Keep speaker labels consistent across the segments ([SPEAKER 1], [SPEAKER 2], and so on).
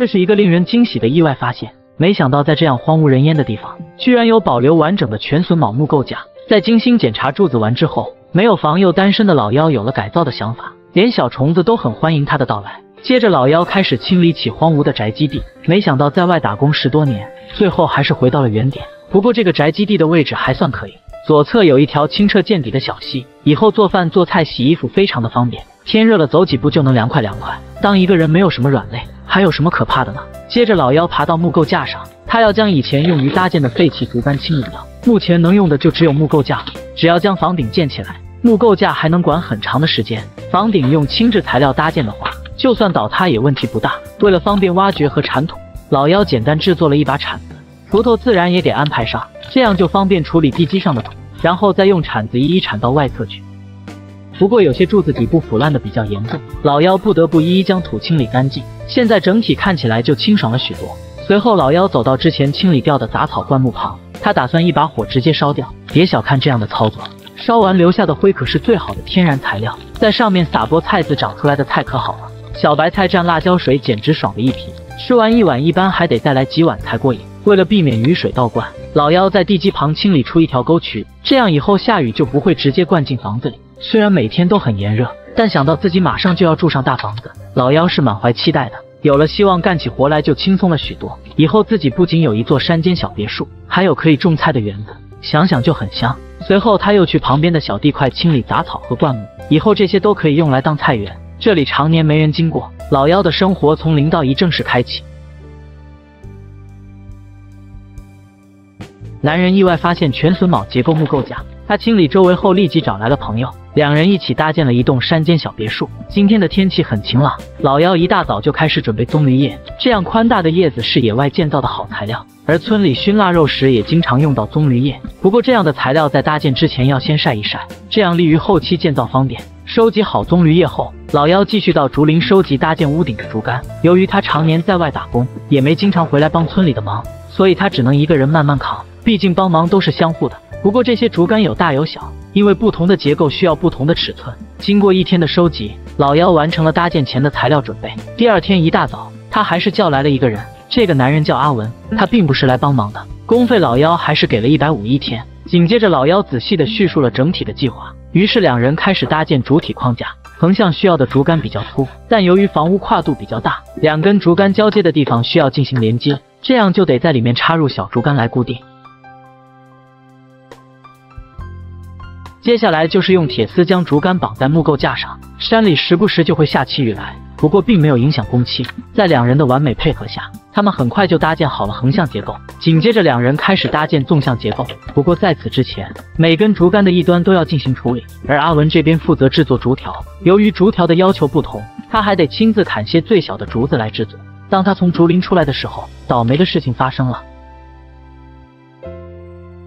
[SPEAKER 1] 这是一个令人惊喜的意外发现。没想到在这样荒无人烟的地方，居然有保留完整的全榫卯木构架。在精心检查柱子完之后，没有房又单身的老妖有了改造的想法，连小虫子都很欢迎他的到来。接着，老妖开始清理起荒芜的宅基地。没想到在外打工十多年，最后还是回到了原点。不过这个宅基地的位置还算可以，左侧有一条清澈见底的小溪，以后做饭、做菜、洗衣服非常的方便。天热了，走几步就能凉快凉快。当一个人没有什么软肋，还有什么可怕的呢？接着，老妖爬到木构架上，他要将以前用于搭建的废弃竹竿清理掉。目前能用的就只有木构架。只要将房顶建起来，木构架还能管很长的时间。房顶用轻质材料搭建的话，就算倒塌也问题不大。为了方便挖掘和铲土，老妖简单制作了一把铲子，锄头自然也得安排上，这样就方便处理地基上的土，然后再用铲子一一铲到外侧去。不过有些柱子底部腐烂的比较严重，老妖不得不一一将土清理干净。现在整体看起来就清爽了许多。随后，老妖走到之前清理掉的杂草灌木旁，他打算一把火直接烧掉。别小看这样的操作，烧完留下的灰可是最好的天然材料，在上面撒播菜籽长出来的菜可好了。小白菜蘸辣椒水简直爽的一批，吃完一碗一般还得再来几碗才过瘾。为了避免雨水倒灌，老妖在地基旁清理出一条沟渠，这样以后下雨就不会直接灌进房子里。虽然每天都很炎热，但想到自己马上就要住上大房子，老妖是满怀期待的。有了希望，干起活来就轻松了许多。以后自己不仅有一座山间小别墅，还有可以种菜的园子，想想就很香。随后他又去旁边的小地块清理杂草和灌木，以后这些都可以用来当菜园。这里常年没人经过，老妖的生活从零到一正式开启。男人意外发现全榫卯结构木构架。他清理周围后，立即找来了朋友，两人一起搭建了一栋山间小别墅。今天的天气很晴朗，老妖一大早就开始准备棕榈叶。这样宽大的叶子是野外建造的好材料，而村里熏腊肉时也经常用到棕榈叶。不过这样的材料在搭建之前要先晒一晒，这样利于后期建造方便。收集好棕榈叶后，老妖继续到竹林收集搭建屋顶的竹竿。由于他常年在外打工，也没经常回来帮村里的忙，所以他只能一个人慢慢扛。毕竟帮忙都是相互的。不过这些竹竿有大有小，因为不同的结构需要不同的尺寸。经过一天的收集，老妖完成了搭建前的材料准备。第二天一大早，他还是叫来了一个人。这个男人叫阿文，他并不是来帮忙的，工费老妖还是给了一百五一天。紧接着，老妖仔细的叙述了整体的计划。于是两人开始搭建主体框架。横向需要的竹竿比较粗，但由于房屋跨度比较大，两根竹竿交接的地方需要进行连接，这样就得在里面插入小竹竿来固定。接下来就是用铁丝将竹竿绑在木构架上。山里时不时就会下起雨来，不过并没有影响工期。在两人的完美配合下，他们很快就搭建好了横向结构。紧接着，两人开始搭建纵向结构。不过在此之前，每根竹竿的一端都要进行处理，而阿文这边负责制作竹条。由于竹条的要求不同，他还得亲自砍些最小的竹子来制作。当他从竹林出来的时候，倒霉的事情发生了。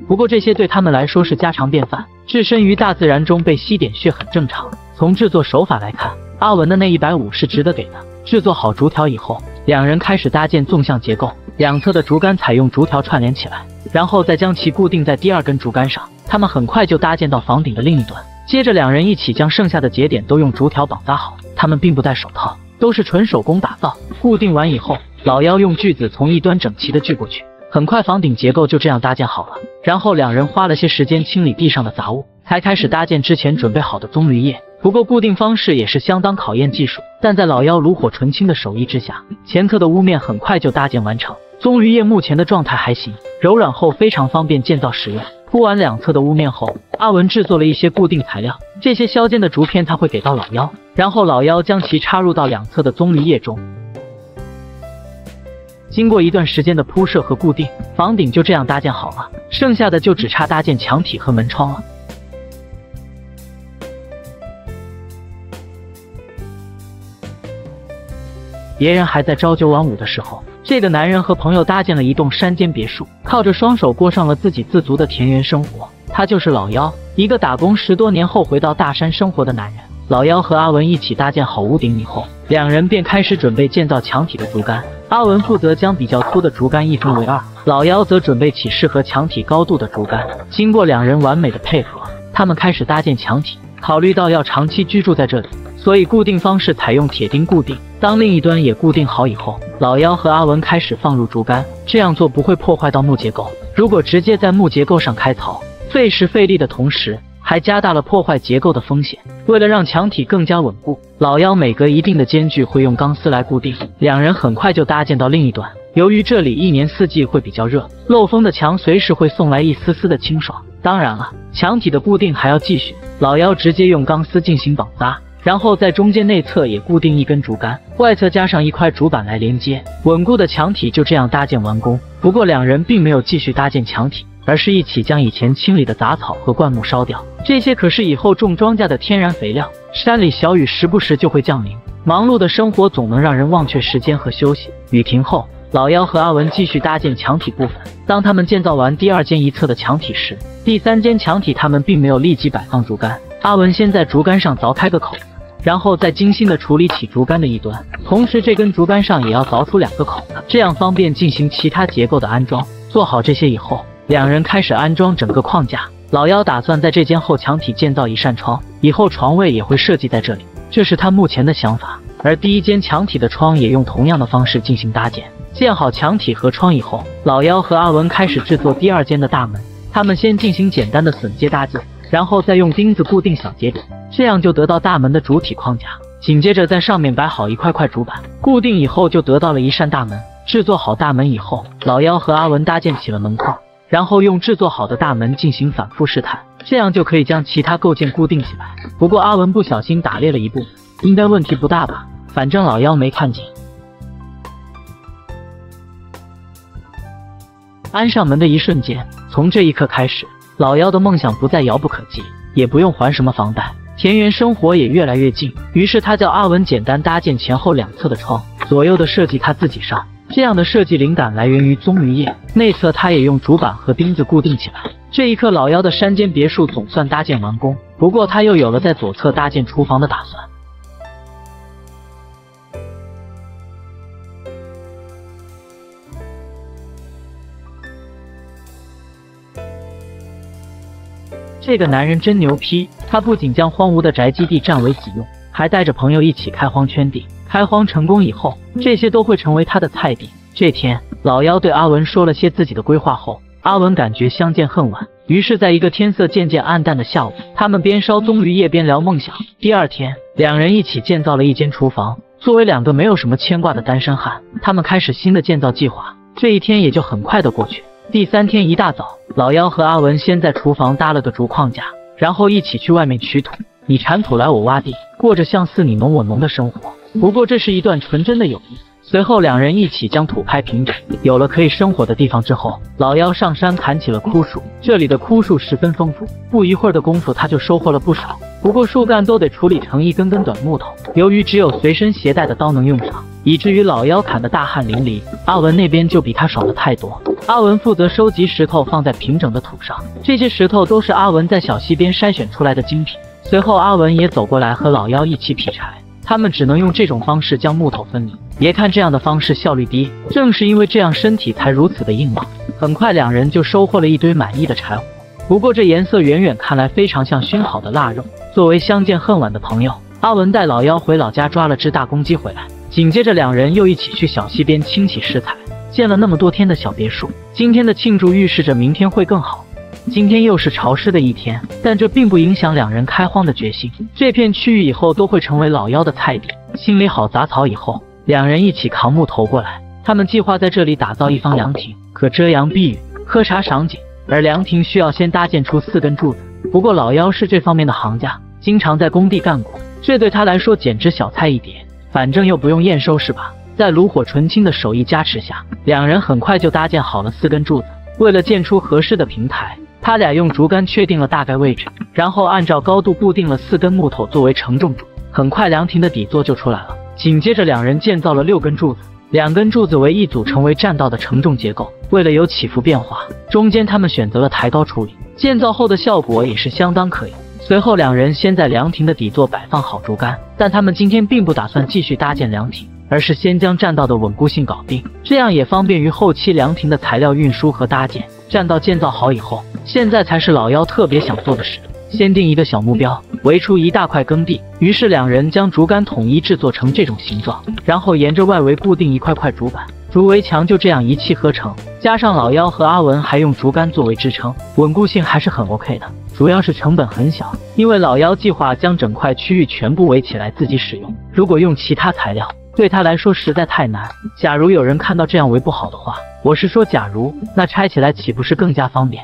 [SPEAKER 1] 不过这些对他们来说是家常便饭，置身于大自然中被吸点血很正常。从制作手法来看，阿文的那一百五是值得给的。制作好竹条以后，两人开始搭建纵向结构，两侧的竹竿采用竹条串联起来，然后再将其固定在第二根竹竿上。他们很快就搭建到房顶的另一端，接着两人一起将剩下的节点都用竹条绑扎好。他们并不戴手套，都是纯手工打造。固定完以后，老妖用锯子从一端整齐的锯过去。很快，房顶结构就这样搭建好了。然后两人花了些时间清理地上的杂物，才开始搭建之前准备好的棕榈叶。不过固定方式也是相当考验技术，但在老妖炉火纯青的手艺之下，前侧的屋面很快就搭建完成。棕榈叶目前的状态还行，柔软后非常方便建造使用。铺完两侧的屋面后，阿文制作了一些固定材料，这些削尖的竹片他会给到老妖，然后老妖将其插入到两侧的棕榈叶中。经过一段时间的铺设和固定，房顶就这样搭建好了，剩下的就只差搭建墙体和门窗了。别人还在朝九晚五的时候，这个男人和朋友搭建了一栋山间别墅，靠着双手过上了自给自足的田园生活。他就是老妖，一个打工十多年后回到大山生活的男人。老妖和阿文一起搭建好屋顶以后，两人便开始准备建造墙体的竹竿。阿文负责将比较粗的竹竿一分为二，老妖则准备起适合墙体高度的竹竿。经过两人完美的配合，他们开始搭建墙体。考虑到要长期居住在这里，所以固定方式采用铁钉固定。当另一端也固定好以后，老妖和阿文开始放入竹竿。这样做不会破坏到木结构。如果直接在木结构上开槽，费时费力的同时，还加大了破坏结构的风险。为了让墙体更加稳固，老妖每隔一定的间距会用钢丝来固定。两人很快就搭建到另一端。由于这里一年四季会比较热，漏风的墙随时会送来一丝丝的清爽。当然了，墙体的固定还要继续。老妖直接用钢丝进行绑扎，然后在中间内侧也固定一根竹竿，外侧加上一块竹板来连接，稳固的墙体就这样搭建完工。不过两人并没有继续搭建墙体。而是一起将以前清理的杂草和灌木烧掉，这些可是以后种庄稼的天然肥料。山里小雨时不时就会降临，忙碌的生活总能让人忘却时间和休息。雨停后，老妖和阿文继续搭建墙体部分。当他们建造完第二间一侧的墙体时，第三间墙体他们并没有立即摆放竹竿。阿文先在竹竿上凿开个口子，然后再精心的处理起竹竿的一端，同时这根竹竿上也要凿出两个口子，这样方便进行其他结构的安装。做好这些以后。两人开始安装整个框架。老妖打算在这间后墙体建造一扇窗，以后床位也会设计在这里，这是他目前的想法。而第一间墙体的窗也用同样的方式进行搭建。建好墙体和窗以后，老妖和阿文开始制作第二间的大门。他们先进行简单的榫接搭建，然后再用钉子固定小节点，这样就得到大门的主体框架。紧接着在上面摆好一块块竹板，固定以后就得到了一扇大门。制作好大门以后，老妖和阿文搭建起了门框。然后用制作好的大门进行反复试探，这样就可以将其他构件固定起来。不过阿文不小心打裂了一部分，应该问题不大吧？反正老妖没看见。安上门的一瞬间，从这一刻开始，老妖的梦想不再遥不可及，也不用还什么房贷，田园生活也越来越近。于是他叫阿文简单搭建前后两侧的窗，左右的设计他自己上。这样的设计灵感来源于棕榈叶，内侧他也用竹板和钉子固定起来。这一刻，老妖的山间别墅总算搭建完工。不过他又有了在左侧搭建厨房的打算。这个男人真牛批，他不仅将荒芜的宅基地占为己用，还带着朋友一起开荒圈地。开荒成功以后，这些都会成为他的菜地。这天，老妖对阿文说了些自己的规划后，阿文感觉相见恨晚。于是，在一个天色渐渐暗淡的下午，他们边烧棕榈叶边聊梦想。第二天，两人一起建造了一间厨房。作为两个没有什么牵挂的单身汉，他们开始新的建造计划。这一天也就很快的过去。第三天一大早，老妖和阿文先在厨房搭了个竹框架，然后一起去外面取土。你铲土来，我挖地，过着像似你侬我侬的生活。不过这是一段纯真的友谊。随后两人一起将土拍平整，有了可以生火的地方之后，老妖上山砍起了枯树。这里的枯树十分丰富，不一会儿的功夫他就收获了不少。不过树干都得处理成一根根短木头，由于只有随身携带的刀能用上，以至于老妖砍得大汗淋漓。阿文那边就比他爽的太多。阿文负责收集石头放在平整的土上，这些石头都是阿文在小溪边筛选出来的精品。随后阿文也走过来和老妖一起劈柴。他们只能用这种方式将木头分离。别看这样的方式效率低，正是因为这样身体才如此的硬朗。很快，两人就收获了一堆满意的柴火。不过这颜色远远看来非常像熏好的腊肉。作为相见恨晚的朋友，阿文带老妖回老家抓了只大公鸡回来。紧接着，两人又一起去小溪边清洗石材。建了那么多天的小别墅，今天的庆祝预示着明天会更好。今天又是潮湿的一天，但这并不影响两人开荒的决心。这片区域以后都会成为老妖的菜地。清理好杂草以后，两人一起扛木头过来。他们计划在这里打造一方凉亭，可遮阳避雨、喝茶赏景。而凉亭需要先搭建出四根柱子。不过老妖是这方面的行家，经常在工地干过，这对他来说简直小菜一碟。反正又不用验收，是吧？在炉火纯青的手艺加持下，两人很快就搭建好了四根柱子。为了建出合适的平台。他俩用竹竿确定了大概位置，然后按照高度固定了四根木头作为承重柱。很快凉亭的底座就出来了。紧接着两人建造了六根柱子，两根柱子为一组，成为栈道的承重结构。为了有起伏变化，中间他们选择了抬高处理，建造后的效果也是相当可以。随后两人先在凉亭的底座摆放好竹竿，但他们今天并不打算继续搭建凉亭，而是先将栈道的稳固性搞定，这样也方便于后期凉亭的材料运输和搭建。栈道建造好以后。现在才是老妖特别想做的事。先定一个小目标，围出一大块耕地。于是两人将竹竿统一制作成这种形状，然后沿着外围固定一块块竹板，竹围墙就这样一气呵成。加上老妖和阿文还用竹竿作为支撑，稳固性还是很 OK 的。主要是成本很小，因为老妖计划将整块区域全部围起来自己使用。如果用其他材料，对他来说实在太难。假如有人看到这样为不好的话，我是说假如，那拆起来岂不是更加方便？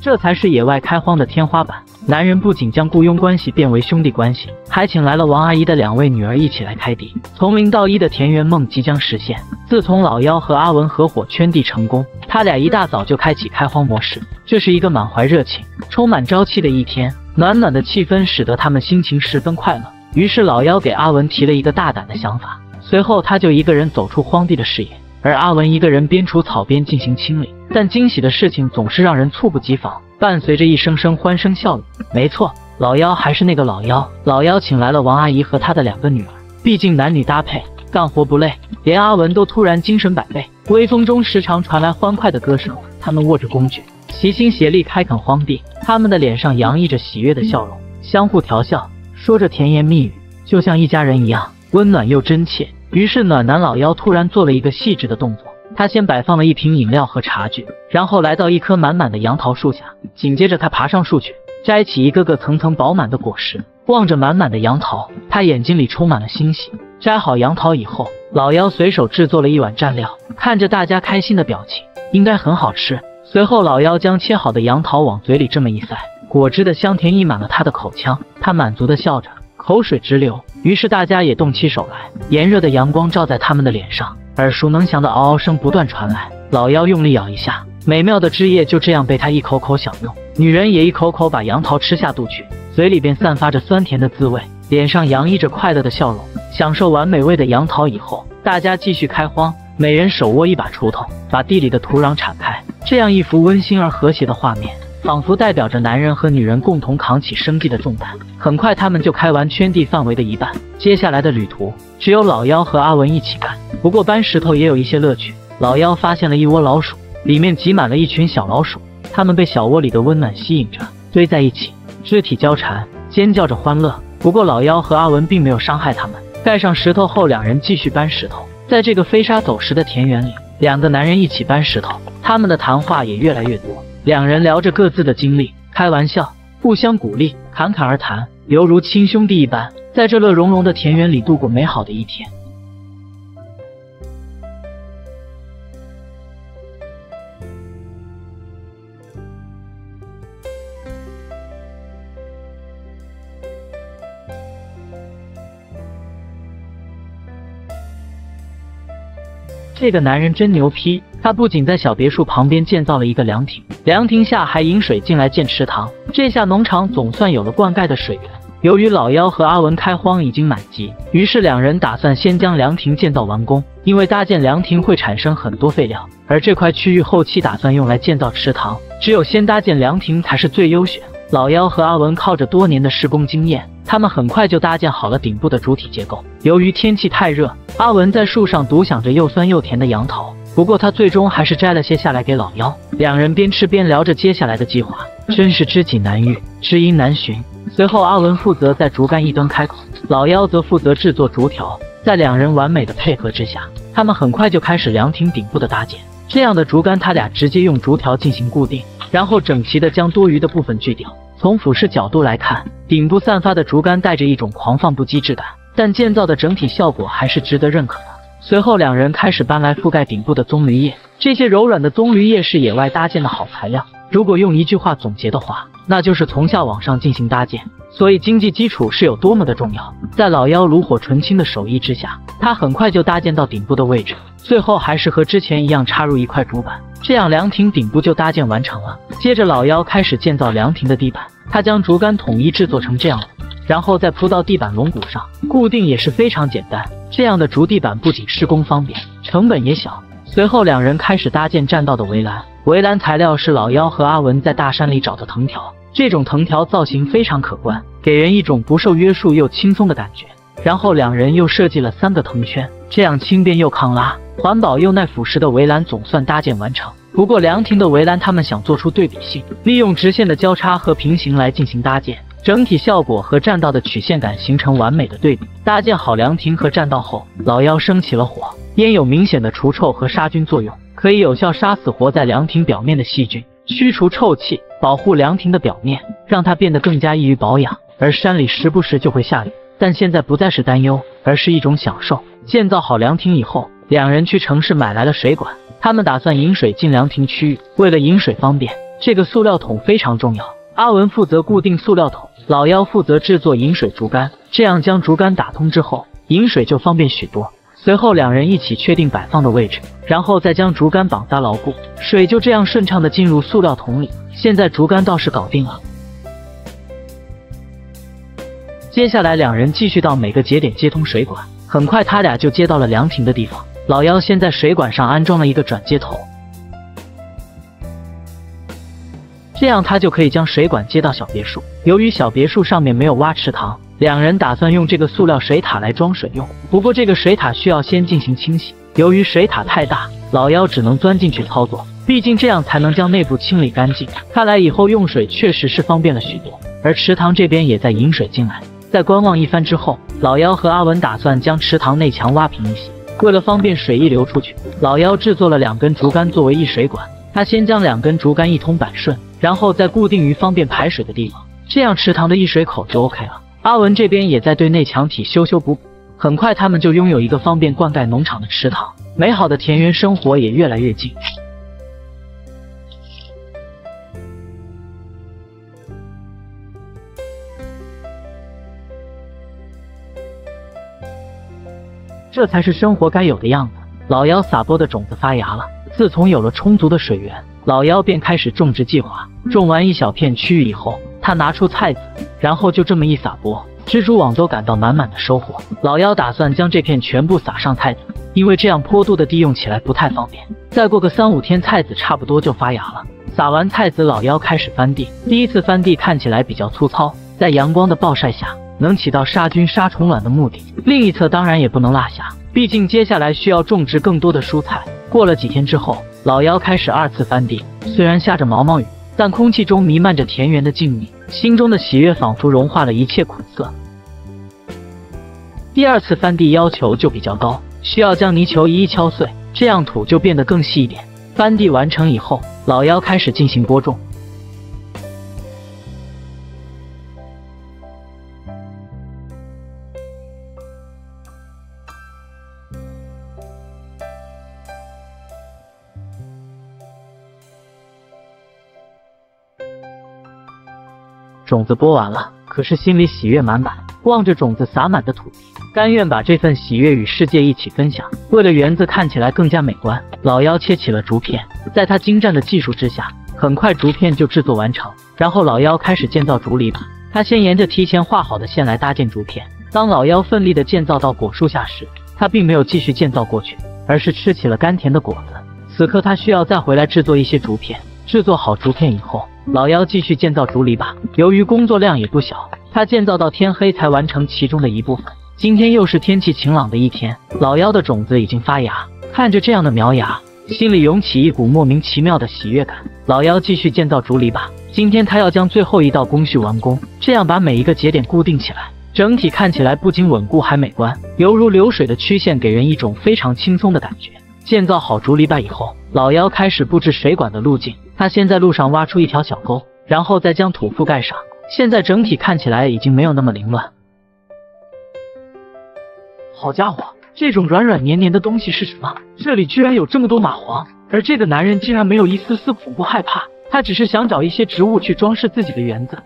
[SPEAKER 1] 这才是野外开荒的天花板。男人不仅将雇佣关系变为兄弟关系，还请来了王阿姨的两位女儿一起来开地。从零到一的田园梦即将实现。自从老妖和阿文合伙圈地成功，他俩一大早就开启开荒模式。这是一个满怀热情、充满朝气的一天，暖暖的气氛使得他们心情十分快乐。于是老妖给阿文提了一个大胆的想法，随后他就一个人走出荒地的视野，而阿文一个人边除草边进行清理。但惊喜的事情总是让人猝不及防，伴随着一声声欢声笑语。没错，老妖还是那个老妖。老妖请来了王阿姨和她的两个女儿，毕竟男女搭配，干活不累。连阿文都突然精神百倍。微风中时常传来欢快的歌声，他们握着工具，齐心协力开垦荒地。他们的脸上洋溢着喜悦的笑容，相互调笑，说着甜言蜜语，就像一家人一样，温暖又真切。于是暖男老妖突然做了一个细致的动作。他先摆放了一瓶饮料和茶具，然后来到一棵满满的杨桃树下，紧接着他爬上树去，摘起一个个层层饱满的果实，望着满满的杨桃，他眼睛里充满了欣喜。摘好杨桃以后，老妖随手制作了一碗蘸料，看着大家开心的表情，应该很好吃。随后，老妖将切好的杨桃往嘴里这么一塞，果汁的香甜溢满了他的口腔，他满足的笑着，口水直流。于是大家也动起手来，炎热的阳光照在他们的脸上。耳熟能详的嗷嗷声不断传来，老妖用力咬一下，美妙的汁液就这样被他一口口享用。女人也一口口把杨桃吃下肚去，嘴里边散发着酸甜的滋味，脸上洋溢着快乐的笑容。享受完美味的杨桃以后，大家继续开荒，每人手握一把锄头，把地里的土壤铲开。这样一幅温馨而和谐的画面，仿佛代表着男人和女人共同扛起生计的重担。很快，他们就开完圈地范围的一半，接下来的旅途只有老妖和阿文一起干。不过搬石头也有一些乐趣。老妖发现了一窝老鼠，里面挤满了一群小老鼠，它们被小窝里的温暖吸引着，堆在一起，肢体交缠，尖叫着欢乐。不过老妖和阿文并没有伤害它们。盖上石头后，两人继续搬石头。在这个飞沙走石的田园里，两个男人一起搬石头，他们的谈话也越来越多。两人聊着各自的经历，开玩笑，互相鼓励，侃侃而谈，犹如亲兄弟一般，在这乐融融的田园里度过美好的一天。这个男人真牛批！他不仅在小别墅旁边建造了一个凉亭，凉亭下还引水进来建池塘，这下农场总算有了灌溉的水源。由于老妖和阿文开荒已经满级，于是两人打算先将凉亭建造完工，因为搭建凉亭会产生很多废料，而这块区域后期打算用来建造池塘，只有先搭建凉亭才是最优选。老妖和阿文靠着多年的施工经验，他们很快就搭建好了顶部的主体结构。由于天气太热，阿文在树上独享着又酸又甜的杨桃。不过他最终还是摘了些下来给老妖。两人边吃边聊着接下来的计划，真是知己难遇，知音难寻。随后，阿文负责在竹竿一端开口，老妖则负责制作竹条。在两人完美的配合之下，他们很快就开始凉亭顶部的搭建。这样的竹竿，他俩直接用竹条进行固定。然后整齐的将多余的部分锯掉。从俯视角度来看，顶部散发的竹竿带着一种狂放不羁质感，但建造的整体效果还是值得认可的。随后，两人开始搬来覆盖顶部的棕榈叶。这些柔软的棕榈叶是野外搭建的好材料。如果用一句话总结的话，那就是从下往上进行搭建。所以，经济基础是有多么的重要。在老妖炉火纯青的手艺之下，他很快就搭建到顶部的位置。最后，还是和之前一样插入一块竹板。这样凉亭顶部就搭建完成了。接着老妖开始建造凉亭的地板，他将竹竿统一制作成这样，然后再铺到地板龙骨上，固定也是非常简单。这样的竹地板不仅施工方便，成本也小。随后两人开始搭建栈道的围栏，围栏材料是老妖和阿文在大山里找的藤条，这种藤条造型非常可观，给人一种不受约束又轻松的感觉。然后两人又设计了三个藤圈，这样轻便又抗拉。环保又耐腐蚀的围栏总算搭建完成。不过凉亭的围栏他们想做出对比性，利用直线的交叉和平行来进行搭建，整体效果和栈道的曲线感形成完美的对比。搭建好凉亭和栈道后，老妖生起了火，烟有明显的除臭和杀菌作用，可以有效杀死活在凉亭表面的细菌，驱除臭气，保护凉亭的表面，让它变得更加易于保养。而山里时不时就会下雨，但现在不再是担忧，而是一种享受。建造好凉亭以后，两人去城市买来了水管，他们打算引水进凉亭区域。为了引水方便，这个塑料桶非常重要。阿文负责固定塑料桶，老妖负责制作引水竹竿，这样将竹竿打通之后，引水就方便许多。随后两人一起确定摆放的位置，然后再将竹竿绑扎牢固，水就这样顺畅的进入塑料桶里。现在竹竿倒是搞定了。接下来，两人继续到每个节点接通水管。很快，他俩就接到了凉亭的地方。老妖先在水管上安装了一个转接头，这样他就可以将水管接到小别墅。由于小别墅上面没有挖池塘，两人打算用这个塑料水塔来装水用。不过，这个水塔需要先进行清洗。由于水塔太大，老妖只能钻进去操作，毕竟这样才能将内部清理干净。看来以后用水确实是方便了许多。而池塘这边也在引水进来。在观望一番之后，老妖和阿文打算将池塘内墙挖平一些。为了方便水溢流出去，老妖制作了两根竹竿作为溢水管。他先将两根竹竿一通板顺，然后再固定于方便排水的地方，这样池塘的溢水口就 OK 了。阿文这边也在对内墙体修修补补。很快，他们就拥有一个方便灌溉农场的池塘，美好的田园生活也越来越近。这才是生活该有的样子。老妖撒播的种子发芽了。自从有了充足的水源，老妖便开始种植计划。种完一小片区域以后，他拿出菜籽，然后就这么一撒播，蜘蛛网都感到满满的收获。老妖打算将这片全部撒上菜籽，因为这样坡度的地用起来不太方便。再过个三五天，菜籽差不多就发芽了。撒完菜籽，老妖开始翻地。第一次翻地看起来比较粗糙，在阳光的暴晒下。能起到杀菌杀虫卵的目的。另一侧当然也不能落下，毕竟接下来需要种植更多的蔬菜。过了几天之后，老妖开始二次翻地。虽然下着毛毛雨，但空气中弥漫着田园的静谧，心中的喜悦仿佛融化了一切苦涩。第二次翻地要求就比较高，需要将泥球一一敲碎，这样土就变得更细一点。翻地完成以后，老妖开始进行播种。种子播完了，可是心里喜悦满满，望着种子洒满的土地，甘愿把这份喜悦与世界一起分享。为了园子看起来更加美观，老妖切起了竹片，在他精湛的技术之下，很快竹片就制作完成。然后老妖开始建造竹篱笆，他先沿着提前画好的线来搭建竹片。当老妖奋力的建造到果树下时，他并没有继续建造过去，而是吃起了甘甜的果子。此刻他需要再回来制作一些竹片。制作好竹片以后，老妖继续建造竹篱笆。由于工作量也不小，他建造到天黑才完成其中的一部分。今天又是天气晴朗的一天，老妖的种子已经发芽。看着这样的苗芽，心里涌起一股莫名其妙的喜悦感。老妖继续建造竹篱笆。今天他要将最后一道工序完工，这样把每一个节点固定起来，整体看起来不仅稳固还美观，犹如流水的曲线，给人一种非常轻松的感觉。建造好竹篱笆以后，老妖开始布置水管的路径。他先在路上挖出一条小沟，然后再将土覆盖上。现在整体看起来已经没有那么凌乱。好家伙，这种软软黏黏的东西是什么？这里居然有这么多蚂蟥，而这个男人竟然没有一丝丝恐怖害怕，他只是想找一些植物去装饰自己的园子。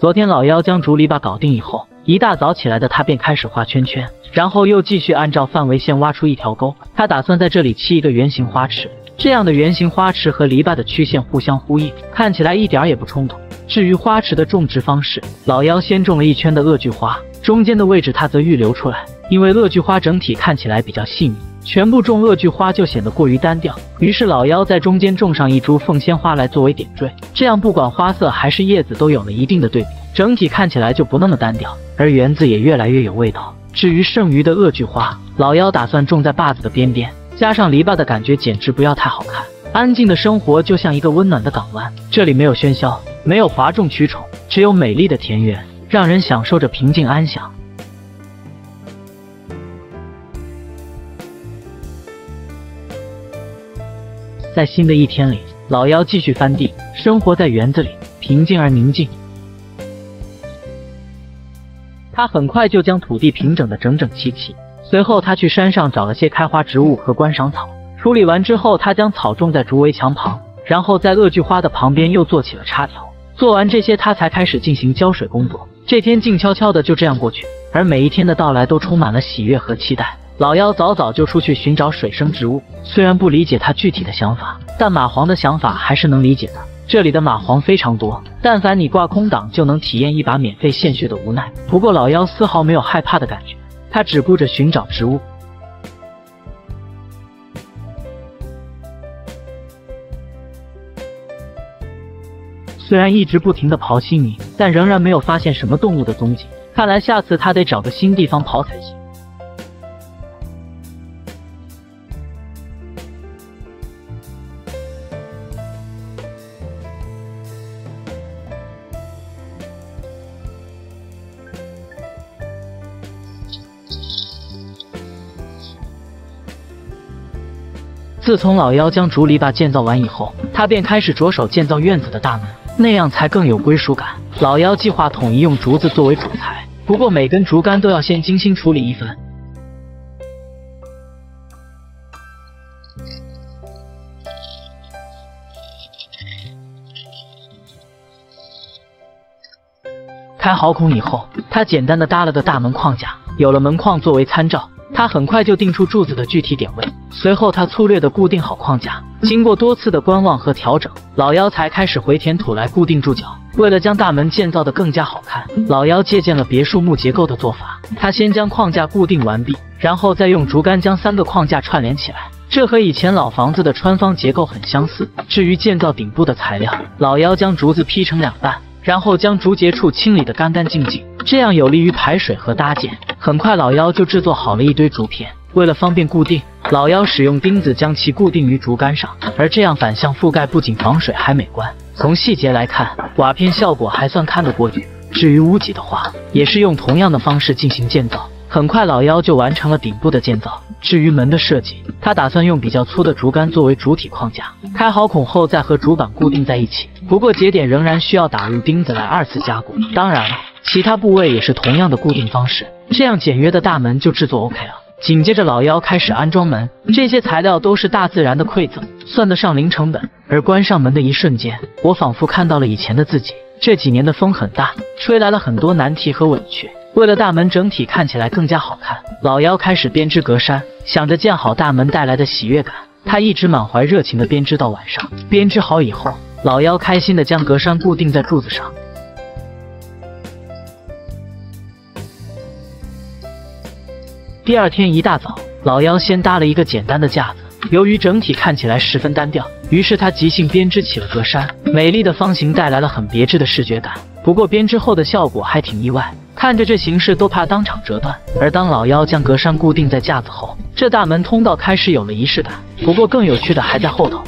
[SPEAKER 1] 昨天老妖将竹篱笆搞定以后，一大早起来的他便开始画圈圈，然后又继续按照范围线挖出一条沟。他打算在这里砌一个圆形花池。这样的圆形花池和篱笆的曲线互相呼应，看起来一点也不冲突。至于花池的种植方式，老妖先种了一圈的恶菊花，中间的位置他则预留出来，因为恶菊花整体看起来比较细腻，全部种恶菊花就显得过于单调。于是老妖在中间种上一株凤仙花来作为点缀，这样不管花色还是叶子都有了一定的对比，整体看起来就不那么单调，而园子也越来越有味道。至于剩余的恶菊花，老妖打算种在坝子的边边。加上篱笆的感觉简直不要太好看。安静的生活就像一个温暖的港湾，这里没有喧嚣，没有哗众取宠，只有美丽的田园，让人享受着平静安详。在新的一天里，老妖继续翻地，生活在园子里，平静而宁静。他很快就将土地平整的整整齐齐。随后，他去山上找了些开花植物和观赏草，处理完之后，他将草种在竹围墙旁，然后在恶菊花的旁边又做起了插条。做完这些，他才开始进行浇水工作。这天静悄悄的就这样过去，而每一天的到来都充满了喜悦和期待。老妖早早就出去寻找水生植物，虽然不理解他具体的想法，但蚂蟥的想法还是能理解的。这里的蚂蟥非常多，但凡你挂空档，就能体验一把免费献血的无奈。不过老妖丝毫没有害怕的感觉。他只顾着寻找植物，虽然一直不停的刨新泥，但仍然没有发现什么动物的踪迹。看来下次他得找个新地方刨才行。自从老妖将竹篱笆建造完以后，他便开始着手建造院子的大门，那样才更有归属感。老妖计划统一用竹子作为主材，不过每根竹竿都要先精心处理一番。开好孔以后，他简单的搭了个大门框架，有了门框作为参照。他很快就定出柱子的具体点位，随后他粗略的固定好框架。经过多次的观望和调整，老妖才开始回填土来固定住脚。为了将大门建造的更加好看，老妖借鉴了别墅木结构的做法。他先将框架固定完毕，然后再用竹竿将三个框架串联起来。这和以前老房子的穿方结构很相似。至于建造顶部的材料，老妖将竹子劈成两半。然后将竹节处清理得干干净净，这样有利于排水和搭建。很快，老妖就制作好了一堆竹片。为了方便固定，老妖使用钉子将其固定于竹竿上，而这样反向覆盖不仅防水还美观。从细节来看，瓦片效果还算看得过去。至于屋脊的话，也是用同样的方式进行建造。很快，老妖就完成了顶部的建造。至于门的设计，他打算用比较粗的竹竿作为主体框架，开好孔后再和主板固定在一起。不过节点仍然需要打入钉子来二次加固。当然了，其他部位也是同样的固定方式。这样简约的大门就制作 OK 了。紧接着，老妖开始安装门。这些材料都是大自然的馈赠，算得上零成本。而关上门的一瞬间，我仿佛看到了以前的自己。这几年的风很大，吹来了很多难题和委屈。为了大门整体看起来更加好看，老妖开始编织格栅，想着建好大门带来的喜悦感，他一直满怀热情的编织到晚上。编织好以后，老妖开心的将格栅固定在柱子上。第二天一大早，老妖先搭了一个简单的架子，由于整体看起来十分单调，于是他即兴编织起了格栅。美丽的方形带来了很别致的视觉感，不过编织后的效果还挺意外。看着这形式，都怕当场折断。而当老妖将格栅固定在架子后，这大门通道开始有了仪式感。不过更有趣的还在后头。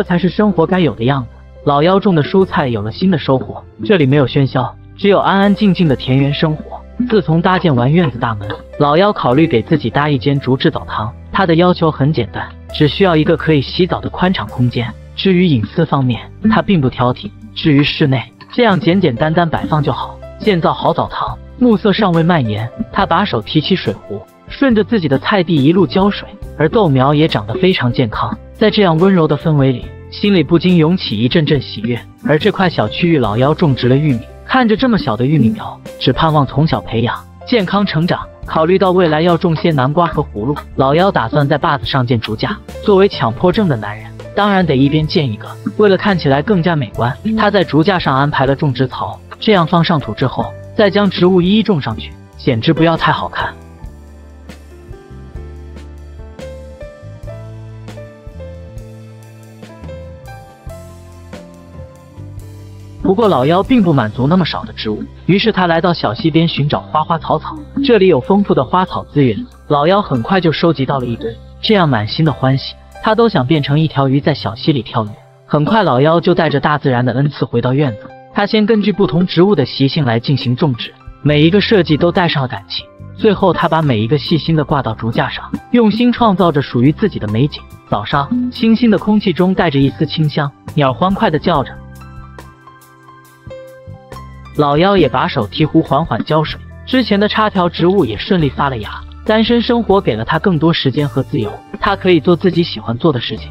[SPEAKER 1] 这才是生活该有的样子。老妖种的蔬菜有了新的收获。这里没有喧嚣，只有安安静静的田园生活。自从搭建完院子大门，老妖考虑给自己搭一间竹制澡堂。他的要求很简单，只需要一个可以洗澡的宽敞空间。至于隐私方面，他并不挑剔。至于室内，这样简简单单摆放就好。建造好澡堂，暮色尚未蔓延，他把手提起水壶，顺着自己的菜地一路浇水，而豆苗也长得非常健康。在这样温柔的氛围里，心里不禁涌起一阵阵喜悦。而这块小区域，老妖种植了玉米，看着这么小的玉米苗，只盼望从小培养，健康成长。考虑到未来要种些南瓜和葫芦，老妖打算在坝子上建竹架。作为强迫症的男人，当然得一边建一个。为了看起来更加美观，他在竹架上安排了种植槽，这样放上土之后，再将植物一一种上去，简直不要太好看。不过老妖并不满足那么少的植物，于是他来到小溪边寻找花花草草。这里有丰富的花草资源，老妖很快就收集到了一堆。这样满心的欢喜，他都想变成一条鱼在小溪里跳跃。很快，老妖就带着大自然的恩赐回到院子。他先根据不同植物的习性来进行种植，每一个设计都带上了感情。最后，他把每一个细心的挂到竹架上，用心创造着属于自己的美景。早上，清新的空气中带着一丝清香，鸟欢快地叫着。老妖也把手提壶缓缓浇水，之前的插条植物也顺利发了芽。单身生活给了他更多时间和自由，他可以做自己喜欢做的事情。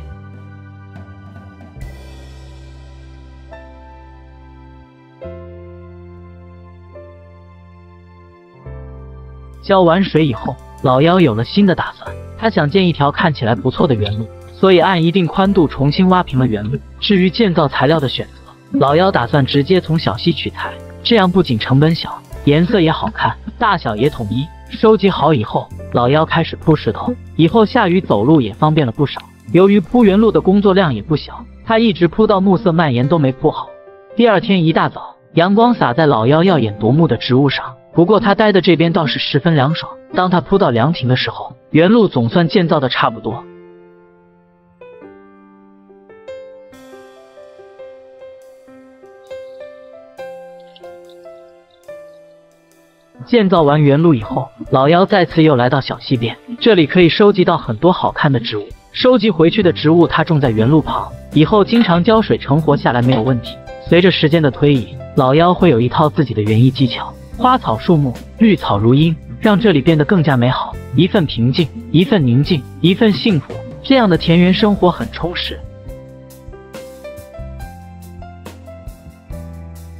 [SPEAKER 1] 浇完水以后，老妖有了新的打算，他想建一条看起来不错的原路，所以按一定宽度重新挖平了原路。至于建造材料的选择，老妖打算直接从小溪取材。这样不仅成本小，颜色也好看，大小也统一。收集好以后，老妖开始铺石头，以后下雨走路也方便了不少。由于铺原路的工作量也不小，他一直铺到暮色蔓延都没铺好。第二天一大早，阳光洒在老妖耀眼夺目的植物上，不过他待的这边倒是十分凉爽。当他铺到凉亭的时候，原路总算建造的差不多。建造完原路以后，老妖再次又来到小溪边，这里可以收集到很多好看的植物。收集回去的植物，他种在原路旁，以后经常浇水，成活下来没有问题。随着时间的推移，老妖会有一套自己的园艺技巧，花草树木，绿草如茵，让这里变得更加美好。一份平静，一份宁静，一份幸福，这样的田园生活很充实。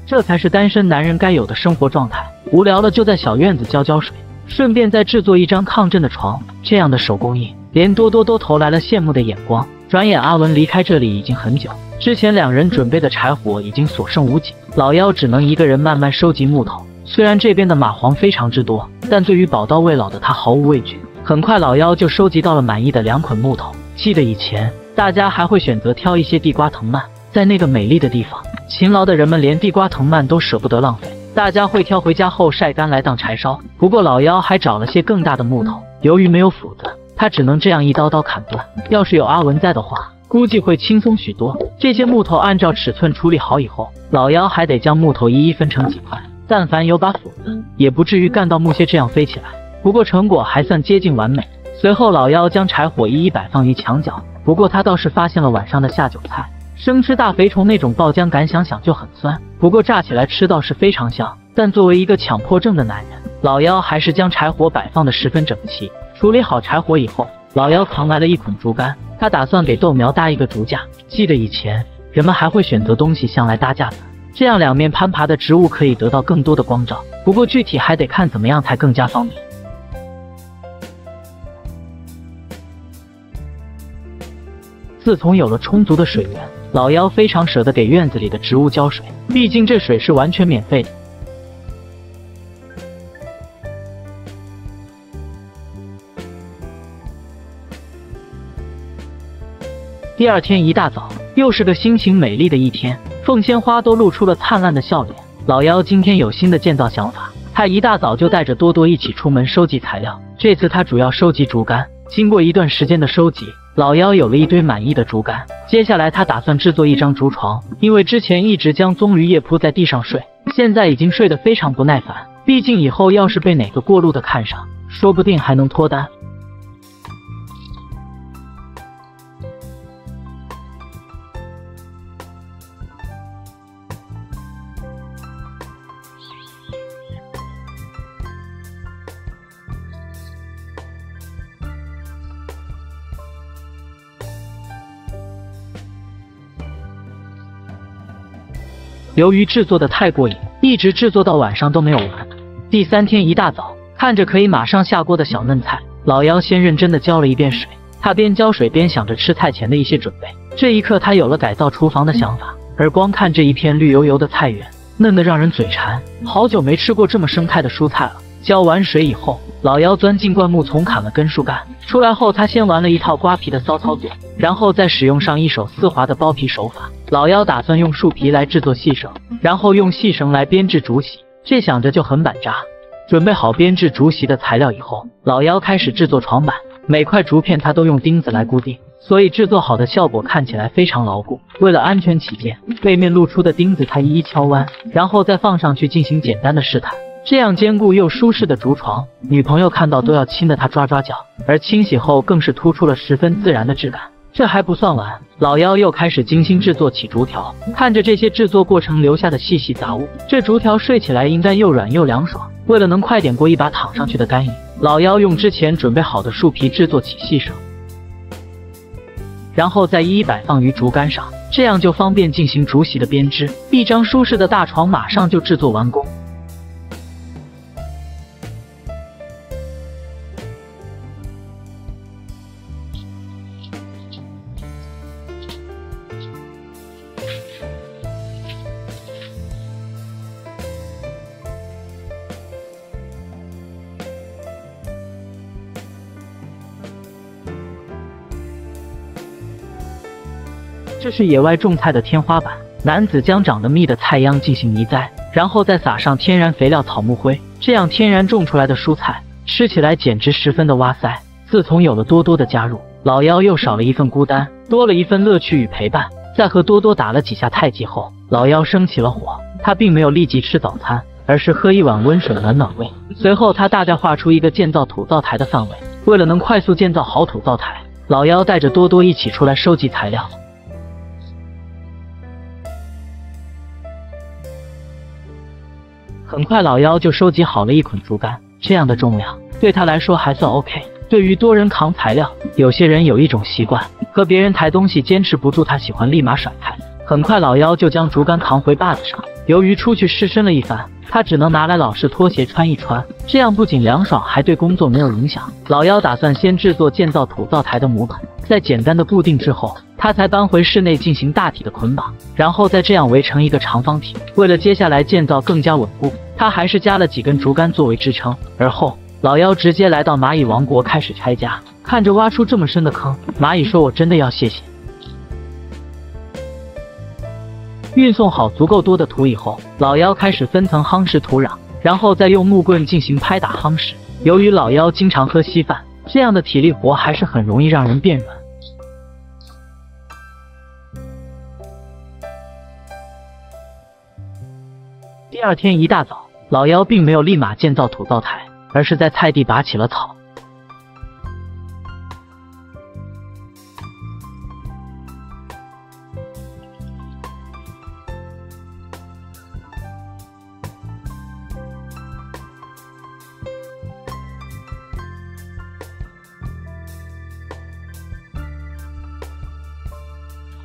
[SPEAKER 1] 这才是单身男人该有的生活状态。无聊了就在小院子浇浇水，顺便再制作一张抗震的床。这样的手工艺，连多多都投来了羡慕的眼光。转眼阿文离开这里已经很久，之前两人准备的柴火已经所剩无几，老妖只能一个人慢慢收集木头。虽然这边的蚂蟥非常之多，但对于宝刀未老的他毫无畏惧。很快，老妖就收集到了满意的两捆木头。记得以前大家还会选择挑一些地瓜藤蔓，在那个美丽的地方，勤劳的人们连地瓜藤蔓都舍不得浪费。大家会挑回家后晒干来当柴烧。不过老妖还找了些更大的木头，由于没有斧子，他只能这样一刀刀砍断。要是有阿文在的话，估计会轻松许多。这些木头按照尺寸处理好以后，老妖还得将木头一一分成几块。但凡有把斧子，也不至于干到木屑这样飞起来。不过成果还算接近完美。随后老妖将柴火一一摆放于墙角。不过他倒是发现了晚上的下酒菜。生吃大肥虫那种爆浆感，想想就很酸。不过炸起来吃倒是非常香。但作为一个强迫症的男人，老妖还是将柴火摆放的十分整齐。处理好柴火以后，老妖扛来了一捆竹竿，他打算给豆苗搭一个竹架。记得以前人们还会选择东西向来搭架子，这样两面攀爬的植物可以得到更多的光照。不过具体还得看怎么样才更加方便。自从有了充足的水源，老妖非常舍得给院子里的植物浇水，毕竟这水是完全免费的。第二天一大早，又是个心情美丽的一天，凤仙花都露出了灿烂的笑脸。老妖今天有新的建造想法，他一大早就带着多多一起出门收集材料。这次他主要收集竹竿。经过一段时间的收集，老妖有了一堆满意的竹竿。接下来，他打算制作一张竹床，因为之前一直将棕榈叶铺在地上睡，现在已经睡得非常不耐烦。毕竟以后要是被哪个过路的看上，说不定还能脱单。由于制作的太过瘾，一直制作到晚上都没有完。第三天一大早，看着可以马上下锅的小嫩菜，老妖先认真的浇了一遍水。他边浇水边想着吃菜前的一些准备。这一刻，他有了改造厨房的想法。而光看这一片绿油油的菜园，嫩得让人嘴馋。好久没吃过这么生态的蔬菜了。浇完水以后，老妖钻进灌木丛砍了根树干。出来后，他先玩了一套刮皮的骚操作，然后再使用上一手丝滑的剥皮手法。老妖打算用树皮来制作细绳，然后用细绳来编制竹席。这想着就很板扎。准备好编制竹席的材料以后，老妖开始制作床板。每块竹片他都用钉子来固定，所以制作好的效果看起来非常牢固。为了安全起见，背面露出的钉子他一一敲弯，然后再放上去进行简单的试探。这样坚固又舒适的竹床，女朋友看到都要亲得他抓抓脚，而清洗后更是突出了十分自然的质感。这还不算完，老妖又开始精心制作起竹条。看着这些制作过程留下的细细杂物，这竹条睡起来应该又软又凉爽。为了能快点过一把躺上去的干瘾。老妖用之前准备好的树皮制作起细绳，然后再一一摆放于竹竿上，这样就方便进行竹席的编织。一张舒适的大床马上就制作完工。这是野外种菜的天花板。男子将长得密的菜秧进行移栽，然后再撒上天然肥料草木灰，这样天然种出来的蔬菜吃起来简直十分的哇塞。自从有了多多的加入，老妖又少了一份孤单，多了一份乐趣与陪伴。在和多多打了几下太极后，老妖升起了火。他并没有立即吃早餐，而是喝一碗温水暖暖胃。随后，他大概画出一个建造土灶台的范围。为了能快速建造好土灶台，老妖带着多多一起出来收集材料。很快，老妖就收集好了一捆竹竿，这样的重量对他来说还算 OK。对于多人扛材料，有些人有一种习惯，和别人抬东西坚持不住，他喜欢立马甩开。很快，老妖就将竹竿扛回坝子上。由于出去湿身了一番，他只能拿来老式拖鞋穿一穿，这样不仅凉爽，还对工作没有影响。老妖打算先制作建造土灶台的模板，在简单的固定之后，他才搬回室内进行大体的捆绑，然后再这样围成一个长方体。为了接下来建造更加稳固，他还是加了几根竹竿作为支撑。而后，老妖直接来到蚂蚁王国开始拆家。看着挖出这么深的坑，蚂蚁说：“我真的要谢谢。”运送好足够多的土以后，老妖开始分层夯实土壤，然后再用木棍进行拍打夯实。由于老妖经常喝稀饭，这样的体力活还是很容易让人变软。第二天一大早，老妖并没有立马建造土灶台，而是在菜地拔起了草。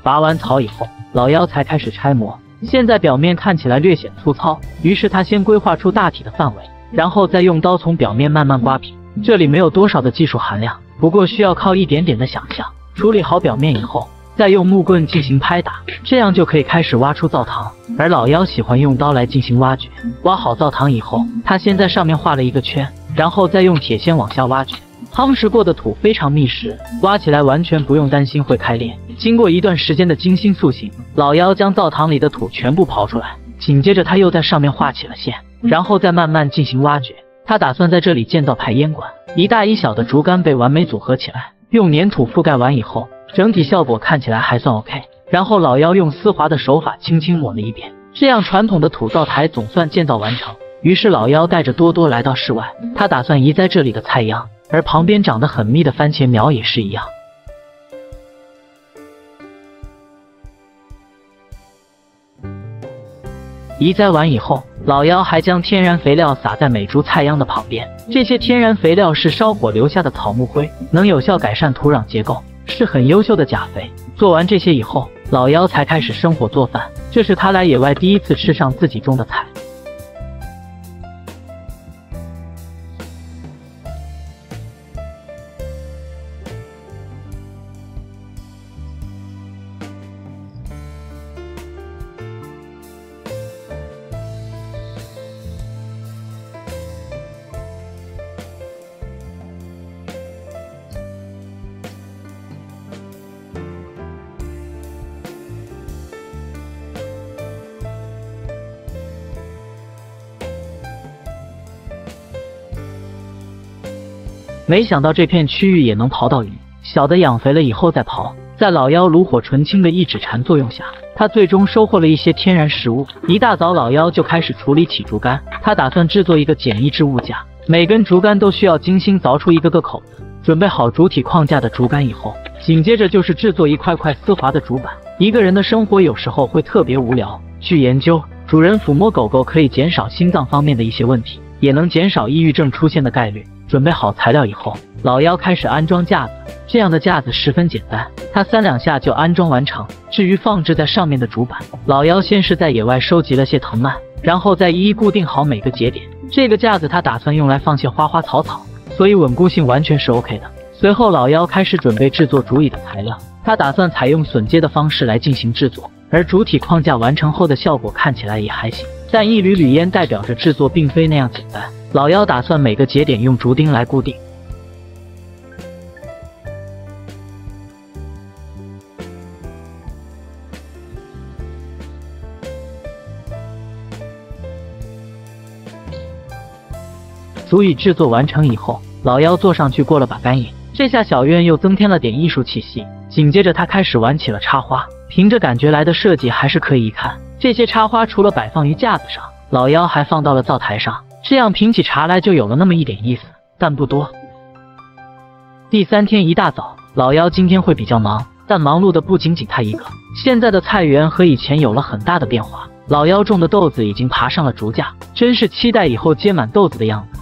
[SPEAKER 1] 拔完草以后，老妖才开始拆模。现在表面看起来略显粗糙，于是他先规划出大体的范围，然后再用刀从表面慢慢刮平。这里没有多少的技术含量，不过需要靠一点点的想象。处理好表面以后，再用木棍进行拍打，这样就可以开始挖出灶堂。而老妖喜欢用刀来进行挖掘。挖好灶堂以后，他先在上面画了一个圈，然后再用铁锨往下挖掘。夯实过的土非常密实，挖起来完全不用担心会开裂。经过一段时间的精心塑形，老妖将灶堂里的土全部刨出来，紧接着他又在上面画起了线，然后再慢慢进行挖掘。他打算在这里建造排烟管。一大一小的竹竿被完美组合起来，用粘土覆盖完以后，整体效果看起来还算 OK。然后老妖用丝滑的手法轻轻抹了一遍，这样传统的土灶台总算建造完成。于是老妖带着多多来到室外，他打算移栽这里的菜秧。而旁边长得很密的番茄苗也是一样。移栽完以后，老妖还将天然肥料撒在每株菜秧的旁边。这些天然肥料是烧火留下的草木灰，能有效改善土壤结构，是很优秀的钾肥。做完这些以后，老妖才开始生火做饭。这是他来野外第一次吃上自己种的菜。没想到这片区域也能刨到鱼，小的养肥了以后再刨。在老妖炉火纯青的一指禅作用下，他最终收获了一些天然食物。一大早，老妖就开始处理起竹竿，他打算制作一个简易置物架，每根竹竿都需要精心凿出一个个口子。准备好主体框架的竹竿以后，紧接着就是制作一块块丝滑的竹板。一个人的生活有时候会特别无聊，据研究，主人抚摸狗狗可以减少心脏方面的一些问题，也能减少抑郁症出现的概率。准备好材料以后，老妖开始安装架子。这样的架子十分简单，他三两下就安装完成。至于放置在上面的主板，老妖先是在野外收集了些藤蔓，然后再一一固定好每个节点。这个架子他打算用来放些花花草草，所以稳固性完全是 OK 的。随后，老妖开始准备制作竹椅的材料，他打算采用榫接的方式来进行制作。而主体框架完成后的效果看起来也还行，但一缕缕烟代表着制作并非那样简单。老妖打算每个节点用竹钉来固定。足以制作完成以后，老妖坐上去过了把干瘾，这下小院又增添了点艺术气息。紧接着，他开始玩起了插花，凭着感觉来的设计还是可以一看。这些插花除了摆放于架子上，老妖还放到了灶台上，这样品起茶来就有了那么一点意思，但不多。第三天一大早，老妖今天会比较忙，但忙碌的不仅仅他一个。现在的菜园和以前有了很大的变化，老妖种的豆子已经爬上了竹架，真是期待以后结满豆子的样子。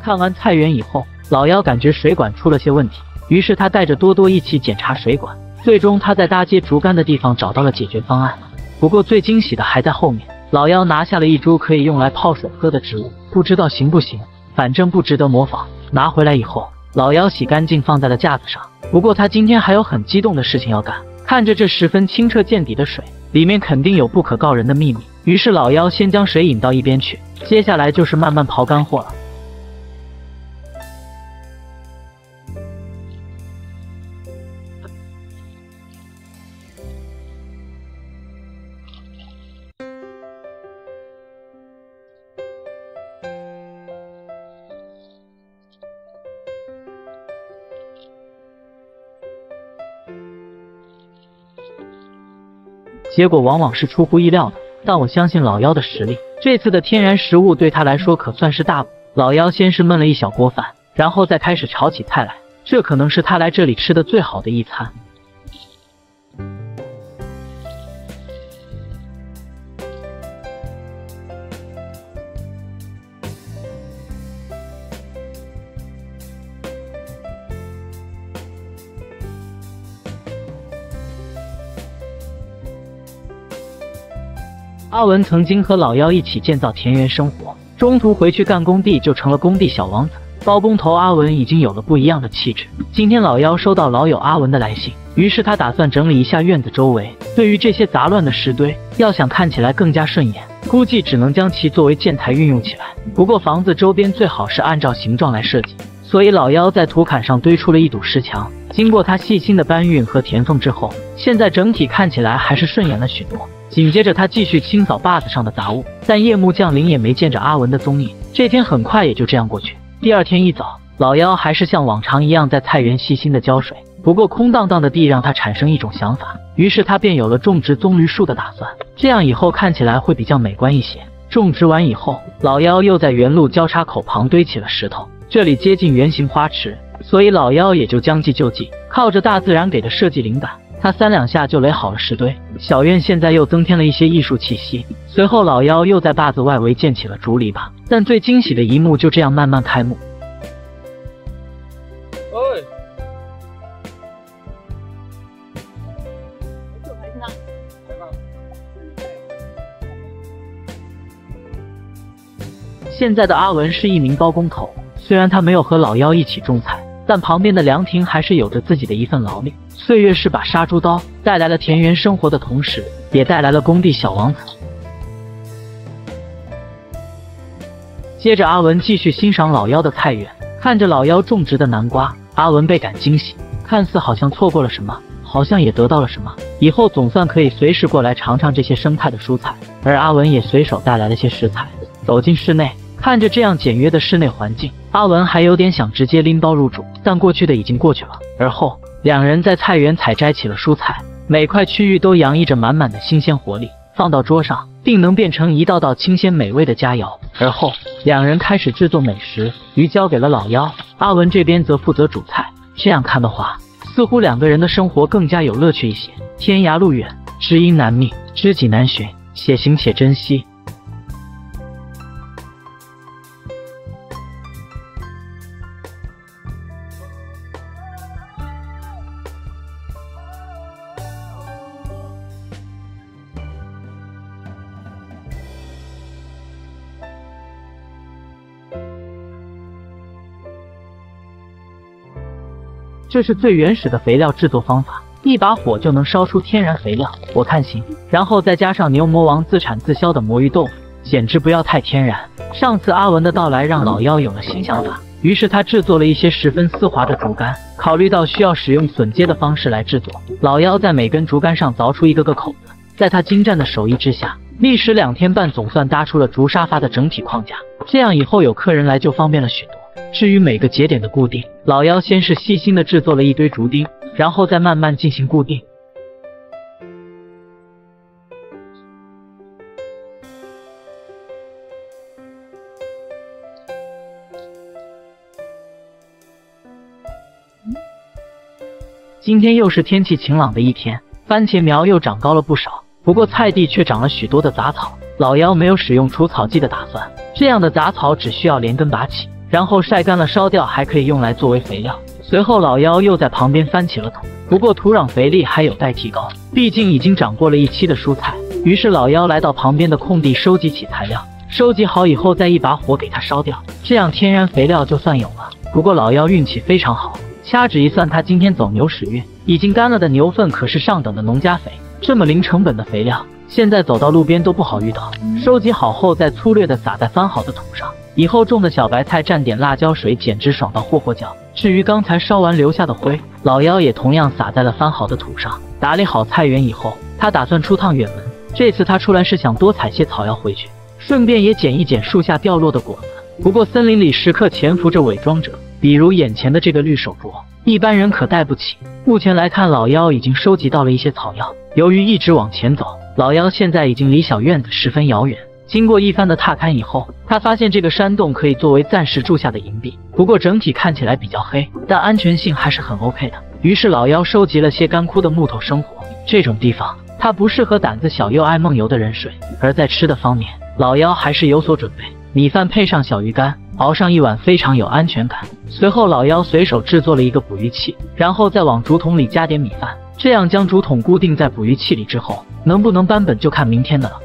[SPEAKER 1] 看完菜园以后，老妖感觉水管出了些问题，于是他带着多多一起检查水管。最终，他在搭接竹竿的地方找到了解决方案。不过，最惊喜的还在后面。老妖拿下了一株可以用来泡水喝的植物，不知道行不行，反正不值得模仿。拿回来以后，老妖洗干净放在了架子上。不过，他今天还有很激动的事情要干。看着这十分清澈见底的水，里面肯定有不可告人的秘密。于是，老妖先将水引到一边去，接下来就是慢慢刨干货了。结果往往是出乎意料的，但我相信老妖的实力。这次的天然食物对他来说可算是大补。老妖先是焖了一小锅饭，然后再开始炒起菜来。这可能是他来这里吃的最好的一餐。阿文曾经和老妖一起建造田园生活，中途回去干工地就成了工地小王子。包工头阿文已经有了不一样的气质。今天老妖收到老友阿文的来信，于是他打算整理一下院子周围。对于这些杂乱的石堆，要想看起来更加顺眼，估计只能将其作为建材运用起来。不过房子周边最好是按照形状来设计，所以老妖在土坎上堆出了一堵石墙。经过他细心的搬运和填缝之后，现在整体看起来还是顺眼了许多。紧接着，他继续清扫坝子上的杂物，但夜幕降临，也没见着阿文的踪影。这天很快也就这样过去。第二天一早，老妖还是像往常一样在菜园细心的浇水。不过，空荡荡的地让他产生一种想法，于是他便有了种植棕榈树的打算。这样以后看起来会比较美观一些。种植完以后，老妖又在原路交叉口旁堆起了石头，这里接近圆形花池，所以老妖也就将计就计，靠着大自然给的设计灵感。他三两下就垒好了石堆，小院现在又增添了一些艺术气息。随后，老妖又在坝子外围建起了竹篱笆。但最惊喜的一幕就这样慢慢开幕。现在的阿文是一名包工头，虽然他没有和老妖一起种菜，但旁边的凉亭还是有着自己的一份劳力。岁月是把杀猪刀，带来了田园生活的同时，也带来了工地小王子。接着，阿文继续欣赏老妖的菜园，看着老妖种植的南瓜，阿文倍感惊喜，看似好像错过了什么，好像也得到了什么。以后总算可以随时过来尝尝这些生态的蔬菜。而阿文也随手带来了些食材，走进室内，看着这样简约的室内环境，阿文还有点想直接拎包入住，但过去的已经过去了。而后，两人在菜园采摘起了蔬菜，每块区域都洋溢着满满的新鲜活力，放到桌上定能变成一道道清鲜美味的佳肴。而后，两人开始制作美食，鱼交给了老妖，阿文这边则负责煮菜。这样看的话，似乎两个人的生活更加有乐趣一些。天涯路远，知音难觅，知己难寻，且行且珍惜。这是最原始的肥料制作方法，一把火就能烧出天然肥料，我看行。然后再加上牛魔王自产自销的魔芋豆腐，简直不要太天然。上次阿文的到来让老妖有了新想法，于是他制作了一些十分丝滑的竹竿。考虑到需要使用榫接的方式来制作，老妖在每根竹竿上凿出一个个口子，在他精湛的手艺之下，历时两天半，总算搭出了竹沙发的整体框架。这样以后有客人来就方便了许多。至于每个节点的固定，老妖先是细心的制作了一堆竹钉，然后再慢慢进行固定。今天又是天气晴朗的一天，番茄苗又长高了不少，不过菜地却长了许多的杂草。老妖没有使用除草剂的打算，这样的杂草只需要连根拔起。然后晒干了烧掉，还可以用来作为肥料。随后老妖又在旁边翻起了土，不过土壤肥力还有待提高，毕竟已经长过了一期的蔬菜。于是老妖来到旁边的空地收集起材料，收集好以后再一把火给它烧掉，这样天然肥料就算有了。不过老妖运气非常好，掐指一算，他今天走牛屎运，已经干了的牛粪可是上等的农家肥，这么零成本的肥料，现在走到路边都不好遇到。收集好后再粗略的撒在翻好的土上。以后种的小白菜蘸点辣椒水，简直爽到霍霍叫。至于刚才烧完留下的灰，老妖也同样撒在了翻好的土上。打理好菜园以后，他打算出趟远门。这次他出来是想多采些草药回去，顺便也捡一捡树下掉落的果子。不过森林里时刻潜伏着伪装者，比如眼前的这个绿手镯，一般人可带不起。目前来看，老妖已经收集到了一些草药。由于一直往前走，老妖现在已经离小院子十分遥远。经过一番的踏勘以后，他发现这个山洞可以作为暂时住下的营地，不过整体看起来比较黑，但安全性还是很 OK 的。于是老妖收集了些干枯的木头生火，这种地方它不适合胆子小又爱梦游的人睡。而在吃的方面，老妖还是有所准备，米饭配上小鱼干，熬上一碗非常有安全感。随后老妖随手制作了一个捕鱼器，然后再往竹筒里加点米饭，这样将竹筒固定在捕鱼器里之后，能不能搬本就看明天的了。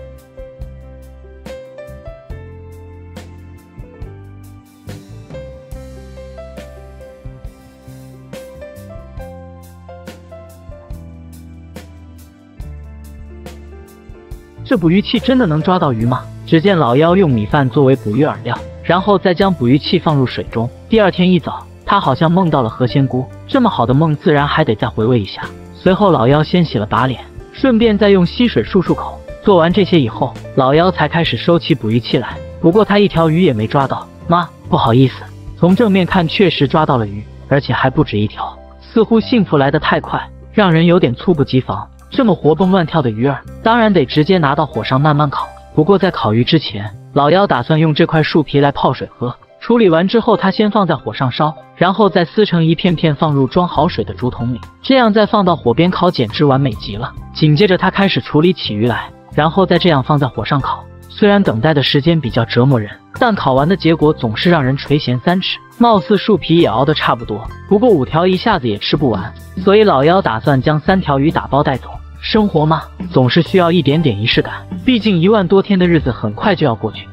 [SPEAKER 1] 这捕鱼器真的能抓到鱼吗？只见老妖用米饭作为捕鱼饵料，然后再将捕鱼器放入水中。第二天一早，他好像梦到了何仙姑，这么好的梦，自然还得再回味一下。随后，老妖先洗了把脸，顺便再用溪水漱漱口。做完这些以后，老妖才开始收起捕鱼器来。不过他一条鱼也没抓到。妈，不好意思。从正面看，确实抓到了鱼，而且还不止一条。似乎幸福来得太快，让人有点猝不及防。这么活蹦乱跳的鱼儿，当然得直接拿到火上慢慢烤。不过在烤鱼之前，老妖打算用这块树皮来泡水喝。处理完之后，他先放在火上烧，然后再撕成一片片放入装好水的竹筒里，这样再放到火边烤，简直完美极了。紧接着，他开始处理起鱼来，然后再这样放在火上烤。虽然等待的时间比较折磨人，但烤完的结果总是让人垂涎三尺。貌似树皮也熬得差不多，不过五条一下子也吃不完，所以老妖打算将三条鱼打包带走。生活嘛，总是需要一点点仪式感。毕竟一万多天的日子很快就要过去。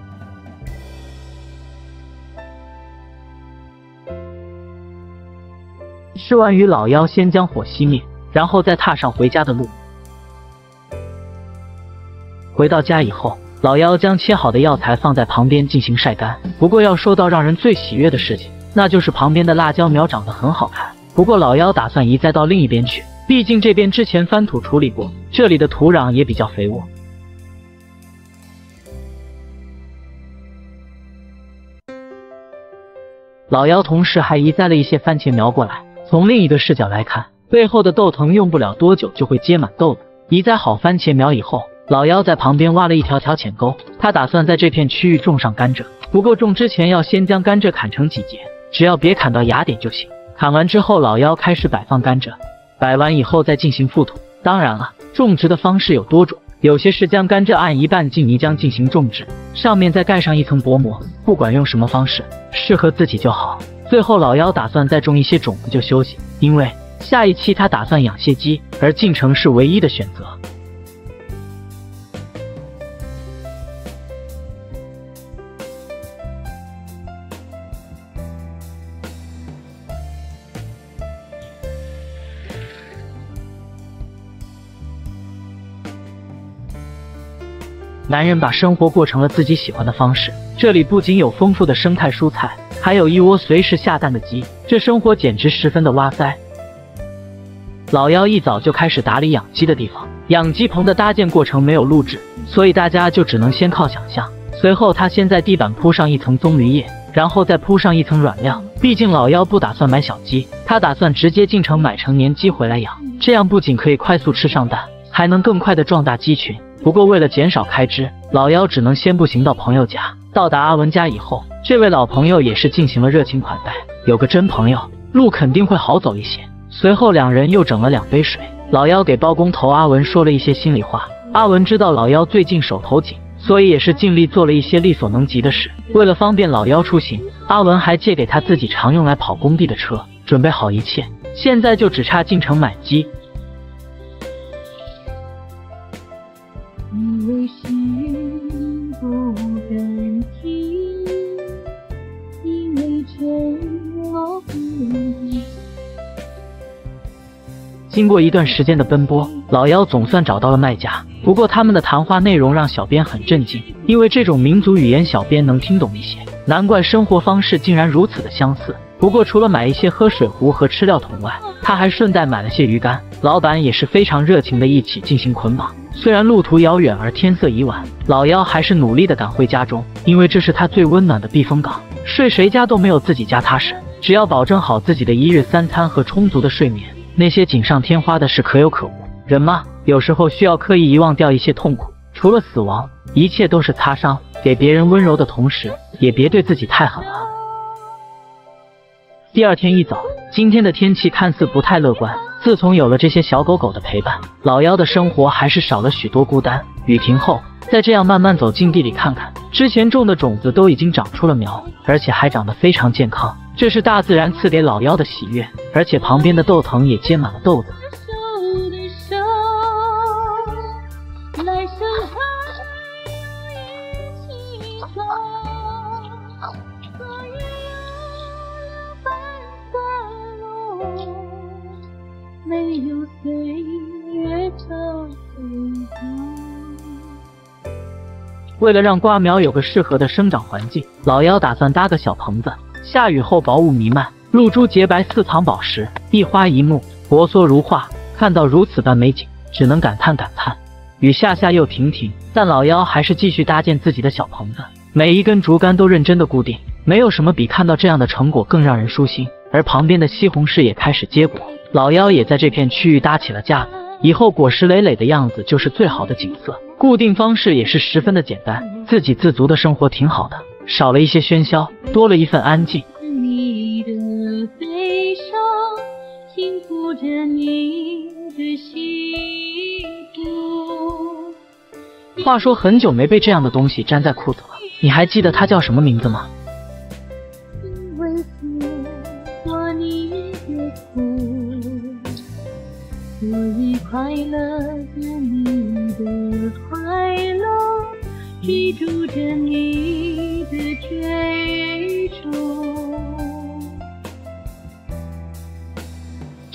[SPEAKER 1] 吃完鱼，老妖先将火熄灭，然后再踏上回家的路。回到家以后，老妖将切好的药材放在旁边进行晒干。不过要说到让人最喜悦的事情，那就是旁边的辣椒苗长得很好看。不过老妖打算移栽到另一边去。毕竟这边之前翻土处理过，这里的土壤也比较肥沃。老妖同时还移栽了一些番茄苗过来。从另一个视角来看，背后的豆藤用不了多久就会结满豆子。移栽好番茄苗以后，老妖在旁边挖了一条条浅沟，他打算在这片区域种上甘蔗。不过种之前要先将甘蔗砍成几节，只要别砍到芽点就行。砍完之后，老妖开始摆放甘蔗，摆完以后再进行覆土。当然了，种植的方式有多种。有些是将甘蔗按一半进泥浆进行种植，上面再盖上一层薄膜。不管用什么方式，适合自己就好。最后，老妖打算再种一些种子就休息，因为下一期他打算养些鸡，而进城是唯一的选择。男人把生活过成了自己喜欢的方式。这里不仅有丰富的生态蔬菜，还有一窝随时下蛋的鸡，这生活简直十分的哇塞！老妖一早就开始打理养鸡的地方。养鸡棚的搭建过程没有录制，所以大家就只能先靠想象。随后，他先在地板铺上一层棕榈叶，然后再铺上一层软料。毕竟老妖不打算买小鸡，他打算直接进城买成年鸡回来养，这样不仅可以快速吃上蛋，还能更快的壮大鸡群。不过为了减少开支，老妖只能先步行到朋友家。到达阿文家以后，这位老朋友也是进行了热情款待。有个真朋友，路肯定会好走一些。随后两人又整了两杯水。老妖给包工头阿文说了一些心里话。阿文知道老妖最近手头紧，所以也是尽力做了一些力所能及的事。为了方便老妖出行，阿文还借给他自己常用来跑工地的车，准备好一切，现在就只差进城买鸡。经过一段时间的奔波，老妖总算找到了卖家。不过他们的谈话内容让小编很震惊，因为这种民族语言小编能听懂一些。难怪生活方式竟然如此的相似。不过除了买一些喝水壶和吃料桶外，他还顺带买了些鱼竿。老板也是非常热情的，一起进行捆绑。虽然路途遥远而天色已晚，老妖还是努力的赶回家中，因为这是他最温暖的避风港。睡谁家都没有自己家踏实。只要保证好自己的一日三餐和充足的睡眠。那些锦上添花的事可有可无，人嘛，有时候需要刻意遗忘掉一些痛苦。除了死亡，一切都是擦伤。给别人温柔的同时，也别对自己太狠了。第二天一早，今天的天气看似不太乐观。自从有了这些小狗狗的陪伴，老妖的生活还是少了许多孤单。雨停后，再这样慢慢走进地里看看，之前种的种子都已经长出了苗，而且还长得非常健康。这是大自然赐给老妖的喜悦，而且旁边的豆藤也结满了豆子。为了让瓜苗有个适合的生长环境，老妖打算搭个小棚子。下雨后，薄雾弥漫，露珠洁白似藏宝石，一花一木，婆娑如画。看到如此般美景，只能感叹感叹。雨下下又停停，但老妖还是继续搭建自己的小棚子，每一根竹竿都认真的固定。没有什么比看到这样的成果更让人舒心。而旁边的西红柿也开始结果，老妖也在这片区域搭起了架子，以后果实累累的样子就是最好的景色。固定方式也是十分的简单，自给自足的生活挺好的。少了一些喧嚣，多了一份安静。话说很久没被这样的东西粘在裤子了，你还记得它叫什么名字吗？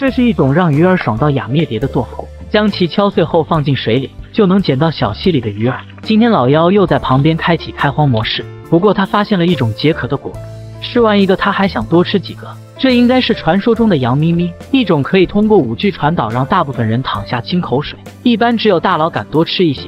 [SPEAKER 1] 这是一种让鱼儿爽到哑灭蝶的做法，将其敲碎后放进水里，就能捡到小溪里的鱼儿。今天老妖又在旁边开启开荒模式，不过他发现了一种解渴的果，吃完一个他还想多吃几个。这应该是传说中的羊咪咪，一种可以通过五句传导让大部分人躺下清口水，一般只有大佬敢多吃一些。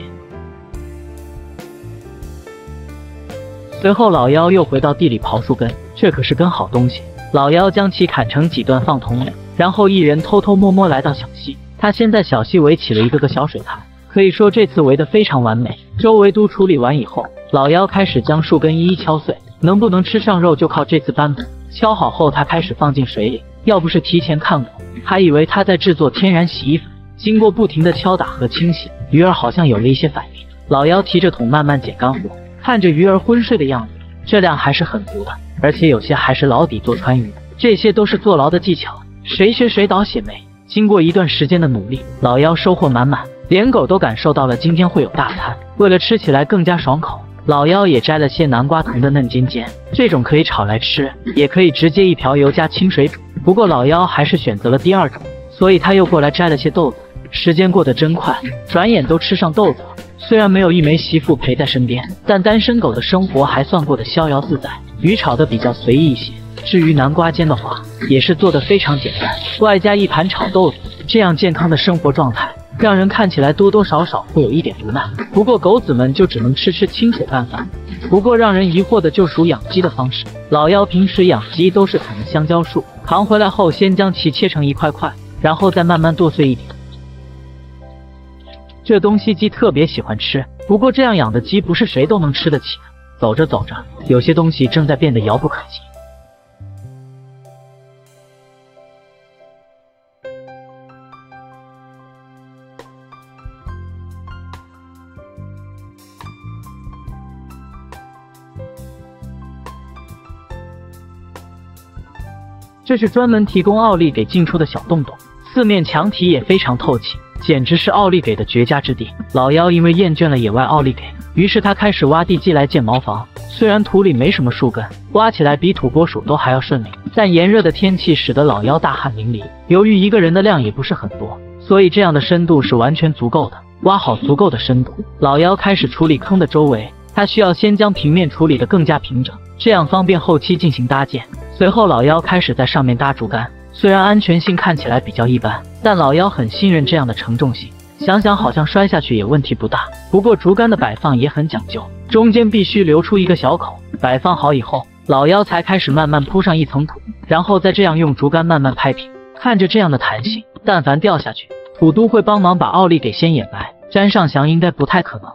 [SPEAKER 1] 随后，老妖又回到地里刨树根，这可是根好东西。老妖将其砍成几段放桶里，然后一人偷偷摸摸来到小溪。他先在小溪围起了一个个小水潭，可以说这次围得非常完美。周围都处理完以后，老妖开始将树根一一敲碎。能不能吃上肉，就靠这次扳补。敲好后，他开始放进水里。要不是提前看过，还以为他在制作天然洗衣粉。经过不停的敲打和清洗，鱼儿好像有了一些反应。老妖提着桶慢慢捡干货，看着鱼儿昏睡的样子，这量还是很足的，而且有些还是牢底坐穿鱼。这些都是坐牢的技巧，谁学谁倒血霉。经过一段时间的努力，老妖收获满满，连狗都感受到了今天会有大餐。为了吃起来更加爽口。老妖也摘了些南瓜藤的嫩尖尖，这种可以炒来吃，也可以直接一瓢油加清水煮。不过老妖还是选择了第二种，所以他又过来摘了些豆子。时间过得真快，转眼都吃上豆子了。虽然没有一枚媳妇陪在身边，但单身狗的生活还算过得逍遥自在。鱼炒的比较随意一些，至于南瓜煎的话，也是做的非常简单，外加一盘炒豆子，这样健康的生活状态。让人看起来多多少少会有一点无奈，不过狗子们就只能吃吃清水拌饭。不过让人疑惑的就属养鸡的方式，老妖平时养鸡都是砍的香蕉树，扛回来后先将其切成一块块，然后再慢慢剁碎一点。这东西鸡特别喜欢吃，不过这样养的鸡不是谁都能吃得起的。走着走着，有些东西正在变得遥不可及。这是专门提供奥利给进出的小洞洞，四面墙体也非常透气，简直是奥利给的绝佳之地。老妖因为厌倦了野外奥利给，于是他开始挖地基来建茅房。虽然土里没什么树根，挖起来比土拨鼠都还要顺利，但炎热的天气使得老妖大汗淋漓。由于一个人的量也不是很多，所以这样的深度是完全足够的。挖好足够的深度，老妖开始处理坑的周围。他需要先将平面处理得更加平整，这样方便后期进行搭建。随后，老妖开始在上面搭竹竿。虽然安全性看起来比较一般，但老妖很信任这样的承重性。想想好像摔下去也问题不大。不过竹竿的摆放也很讲究，中间必须留出一个小口。摆放好以后，老妖才开始慢慢铺上一层土，然后再这样用竹竿慢慢拍平。看着这样的弹性，但凡掉下去，土都会帮忙把奥利给先掩埋，粘上翔应该不太可能。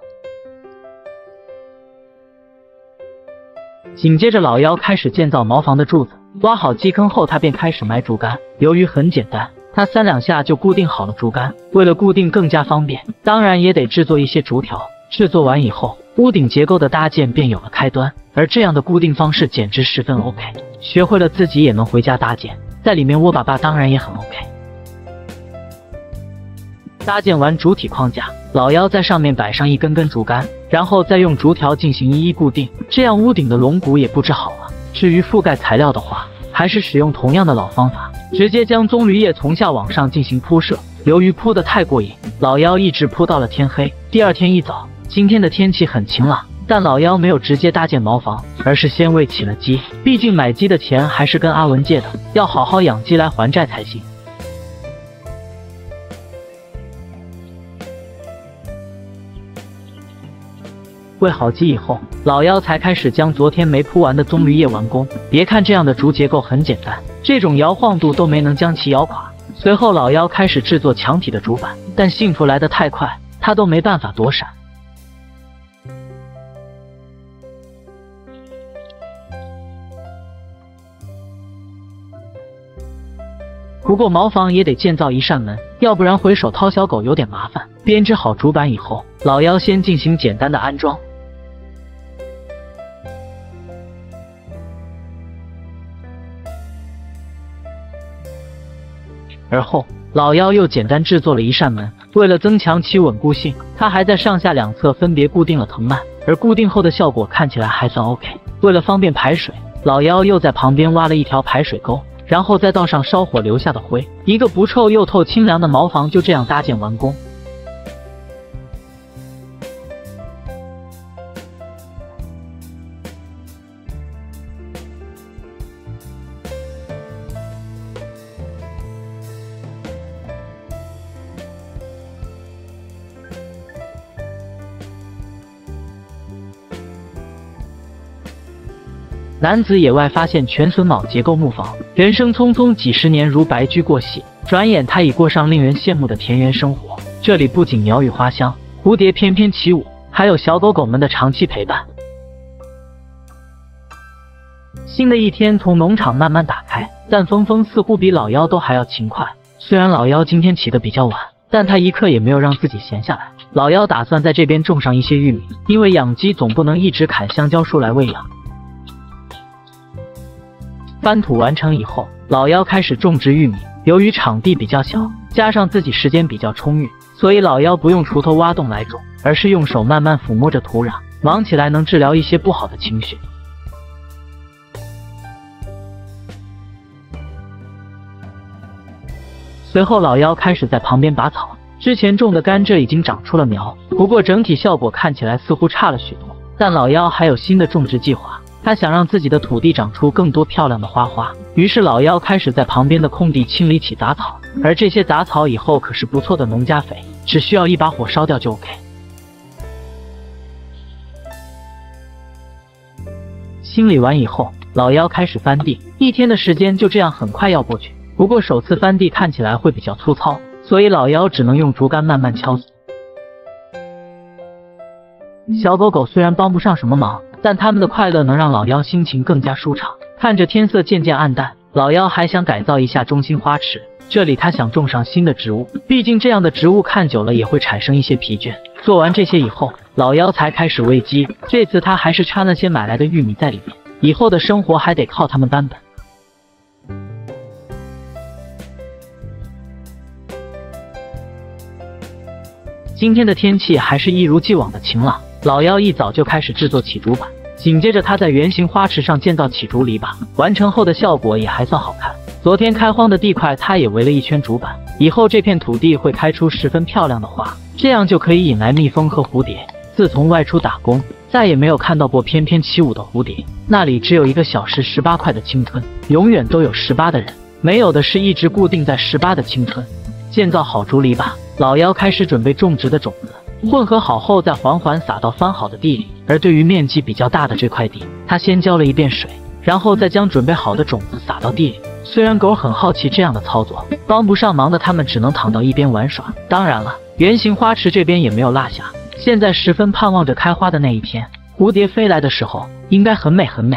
[SPEAKER 1] 紧接着，老妖开始建造茅房的柱子。挖好基坑后，他便开始埋竹竿。由于很简单，他三两下就固定好了竹竿。为了固定更加方便，当然也得制作一些竹条。制作完以后，屋顶结构的搭建便有了开端。而这样的固定方式简直十分 OK，学会了自己也能回家搭建，在里面窝粑粑当然也很 OK。搭建完主体框架，老妖在上面摆上一根根竹竿，然后再用竹条进行一一固定，这样屋顶的龙骨也布置好了。至于覆盖材料的话，还是使用同样的老方法，直接将棕榈叶从下往上进行铺设。由于铺的太过瘾，老妖一直铺到了天黑。第二天一早，今天的天气很晴朗，但老妖没有直接搭建茅房，而是先喂起了鸡。毕竟买鸡的钱还是跟阿文借的，要好好养鸡来还债才行。喂好鸡以后，老妖才开始将昨天没铺完的棕榈叶完工。别看这样的竹结构很简单，这种摇晃度都没能将其摇垮。随后，老妖开始制作墙体的竹板，但幸福来得太快，他都没办法躲闪。不过茅房也得建造一扇门，要不然回手掏小狗有点麻烦。编织好竹板以后，老妖先进行简单的安装。而后，老妖又简单制作了一扇门。为了增强其稳固性，他还在上下两侧分别固定了藤蔓，而固定后的效果看起来还算 OK。为了方便排水，老妖又在旁边挖了一条排水沟，然后再倒上烧火留下的灰，一个不臭又透清凉的茅房就这样搭建完工。男子野外发现全榫卯结构木房，人生匆匆几十年如白驹过隙，转眼他已过上令人羡慕的田园生活。这里不仅鸟语花香，蝴蝶翩翩起舞，还有小狗狗们的长期陪伴。新的一天从农场慢慢打开，但峰峰似乎比老妖都还要勤快。虽然老妖今天起得比较晚，但他一刻也没有让自己闲下来。老妖打算在这边种上一些玉米，因为养鸡总不能一直砍香蕉树来喂养。翻土完成以后，老妖开始种植玉米。由于场地比较小，加上自己时间比较充裕，所以老妖不用锄头挖洞来种，而是用手慢慢抚摸着土壤。忙起来能治疗一些不好的情绪。随后，老妖开始在旁边拔草。之前种的甘蔗已经长出了苗，不过整体效果看起来似乎差了许多。但老妖还有新的种植计划。他想让自己的土地长出更多漂亮的花花，于是老妖开始在旁边的空地清理起杂草，而这些杂草以后可是不错的农家肥，只需要一把火烧掉就 OK。清理完以后，老妖开始翻地，一天的时间就这样很快要过去。不过首次翻地看起来会比较粗糙，所以老妖只能用竹竿慢慢敲。小狗狗虽然帮不上什么忙。但他们的快乐能让老妖心情更加舒畅。看着天色渐渐暗淡，老妖还想改造一下中心花池，这里他想种上新的植物，毕竟这样的植物看久了也会产生一些疲倦。做完这些以后，老妖才开始喂鸡。这次他还是插那些买来的玉米在里面，以后的生活还得靠他们搬本。今天的天气还是一如既往的晴朗。老妖一早就开始制作起竹板，紧接着他在圆形花池上建造起竹篱笆，完成后的效果也还算好看。昨天开荒的地块，他也围了一圈竹板，以后这片土地会开出十分漂亮的花，这样就可以引来蜜蜂和蝴蝶。自从外出打工，再也没有看到过翩翩起舞的蝴蝶，那里只有一个小时十八块的青春，永远都有十八的人，没有的是一直固定在十八的青春。建造好竹篱笆，老妖开始准备种植的种子。混合好后，再缓缓撒到翻好的地里。而对于面积比较大的这块地，他先浇了一遍水，然后再将准备好的种子撒到地里。虽然狗很好奇这样的操作，帮不上忙的他们只能躺到一边玩耍。当然了，圆形花池这边也没有落下，现在十分盼望着开花的那一天。蝴蝶飞来的时候，应该很美很美。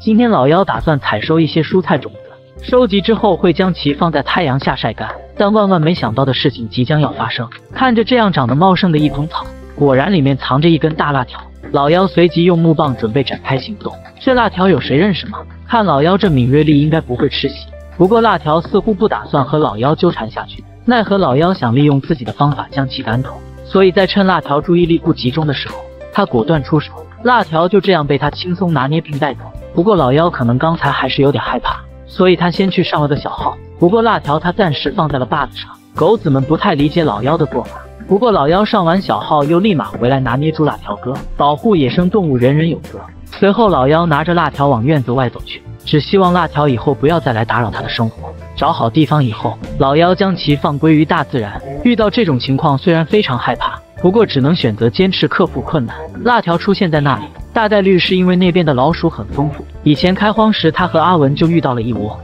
[SPEAKER 1] 今天老妖打算采收一些蔬菜种子。收集之后会将其放在太阳下晒干，但万万没想到的事情即将要发生。看着这样长得茂盛的一捧草，果然里面藏着一根大辣条。老妖随即用木棒准备展开行动。这辣条有谁认识吗？看老妖这敏锐力，应该不会吃席。不过辣条似乎不打算和老妖纠缠下去，奈何老妖想利用自己的方法将其赶走，所以在趁辣条注意力不集中的时候，他果断出手，辣条就这样被他轻松拿捏并带走。不过老妖可能刚才还是有点害怕。所以他先去上了个小号，不过辣条他暂时放在了把子上。狗子们不太理解老妖的做法，不过老妖上完小号又立马回来拿捏住辣条哥，保护野生动物人人有责。随后老妖拿着辣条往院子外走去，只希望辣条以后不要再来打扰他的生活。找好地方以后，老妖将其放归于大自然。遇到这种情况虽然非常害怕，不过只能选择坚持克服困难。辣条出现在那里。大概率是因为那边的老鼠很丰富。以前开荒时，他和阿文就遇到了一窝。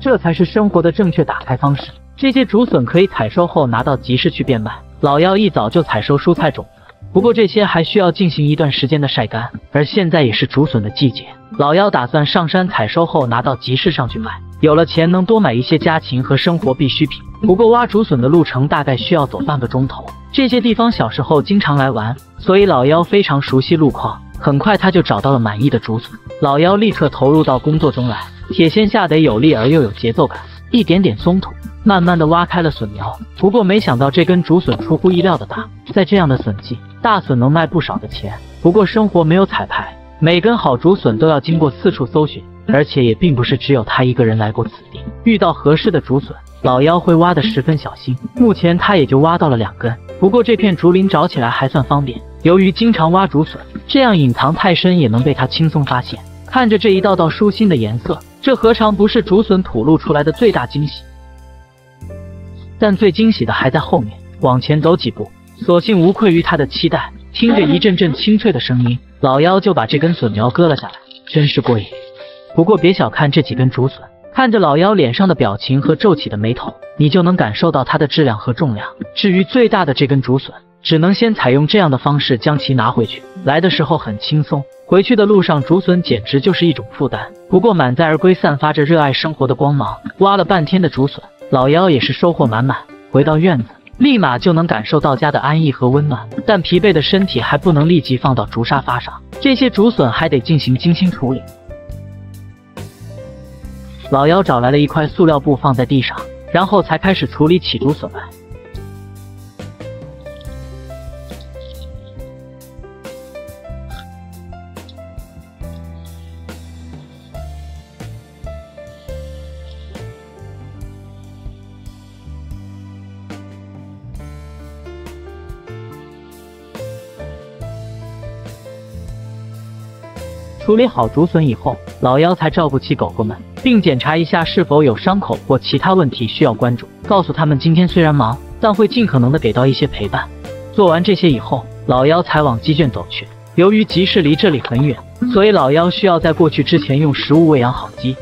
[SPEAKER 1] 这才是生活的正确打开方式。这些竹笋可以采收后拿到集市去变卖。老妖一早就采收蔬菜种子，不过这些还需要进行一段时间的晒干。而现在也是竹笋的季节，老妖打算上山采收后拿到集市上去卖。有了钱，能多买一些家禽和生活必需品。不过挖竹笋的路程大概需要走半个钟头。这些地方小时候经常来玩，所以老妖非常熟悉路况。很快他就找到了满意的竹笋，老妖立刻投入到工作中来。铁锨下得有力而又有节奏感，一点点松土，慢慢的挖开了笋苗。不过没想到这根竹笋出乎意料的大，在这样的笋季，大笋能卖不少的钱。不过生活没有彩排，每根好竹笋都要经过四处搜寻。而且也并不是只有他一个人来过此地。遇到合适的竹笋，老妖会挖得十分小心。目前他也就挖到了两根，不过这片竹林找起来还算方便。由于经常挖竹笋，这样隐藏太深也能被他轻松发现。看着这一道道舒心的颜色，这何尝不是竹笋吐露出来的最大惊喜？但最惊喜的还在后面。往前走几步，所幸无愧于他的期待。听着一阵阵清脆的声音，老妖就把这根笋苗割了下来，真是过瘾。不过别小看这几根竹笋，看着老妖脸上的表情和皱起的眉头，你就能感受到它的质量和重量。至于最大的这根竹笋，只能先采用这样的方式将其拿回去。来的时候很轻松，回去的路上竹笋简直就是一种负担。不过满载而归，散发着热爱生活的光芒。挖了半天的竹笋，老妖也是收获满满。回到院子。立马就能感受到家的安逸和温暖，但疲惫的身体还不能立即放到竹沙发上，这些竹笋还得进行精心处理。老妖找来了一块塑料布放在地上，然后才开始处理起竹笋来。处理好竹笋以后，老妖才照顾起狗狗们，并检查一下是否有伤口或其他问题需要关注。告诉他们，今天虽然忙，但会尽可能的给到一些陪伴。做完这些以后，老妖才往鸡圈走去。由于集市离这里很远，所以老妖需要在过去之前用食物喂养好鸡。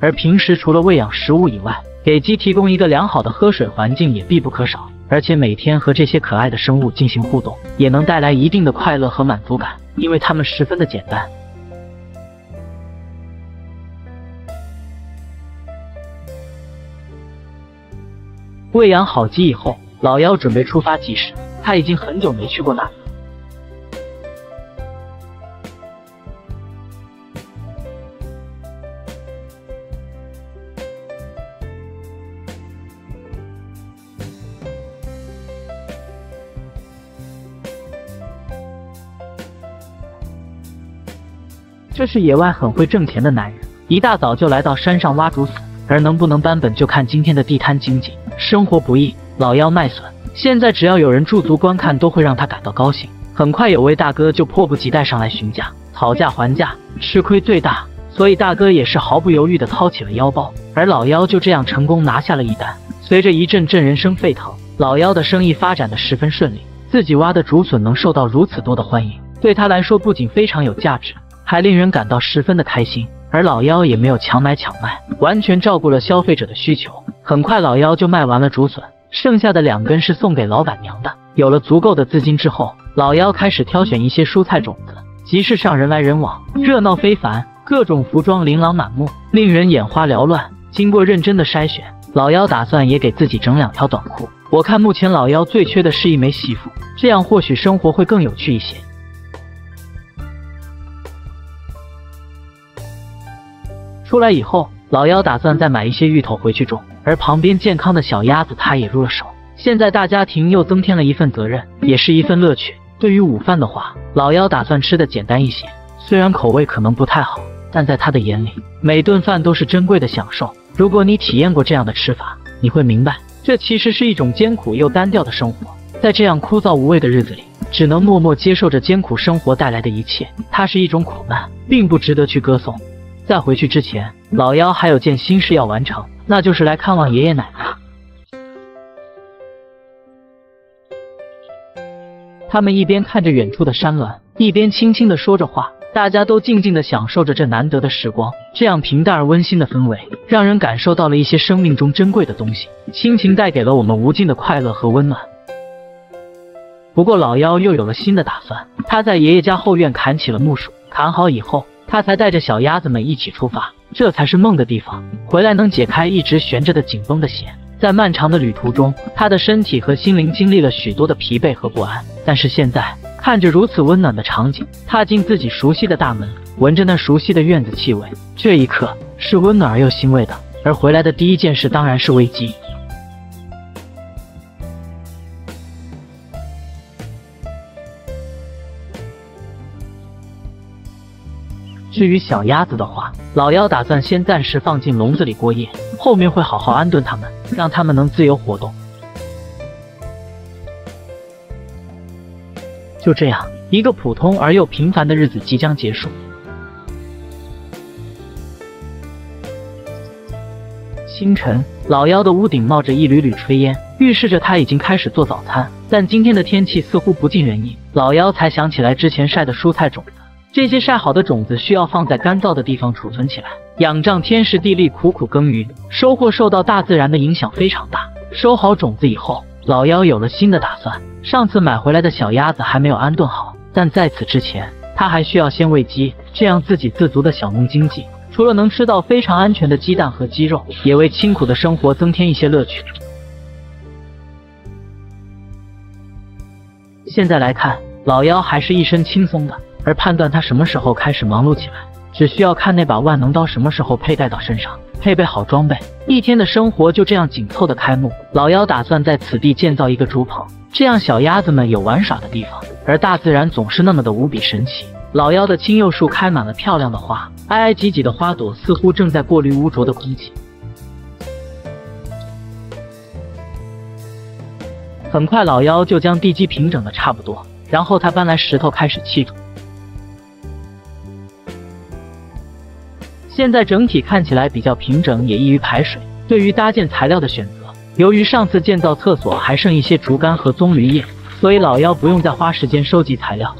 [SPEAKER 1] 而平时除了喂养食物以外，给鸡提供一个良好的喝水环境也必不可少，而且每天和这些可爱的生物进行互动，也能带来一定的快乐和满足感，因为它们十分的简单。喂养好鸡以后，老妖准备出发集市，他已经很久没去过那里。这是野外很会挣钱的男人，一大早就来到山上挖竹笋，而能不能搬本就看今天的地摊经济。生活不易，老妖卖笋，现在只要有人驻足观看，都会让他感到高兴。很快有位大哥就迫不及待上来询价，讨价还价，吃亏最大，所以大哥也是毫不犹豫地掏起了腰包，而老妖就这样成功拿下了一单。随着一阵阵人声沸腾，老妖的生意发展的十分顺利，自己挖的竹笋能受到如此多的欢迎，对他来说不仅非常有价值。还令人感到十分的开心，而老妖也没有强买强卖，完全照顾了消费者的需求。很快，老妖就卖完了竹笋，剩下的两根是送给老板娘的。有了足够的资金之后，老妖开始挑选一些蔬菜种子。集市上人来人往，热闹非凡，各种服装琳琅满目，令人眼花缭乱。经过认真的筛选，老妖打算也给自己整两条短裤。我看目前老妖最缺的是一枚媳妇，这样或许生活会更有趣一些。出来以后，老妖打算再买一些芋头回去种，而旁边健康的小鸭子他也入了手。现在大家庭又增添了一份责任，也是一份乐趣。对于午饭的话，老妖打算吃的简单一些，虽然口味可能不太好，但在他的眼里，每顿饭都是珍贵的享受。如果你体验过这样的吃法，你会明白，这其实是一种艰苦又单调的生活。在这样枯燥无味的日子里，只能默默接受着艰苦生活带来的一切，它是一种苦难，并不值得去歌颂。在回去之前，老妖还有件心事要完成，那就是来看望爷爷奶奶。他们一边看着远处的山峦，一边轻轻的说着话，大家都静静的享受着这难得的时光。这样平淡而温馨的氛围，让人感受到了一些生命中珍贵的东西。亲情带给了我们无尽的快乐和温暖。不过老妖又有了新的打算，他在爷爷家后院砍起了木薯，砍好以后。他才带着小鸭子们一起出发，这才是梦的地方。回来能解开一直悬着的紧绷的弦。在漫长的旅途中，他的身体和心灵经历了许多的疲惫和不安。但是现在看着如此温暖的场景，踏进自己熟悉的大门，闻着那熟悉的院子气味，这一刻是温暖而又欣慰的。而回来的第一件事当然是危机。至于小鸭子的话，老妖打算先暂时放进笼子里过夜，后面会好好安顿它们，让它们能自由活动。就这样，一个普通而又平凡的日子即将结束。清晨，老妖的屋顶冒着一缕缕炊烟，预示着他已经开始做早餐。但今天的天气似乎不尽人意，老妖才想起来之前晒的蔬菜种子。这些晒好的种子需要放在干燥的地方储存起来，仰仗天时地利，苦苦耕耘，收获受到大自然的影响非常大。收好种子以后，老妖有了新的打算。上次买回来的小鸭子还没有安顿好，但在此之前，他还需要先喂鸡，这样自给自足的小农经济，除了能吃到非常安全的鸡蛋和鸡肉，也为清苦的生活增添一些乐趣。现在来看，老妖还是一身轻松的。而判断他什么时候开始忙碌起来，只需要看那把万能刀什么时候佩戴到身上，配备好装备，一天的生活就这样紧凑的开幕。老妖打算在此地建造一个竹棚，这样小鸭子们有玩耍的地方。而大自然总是那么的无比神奇。老妖的青柚树开满了漂亮的花，挨挨挤挤的花朵似乎正在过滤污浊的空气。很快，老妖就将地基平整的差不多，然后他搬来石头开始砌筑。现在整体看起来比较平整，也易于排水。对于搭建材料的选择，由于上次建造厕所还剩一些竹竿和棕榈叶，所以老妖不用再花时间收集材料。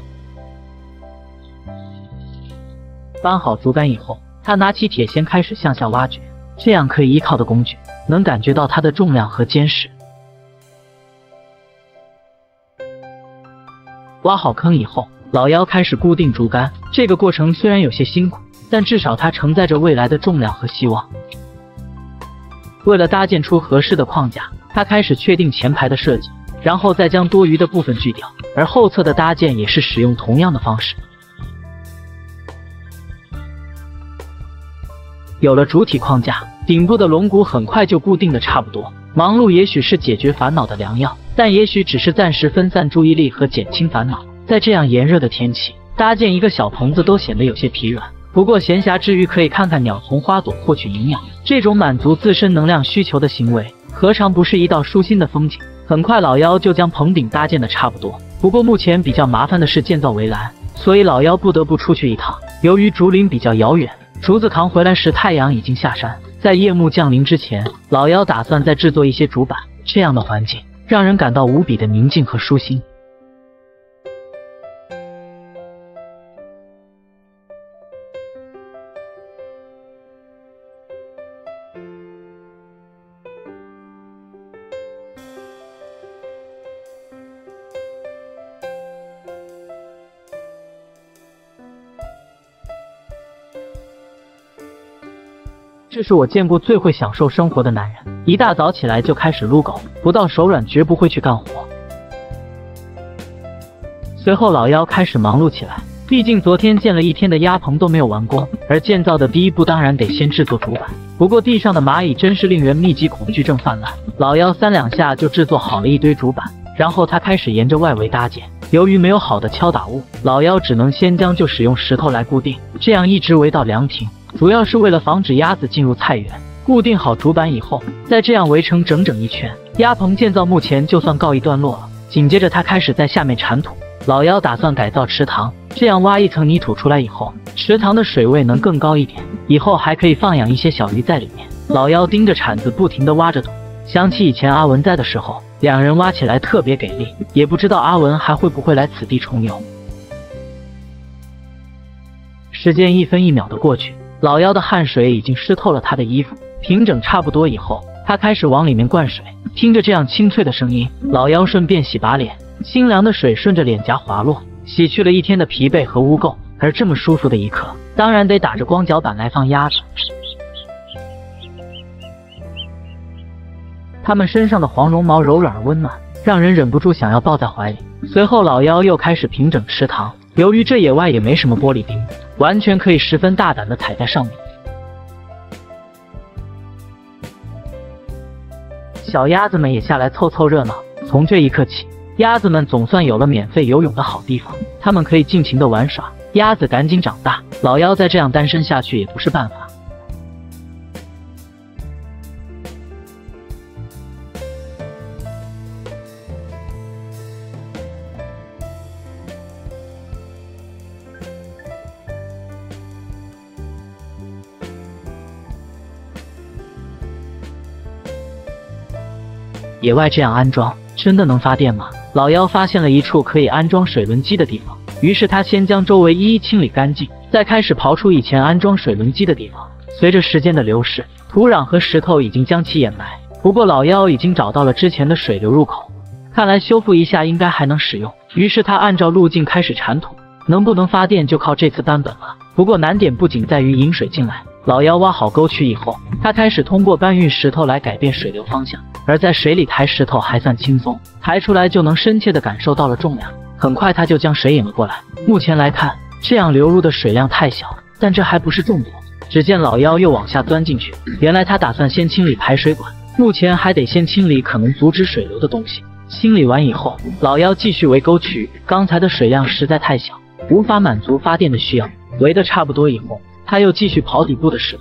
[SPEAKER 1] 搬好竹竿以后，他拿起铁锨开始向下挖掘，这样可以依靠的工具能感觉到它的重量和坚实。挖好坑以后，老妖开始固定竹竿，这个过程虽然有些辛苦。但至少它承载着未来的重量和希望。为了搭建出合适的框架，他开始确定前排的设计，然后再将多余的部分锯掉。而后侧的搭建也是使用同样的方式。有了主体框架，顶部的龙骨很快就固定的差不多。忙碌也许是解决烦恼的良药，但也许只是暂时分散注意力和减轻烦恼。在这样炎热的天气，搭建一个小棚子都显得有些疲软。不过闲暇之余可以看看鸟从花朵获取营养，这种满足自身能量需求的行为，何尝不是一道舒心的风景？很快，老妖就将棚顶搭建的差不多。不过目前比较麻烦的是建造围栏，所以老妖不得不出去一趟。由于竹林比较遥远，竹子扛回来时太阳已经下山。在夜幕降临之前，老妖打算再制作一些竹板，这样的环境让人感到无比的宁静和舒心。这是我见过最会享受生活的男人，一大早起来就开始撸狗，不到手软绝不会去干活。随后老妖开始忙碌起来，毕竟昨天建了一天的鸭棚都没有完工，而建造的第一步当然得先制作主板。不过地上的蚂蚁真是令人密集恐惧症泛滥，老妖三两下就制作好了一堆主板，然后他开始沿着外围搭建。由于没有好的敲打物，老妖只能先将就使用石头来固定，这样一直围到凉亭。主要是为了防止鸭子进入菜园。固定好竹板以后，再这样围成整整一圈，鸭棚建造目前就算告一段落了。紧接着，他开始在下面铲土。老妖打算改造池塘，这样挖一层泥土出来以后，池塘的水位能更高一点，以后还可以放养一些小鱼在里面。老妖盯着铲子，不停地挖着土。想起以前阿文在的时候，两人挖起来特别给力，也不知道阿文还会不会来此地重游。时间一分一秒的过去。老妖的汗水已经湿透了他的衣服，平整差不多以后，他开始往里面灌水。听着这样清脆的声音，老妖顺便洗把脸，清凉的水顺着脸颊滑落，洗去了一天的疲惫和污垢。而这么舒服的一刻，当然得打着光脚板来放鸭子。它们身上的黄绒毛柔软而温暖，让人忍不住想要抱在怀里。随后，老妖又开始平整池塘。由于这野外也没什么玻璃钉。完全可以十分大胆的踩在上面。小鸭子们也下来凑凑热闹。从这一刻起，鸭子们总算有了免费游泳的好地方，它们可以尽情的玩耍。鸭子赶紧长大，老妖再这样单身下去也不是办法。野外这样安装真的能发电吗？老妖发现了一处可以安装水轮机的地方，于是他先将周围一一清理干净，再开始刨出以前安装水轮机的地方。随着时间的流逝，土壤和石头已经将其掩埋。不过老妖已经找到了之前的水流入口，看来修复一下应该还能使用。于是他按照路径开始铲土，能不能发电就靠这次版本了。不过难点不仅在于引水进来。老妖挖好沟渠以后，他开始通过搬运石头来改变水流方向。而在水里抬石头还算轻松，抬出来就能深切地感受到了重量。很快他就将水引了过来。目前来看，这样流入的水量太小，但这还不是重点。只见老妖又往下钻进去，原来他打算先清理排水管，目前还得先清理可能阻止水流的东西。清理完以后，老妖继续围沟渠。刚才的水量实在太小，无法满足发电的需要。围的差不多以后。他又继续刨底部的石，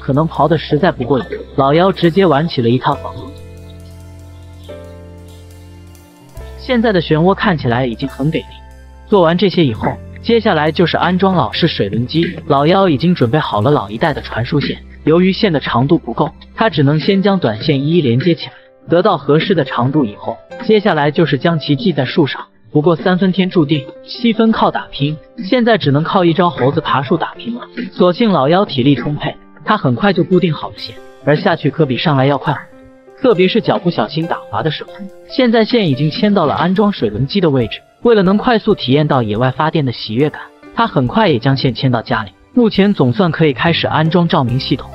[SPEAKER 1] 可能刨的实在不过瘾，老妖直接玩起了一套房。现在的漩涡看起来已经很给力。做完这些以后，接下来就是安装老式水轮机。老妖已经准备好了老一代的传输线，由于线的长度不够，他只能先将短线一一连接起来。得到合适的长度以后，接下来就是将其系在树上。不过三分天注定，七分靠打拼，现在只能靠一招猴子爬树打拼了。所幸老妖体力充沛，他很快就固定好了线，而下去可比上来要快很多。特别是脚不小心打滑的时候。现在线已经牵到了安装水轮机的位置。为了能快速体验到野外发电的喜悦感，他很快也将线牵到家里。目前总算可以开始安装照明系统。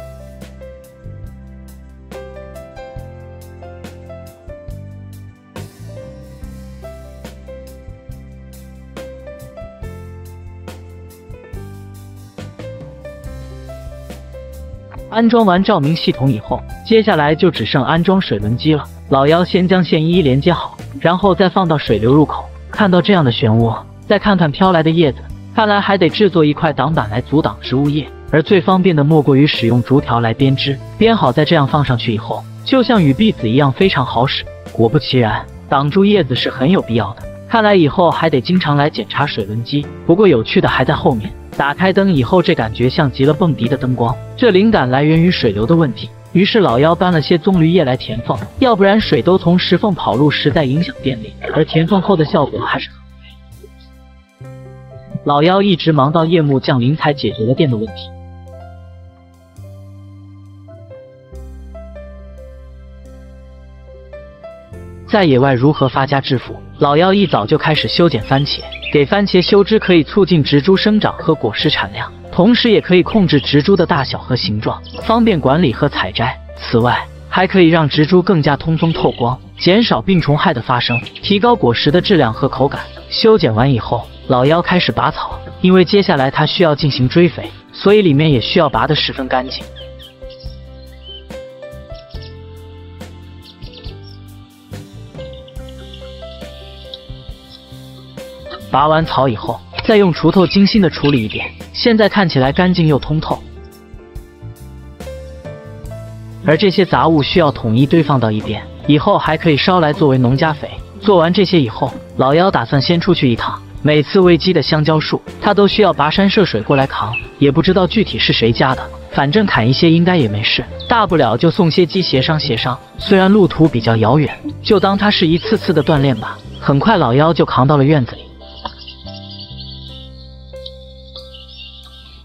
[SPEAKER 1] 安装完照明系统以后，接下来就只剩安装水轮机了。老妖先将线一一连接好，然后再放到水流入口。看到这样的漩涡，再看看飘来的叶子，看来还得制作一块挡板来阻挡植物叶。而最方便的莫过于使用竹条来编织，编好再这样放上去以后，就像雨碧子一样非常好使。果不其然，挡住叶子是很有必要的。看来以后还得经常来检查水轮机。不过有趣的还在后面。打开灯以后，这感觉像极了蹦迪的灯光。这灵感来源于水流的问题。于是老妖搬了些棕榈叶来填缝，要不然水都从石缝跑路，实在影响电力。而填缝后的效果还是很。老妖一直忙到夜幕降临，才解决了电的问题。在野外如何发家致富？老妖一早就开始修剪番茄。给番茄修枝可以促进植株生长和果实产量，同时也可以控制植株的大小和形状，方便管理和采摘。此外，还可以让植株更加通风透光，减少病虫害的发生，提高果实的质量和口感。修剪完以后，老妖开始拔草，因为接下来它需要进行追肥，所以里面也需要拔得十分干净。拔完草以后，再用锄头精心的处理一遍，现在看起来干净又通透。而这些杂物需要统一堆放到一边，以后还可以烧来作为农家肥。做完这些以后，老妖打算先出去一趟。每次喂鸡的香蕉树，他都需要跋山涉水过来扛，也不知道具体是谁家的，反正砍一些应该也没事，大不了就送些鸡协商协商。虽然路途比较遥远，就当它是一次次的锻炼吧。很快，老妖就扛到了院子里。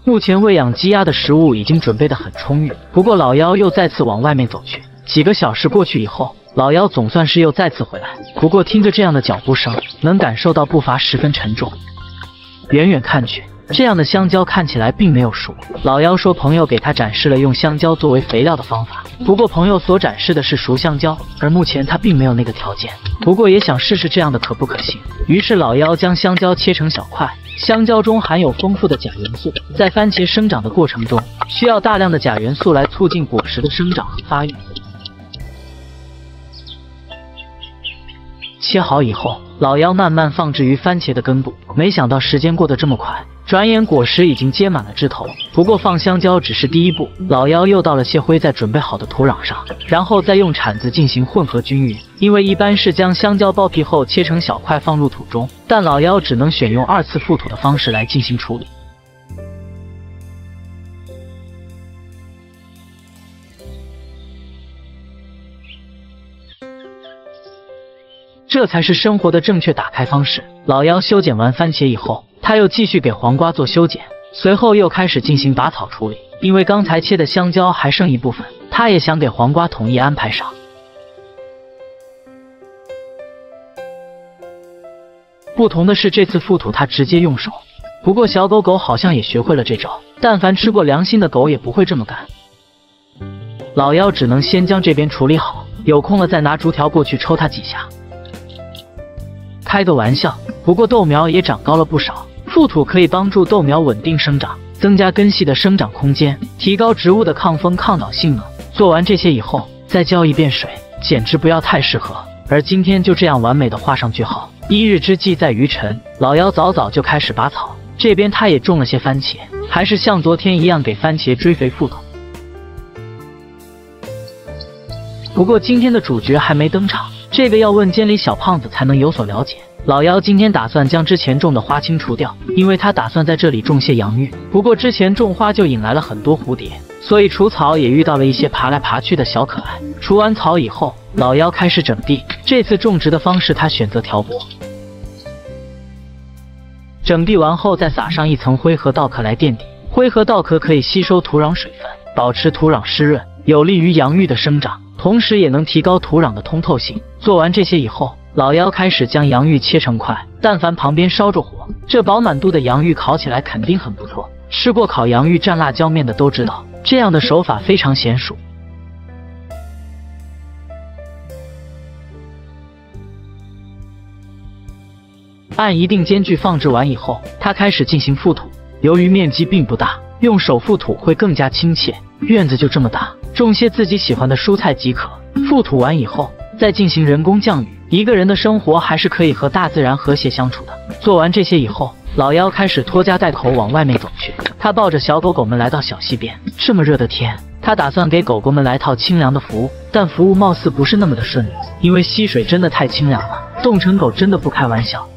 [SPEAKER 1] 目前喂养鸡鸭的食物已经准备得很充裕，不过老妖又再次往外面走去。几个小时过去以后，老妖总算是又再次回来。不过听着这样的脚步声，能感受到步伐十分沉重。远远看去，这样的香蕉看起来并没有熟。老妖说，朋友给他展示了用香蕉作为肥料的方法，不过朋友所展示的是熟香蕉，而目前他并没有那个条件。不过也想试试这样的可不可行。于是老妖将香蕉切成小块。香蕉中含有丰富的钾元素，在番茄生长的过程中，需要大量的钾元素来促进果实的生长和发育。切好以后，老妖慢慢放置于番茄的根部。没想到时间过得这么快。转眼果实已经结满了枝头，不过放香蕉只是第一步。老妖又倒了些灰在准备好的土壤上，然后再用铲子进行混合均匀。因为一般是将香蕉剥皮后切成小块放入土中，但老妖只能选用二次覆土的方式来进行处理。这才是生活的正确打开方式。老妖修剪完番茄以后，他又继续给黄瓜做修剪，随后又开始进行拔草处理。因为刚才切的香蕉还剩一部分，他也想给黄瓜统一安排上。不同的是，这次覆土他直接用手。不过小狗狗好像也学会了这招，但凡吃过良心的狗也不会这么干。老妖只能先将这边处理好，有空了再拿竹条过去抽它几下。开个玩笑，不过豆苗也长高了不少。覆土可以帮助豆苗稳定生长，增加根系的生长空间，提高植物的抗风抗倒性能。做完这些以后，再浇一遍水，简直不要太适合。而今天就这样完美的画上句号。一日之计在于晨，老妖早早就开始拔草。这边他也种了些番茄，还是像昨天一样给番茄追肥覆土。不过今天的主角还没登场，这个要问监理小胖子才能有所了解。老妖今天打算将之前种的花清除掉，因为他打算在这里种些洋芋。不过之前种花就引来了很多蝴蝶，所以除草也遇到了一些爬来爬去的小可爱。除完草以后，老妖开始整地。这次种植的方式他选择挑播。整地完后，再撒上一层灰和稻壳来垫底。灰和稻壳可以吸收土壤水分，保持土壤湿润，有利于洋芋的生长，同时也能提高土壤的通透性。做完这些以后，老妖开始将洋芋切成块。但凡旁边烧着火，这饱满度的洋芋烤起来肯定很不错。吃过烤洋芋蘸辣椒面的都知道，这样的手法非常娴熟。按一定间距放置完以后，他开始进行覆土。由于面积并不大，用手覆土会更加亲切。院子就这么大，种些自己喜欢的蔬菜即可。覆土完以后，再进行人工降雨。一个人的生活还是可以和大自然和谐相处的。做完这些以后，老妖开始拖家带口往外面走去。他抱着小狗狗们来到小溪边。这么热的天，他打算给狗狗们来套清凉的服务，但服务貌似不是那么的顺利，因为溪水真的太清凉了，冻成狗真的不开玩笑。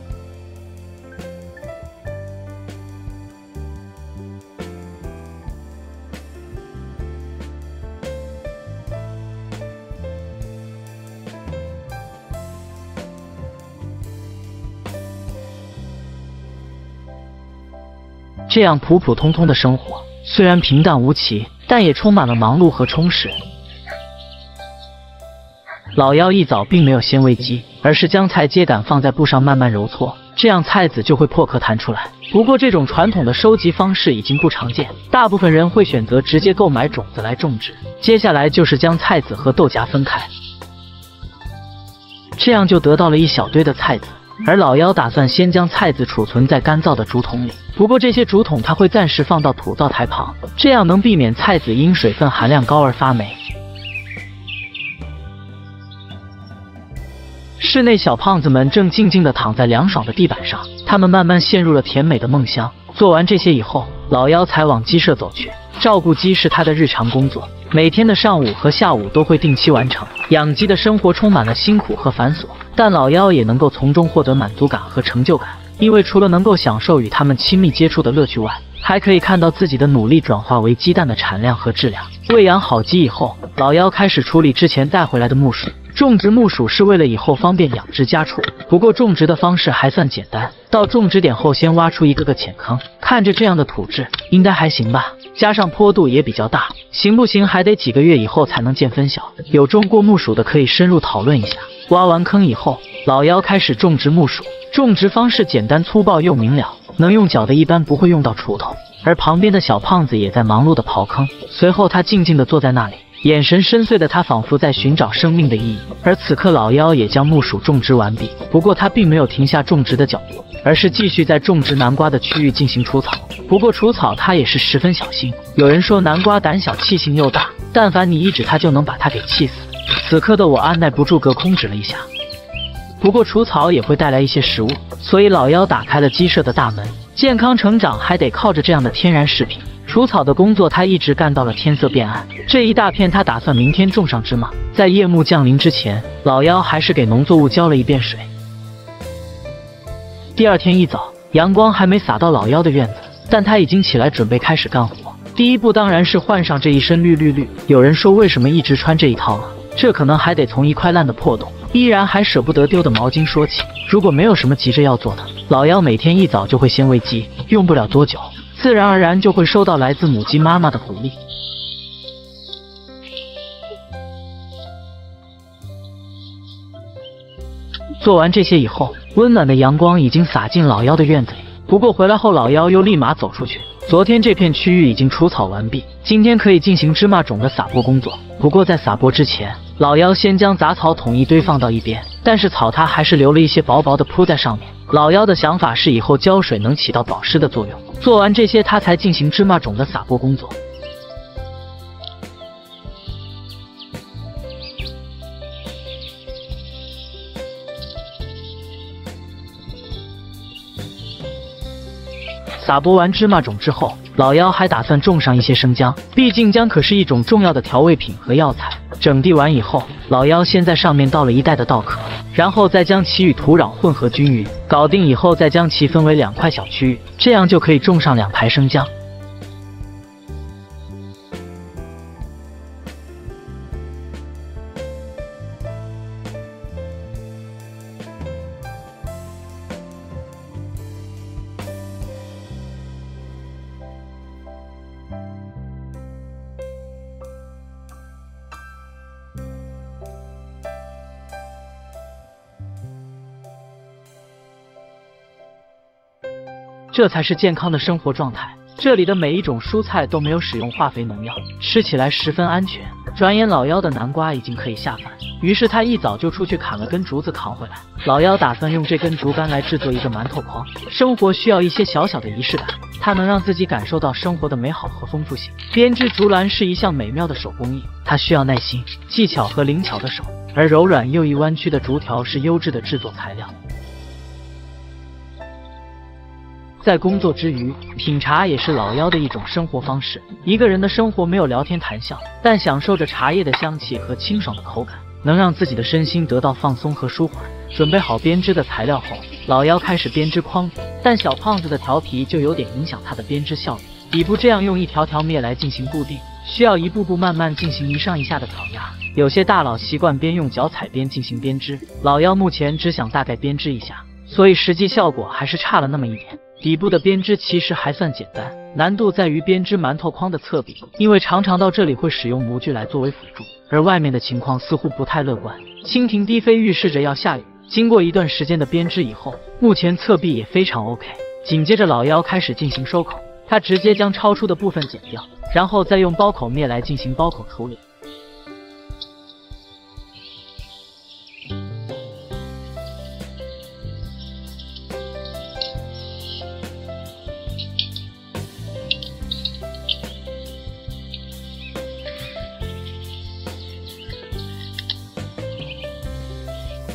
[SPEAKER 1] 这样普普通通的生活，虽然平淡无奇，但也充满了忙碌和充实。老妖一早并没有先喂鸡，而是将菜秸秆放在布上慢慢揉搓，这样菜籽就会破壳弹出来。不过这种传统的收集方式已经不常见，大部分人会选择直接购买种子来种植。接下来就是将菜籽和豆荚分开，这样就得到了一小堆的菜籽。而老妖打算先将菜籽储存在干燥的竹筒里，不过这些竹筒他会暂时放到土灶台旁，这样能避免菜籽因水分含量高而发霉。室内小胖子们正静静地躺在凉爽的地板上，他们慢慢陷入了甜美的梦乡。做完这些以后，老妖才往鸡舍走去。照顾鸡是他的日常工作，每天的上午和下午都会定期完成。养鸡的生活充满了辛苦和繁琐。但老妖也能够从中获得满足感和成就感，因为除了能够享受与他们亲密接触的乐趣外，还可以看到自己的努力转化为鸡蛋的产量和质量。喂养好鸡以后，老妖开始处理之前带回来的木薯。种植木薯是为了以后方便养殖家畜，不过种植的方式还算简单。到种植点后，先挖出一个个浅坑，看着这样的土质，应该还行吧。加上坡度也比较大，行不行还得几个月以后才能见分晓。有种过木薯的可以深入讨论一下。挖完坑以后，老妖开始种植木薯。种植方式简单粗暴又明了，能用脚的一般不会用到锄头。而旁边的小胖子也在忙碌的刨坑。随后他静静的坐在那里，眼神深邃的他仿佛在寻找生命的意义。而此刻老妖也将木薯种植完毕，不过他并没有停下种植的脚步，而是继续在种植南瓜的区域进行除草。不过除草他也是十分小心。有人说南瓜胆小，气性又大，但凡你一指它就能把它给气死。此刻的我按耐不住隔空指了一下，不过除草也会带来一些食物，所以老妖打开了鸡舍的大门。健康成长还得靠着这样的天然食品。除草的工作他一直干到了天色变暗。这一大片他打算明天种上芝麻。在夜幕降临之前，老妖还是给农作物浇了一遍水。第二天一早，阳光还没洒到老妖的院子，但他已经起来准备开始干活。第一步当然是换上这一身绿绿绿。有人说为什么一直穿这一套呢？这可能还得从一块烂的破洞，依然还舍不得丢的毛巾说起。如果没有什么急着要做的，老妖每天一早就会先喂鸡，用不了多久，自然而然就会收到来自母鸡妈妈的鼓励。做完这些以后，温暖的阳光已经洒进老妖的院子里。不过回来后，老妖又立马走出去。昨天这片区域已经除草完毕，今天可以进行芝麻种的撒播工作。不过在撒播之前，老妖先将杂草统一堆放到一边，但是草它还是留了一些薄薄的铺在上面。老妖的想法是以后浇水能起到保湿的作用。做完这些，他才进行芝麻种的撒播工作。撒播完芝麻种之后，老妖还打算种上一些生姜，毕竟姜可是一种重要的调味品和药材。整地完以后，老妖先在上面倒了一袋的稻壳，然后再将其与土壤混合均匀，搞定以后再将其分为两块小区域，这样就可以种上两排生姜。这才是健康的生活状态。这里的每一种蔬菜都没有使用化肥农药，吃起来十分安全。转眼老妖的南瓜已经可以下饭，于是他一早就出去砍了根竹子扛回来。老妖打算用这根竹竿来制作一个馒头筐。生活需要一些小小的仪式感，它能让自己感受到生活的美好和丰富性。编织竹篮是一项美妙的手工艺，它需要耐心、技巧和灵巧的手，而柔软又易弯曲的竹条是优质的制作材料。在工作之余，品茶也是老妖的一种生活方式。一个人的生活没有聊天谈笑，但享受着茶叶的香气和清爽的口感，能让自己的身心得到放松和舒缓。准备好编织的材料后，老妖开始编织筐子。但小胖子的调皮就有点影响他的编织效率。底部这样用一条条篾来进行固定，需要一步步慢慢进行一上一下的挑压。有些大佬习惯边用脚踩边进行编织，老妖目前只想大概编织一下，所以实际效果还是差了那么一点。底部的编织其实还算简单，难度在于编织馒头筐的侧壁，因为常常到这里会使用模具来作为辅助，而外面的情况似乎不太乐观。蜻蜓低飞预示着要下雨。经过一段时间的编织以后，目前侧壁也非常 OK。紧接着老妖开始进行收口，他直接将超出的部分剪掉，然后再用包口篾来进行包口处理。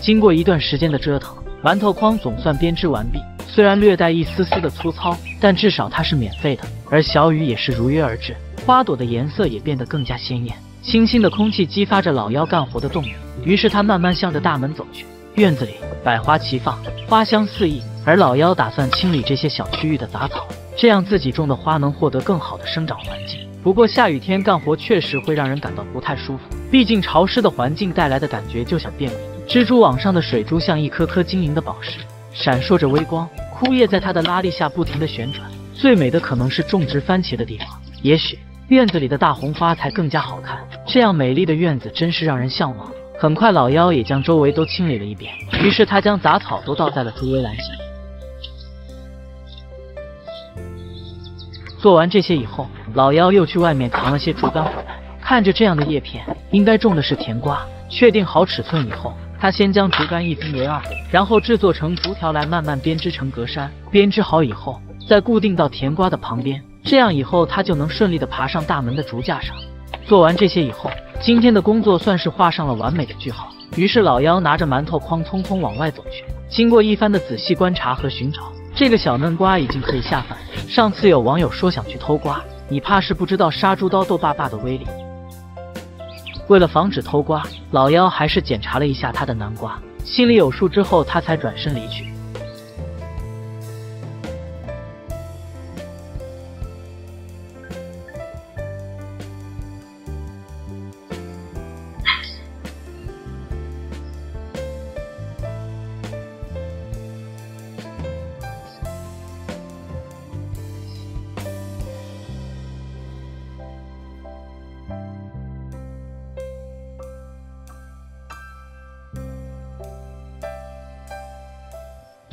[SPEAKER 1] 经过一段时间的折腾，馒头筐总算编织完毕。虽然略带一丝丝的粗糙，但至少它是免费的。而小雨也是如约而至，花朵的颜色也变得更加鲜艳。清新的空气激发着老妖干活的动力，于是他慢慢向着大门走去。院子里百花齐放，花香四溢。而老妖打算清理这些小区域的杂草，这样自己种的花能获得更好的生长环境。不过下雨天干活确实会让人感到不太舒服，毕竟潮湿的环境带来的感觉就像便秘。蜘蛛网上的水珠像一颗颗晶莹的宝石，闪烁着微光。枯叶在它的拉力下不停地旋转。最美的可能是种植番茄的地方，也许院子里的大红花才更加好看。这样美丽的院子真是让人向往。很快，老妖也将周围都清理了一遍，于是他将杂草都倒在了竹围栏下。做完这些以后，老妖又去外面扛了些竹竿回来。看着这样的叶片，应该种的是甜瓜。确定好尺寸以后。他先将竹竿一分为二，然后制作成竹条来慢慢编织成格栅。编织好以后，再固定到甜瓜的旁边，这样以后他就能顺利的爬上大门的竹架上。做完这些以后，今天的工作算是画上了完美的句号。于是老妖拿着馒头筐匆匆往外走去。经过一番的仔细观察和寻找，这个小嫩瓜已经可以下饭。上次有网友说想去偷瓜，你怕是不知道杀猪刀豆爸爸的威力。为了防止偷瓜，老妖还是检查了一下他的南瓜，心里有数之后，他才转身离去。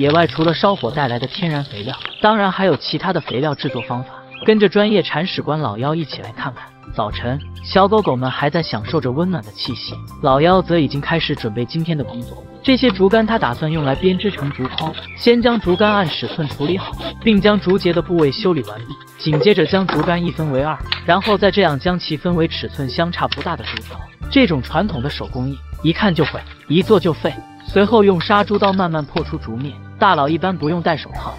[SPEAKER 1] 野外除了烧火带来的天然肥料，当然还有其他的肥料制作方法。跟着专业铲屎官老妖一起来看看。早晨，小狗狗们还在享受着温暖的气息，老妖则已经开始准备今天的工作。这些竹竿他打算用来编织成竹筐，先将竹竿按尺寸处理好，并将竹节的部位修理完毕。紧接着将竹竿一分为二，然后再这样将其分为尺寸相差不大的竹条。这种传统的手工艺，一看就会，一做就废。随后用杀猪刀慢慢破出竹面，大佬一般不用戴手套。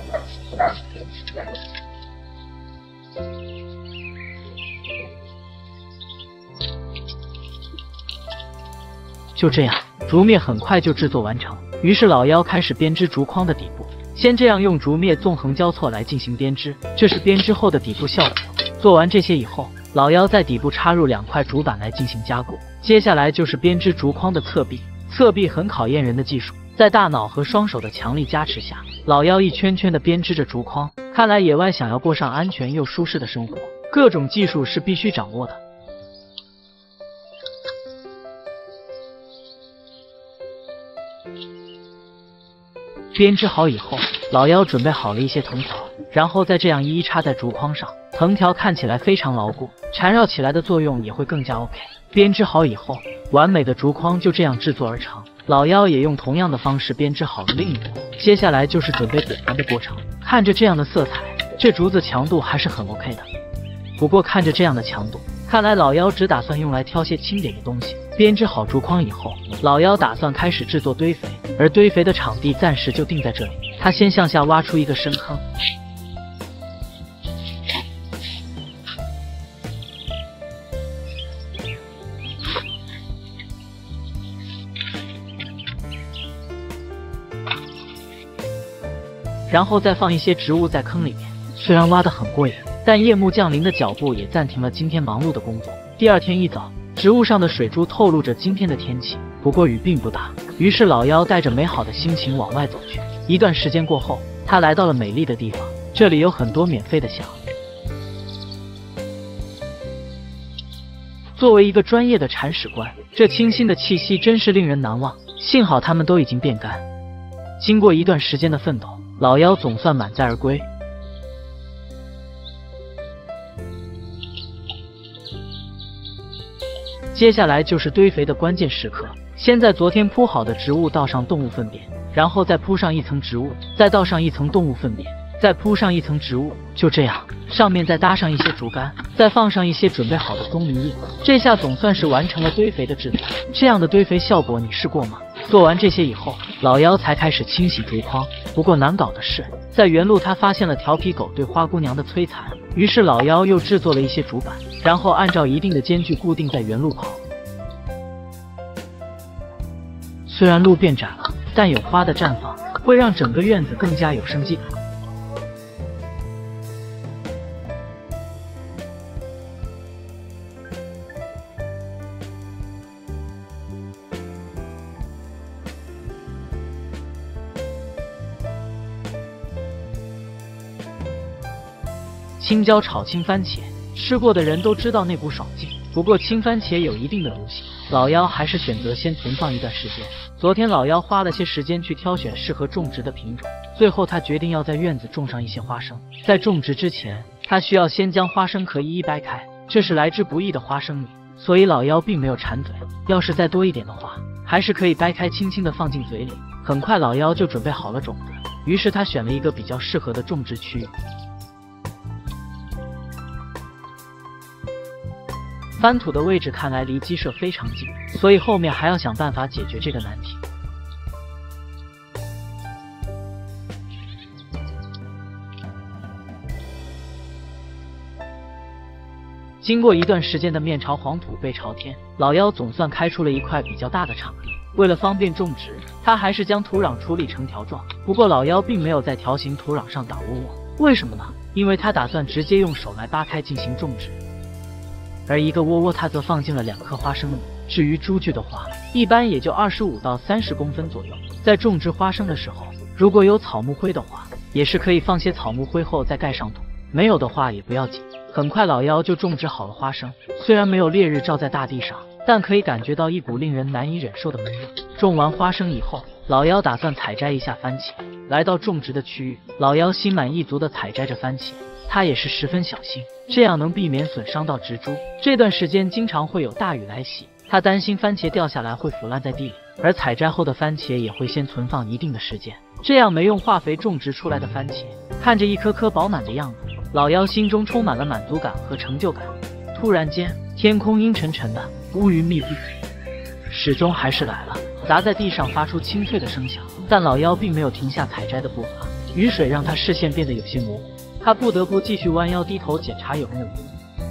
[SPEAKER 1] 就这样，竹篾很快就制作完成。于是老妖开始编织竹筐的底部，先这样用竹篾纵横交错来进行编织，这是编织后的底部效果。做完这些以后，老妖在底部插入两块竹板来进行加固。接下来就是编织竹筐的侧壁，侧壁很考验人的技术，在大脑和双手的强力加持下，老妖一圈圈的编织着竹筐。看来野外想要过上安全又舒适的生活，各种技术是必须掌握的。编织好以后，老妖准备好了一些藤条，然后再这样一一插在竹筐上。藤条看起来非常牢固，缠绕起来的作用也会更加 OK。编织好以后，完美的竹筐就这样制作而成。老妖也用同样的方式编织好了另一坨。接下来就是准备点燃的过程。看着这样的色彩，这竹子强度还是很 OK 的。不过看着这样的强度，看来老妖只打算用来挑些轻点的东西。编织好竹筐以后，老妖打算开始制作堆肥，而堆肥的场地暂时就定在这里。他先向下挖出一个深坑，然后再放一些植物在坑里面。虽然挖得很过瘾，但夜幕降临的脚步也暂停了今天忙碌的工作。第二天一早。植物上的水珠透露着今天的天气，不过雨并不大。于是老妖带着美好的心情往外走去。一段时间过后，他来到了美丽的地方，这里有很多免费的翔。作为一个专业的铲屎官，这清新的气息真是令人难忘。幸好他们都已经变干。经过一段时间的奋斗，老妖总算满载而归。接下来就是堆肥的关键时刻，先在昨天铺好的植物倒上动物粪便，然后再铺上一层植物，再倒上一层动物粪便，再铺上一层植物，就这样，上面再搭上一些竹竿，再放上一些准备好的棕榈叶，这下总算是完成了堆肥的制作。这样的堆肥效果你试过吗？做完这些以后，老妖才开始清洗竹筐。不过难搞的是，在原路他发现了调皮狗对花姑娘的摧残，于是老妖又制作了一些竹板。然后按照一定的间距固定在原路跑。虽然路变窄了，但有花的绽放会让整个院子更加有生机。青椒炒青番茄。吃过的人都知道那股爽劲，不过青番茄有一定的毒性，老妖还是选择先存放一段时间。昨天老妖花了些时间去挑选适合种植的品种，最后他决定要在院子种上一些花生。在种植之前，他需要先将花生壳一一掰开，这是来之不易的花生米，所以老妖并没有馋嘴。要是再多一点的话，还是可以掰开，轻轻的放进嘴里。很快，老妖就准备好了种子，于是他选了一个比较适合的种植区域。翻土的位置看来离鸡舍非常近，所以后面还要想办法解决这个难题。经过一段时间的面朝黄土背朝天，老妖总算开出了一块比较大的场地。为了方便种植，他还是将土壤处理成条状。不过老妖并没有在条形土壤上打窝窝，为什么呢？因为他打算直接用手来扒开进行种植。而一个窝窝，它则放进了两颗花生米。至于株距的话，一般也就二十五到三十公分左右。在种植花生的时候，如果有草木灰的话，也是可以放些草木灰后再盖上土；没有的话也不要紧。很快，老妖就种植好了花生。虽然没有烈日照在大地上，但可以感觉到一股令人难以忍受的闷热。种完花生以后，老妖打算采摘一下番茄。来到种植的区域，老妖心满意足地采摘着番茄。他也是十分小心，这样能避免损伤到植株。这段时间经常会有大雨来袭，他担心番茄掉下来会腐烂在地里，而采摘后的番茄也会先存放一定的时间，这样没用化肥种植出来的番茄，看着一颗颗饱满的样子，老妖心中充满了满足感和成就感。突然间，天空阴沉沉的，乌云密布，始终还是来了，砸在地上发出清脆的声响。但老妖并没有停下采摘的步伐，雨水让他视线变得有些模糊。他不得不继续弯腰低头检查有没有毒。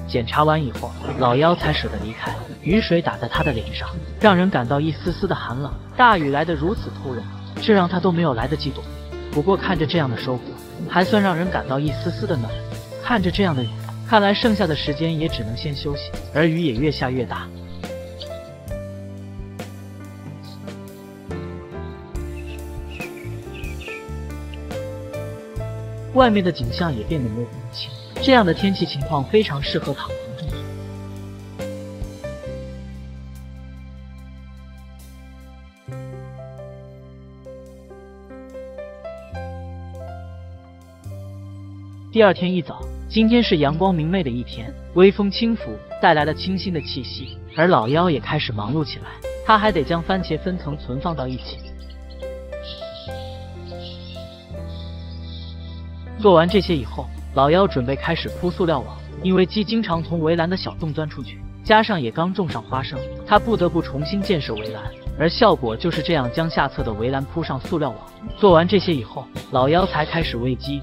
[SPEAKER 1] 检查完以后，老妖才舍得离开。雨水打在他的脸上，让人感到一丝丝的寒冷。大雨来得如此突然，这让他都没有来得及躲。不过看着这样的收获，还算让人感到一丝丝的暖。看着这样的雨，看来剩下的时间也只能先休息。而雨也越下越大。外面的景象也变得模糊不清，这样的天气情况非常适合躺平。第二天一早，今天是阳光明媚的一天，微风轻拂，带来了清新的气息。而老妖也开始忙碌起来，他还得将番茄分层存放到一起。做完这些以后，老妖准备开始铺塑料网，因为鸡经常从围栏的小洞钻出去，加上也刚种上花生，他不得不重新建设围栏。而效果就是这样，将下侧的围栏铺上塑料网。做完这些以后，老妖才开始喂鸡。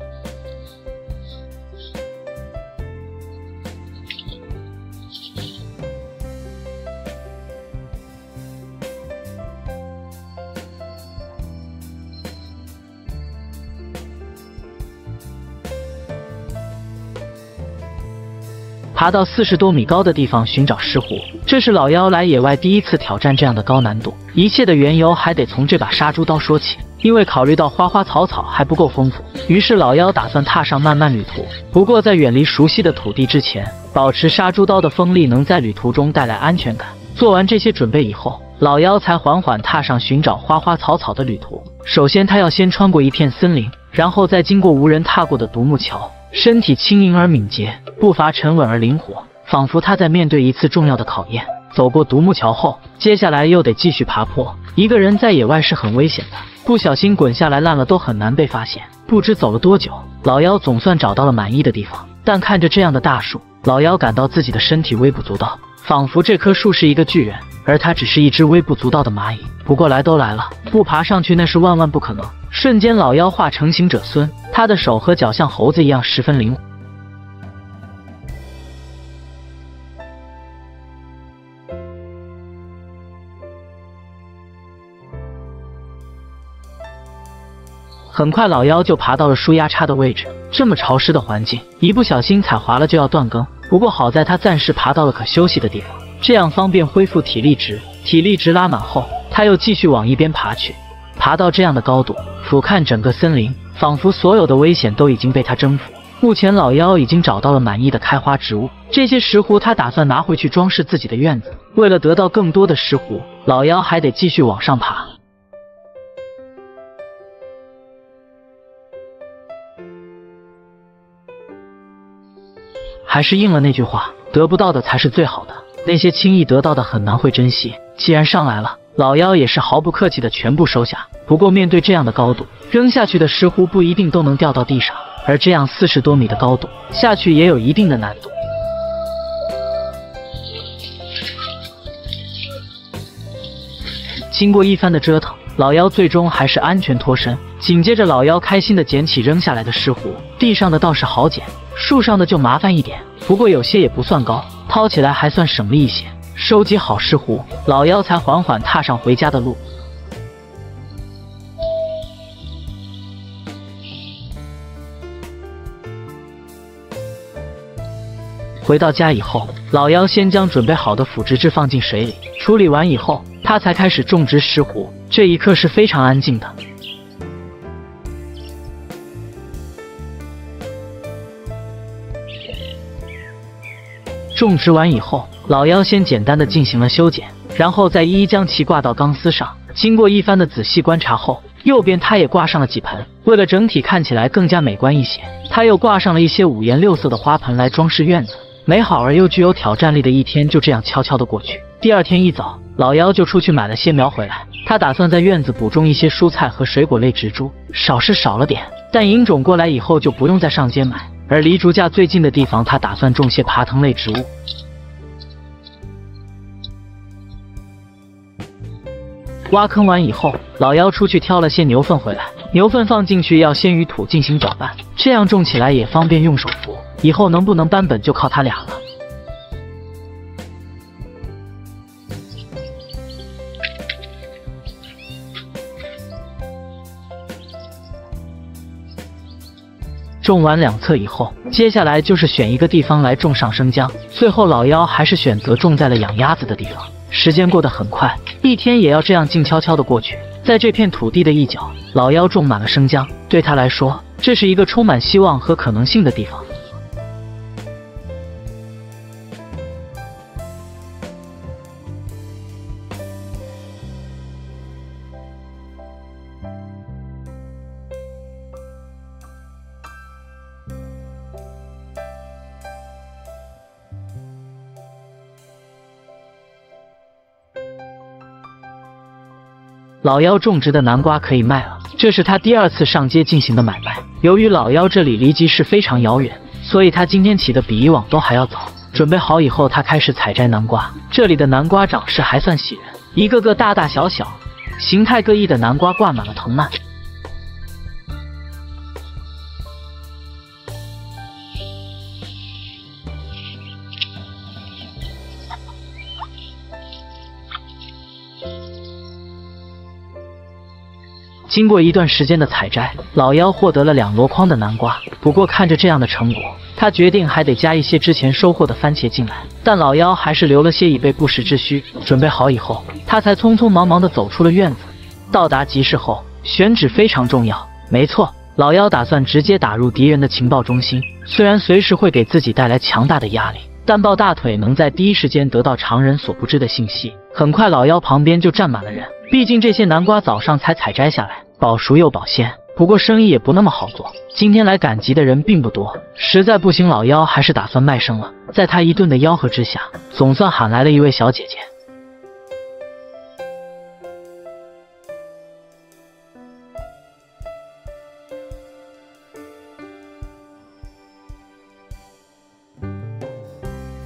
[SPEAKER 1] 爬到四十多米高的地方寻找石斛，这是老妖来野外第一次挑战这样的高难度。一切的缘由还得从这把杀猪刀说起。因为考虑到花花草草还不够丰富，于是老妖打算踏上漫漫旅途。不过在远离熟悉的土地之前，保持杀猪刀的锋利能在旅途中带来安全感。做完这些准备以后，老妖才缓缓踏上寻找花花草草的旅途。首先，他要先穿过一片森林，然后再经过无人踏过的独木桥。身体轻盈而敏捷，步伐沉稳而灵活，仿佛他在面对一次重要的考验。走过独木桥后，接下来又得继续爬坡。一个人在野外是很危险的，不小心滚下来烂了都很难被发现。不知走了多久，老妖总算找到了满意的地方。但看着这样的大树，老妖感到自己的身体微不足道，仿佛这棵树是一个巨人，而他只是一只微不足道的蚂蚁。不过来都来了，不爬上去那是万万不可能。瞬间，老妖化成行者孙，他的手和脚像猴子一样十分灵活。很快，老妖就爬到了树丫叉的位置。这么潮湿的环境，一不小心踩滑了就要断更。不过好在他暂时爬到了可休息的地方，这样方便恢复体力值。体力值拉满后，他又继续往一边爬去。爬到这样的高度，俯瞰整个森林，仿佛所有的危险都已经被他征服。目前，老妖已经找到了满意的开花植物，这些石斛他打算拿回去装饰自己的院子。为了得到更多的石斛，老妖还得继续往上爬。还是应了那句话，得不到的才是最好的，那些轻易得到的很难会珍惜。既然上来了。老妖也是毫不客气的全部收下。不过面对这样的高度，扔下去的石斛不一定都能掉到地上，而这样四十多米的高度下去也有一定的难度。经过一番的折腾，老妖最终还是安全脱身。紧接着，老妖开心的捡起扔下来的石斛，地上的倒是好捡，树上的就麻烦一点。不过有些也不算高，掏起来还算省力一些。收集好石斛，老妖才缓缓踏上回家的路。回到家以后，老妖先将准备好的腐殖质放进水里，处理完以后，他才开始种植石斛。这一刻是非常安静的。种植完以后。老妖先简单的进行了修剪，然后再一一将其挂到钢丝上。经过一番的仔细观察后，右边他也挂上了几盆，为了整体看起来更加美观一些，他又挂上了一些五颜六色的花盆来装饰院子。美好而又具有挑战力的一天就这样悄悄的过去。第二天一早，老妖就出去买了些苗回来，他打算在院子补种一些蔬菜和水果类植株，少是少了点，但引种过来以后就不用再上街买。而离竹架最近的地方，他打算种些爬藤类植物。挖坑完以后，老妖出去挑了些牛粪回来。牛粪放进去要先与土进行搅拌，这样种起来也方便用手扶。以后能不能搬本就靠他俩了。种完两侧以后，接下来就是选一个地方来种上生姜。最后老妖还是选择种在了养鸭子的地方。时间过得很快，一天也要这样静悄悄的过去。在这片土地的一角，老妖种满了生姜。对他来说，这是一个充满希望和可能性的地方。老妖种植的南瓜可以卖了，这是他第二次上街进行的买卖。由于老妖这里离集市非常遥远，所以他今天起的比以往都还要早。准备好以后，他开始采摘南瓜。这里的南瓜长势还算喜人，一个个大大小小、形态各异的南瓜挂满了藤蔓。经过一段时间的采摘，老妖获得了两箩筐的南瓜。不过看着这样的成果，他决定还得加一些之前收获的番茄进来。但老妖还是留了些以备不时之需。准备好以后，他才匆匆忙忙地走出了院子。到达集市后，选址非常重要。没错，老妖打算直接打入敌人的情报中心。虽然随时会给自己带来强大的压力，但抱大腿能在第一时间得到常人所不知的信息。很快，老妖旁边就站满了人。毕竟这些南瓜早上才采摘下来。保熟又保鲜，不过生意也不那么好做。今天来赶集的人并不多，实在不行，老妖还是打算卖身了。在他一顿的吆喝之下，总算喊来了一位小姐姐。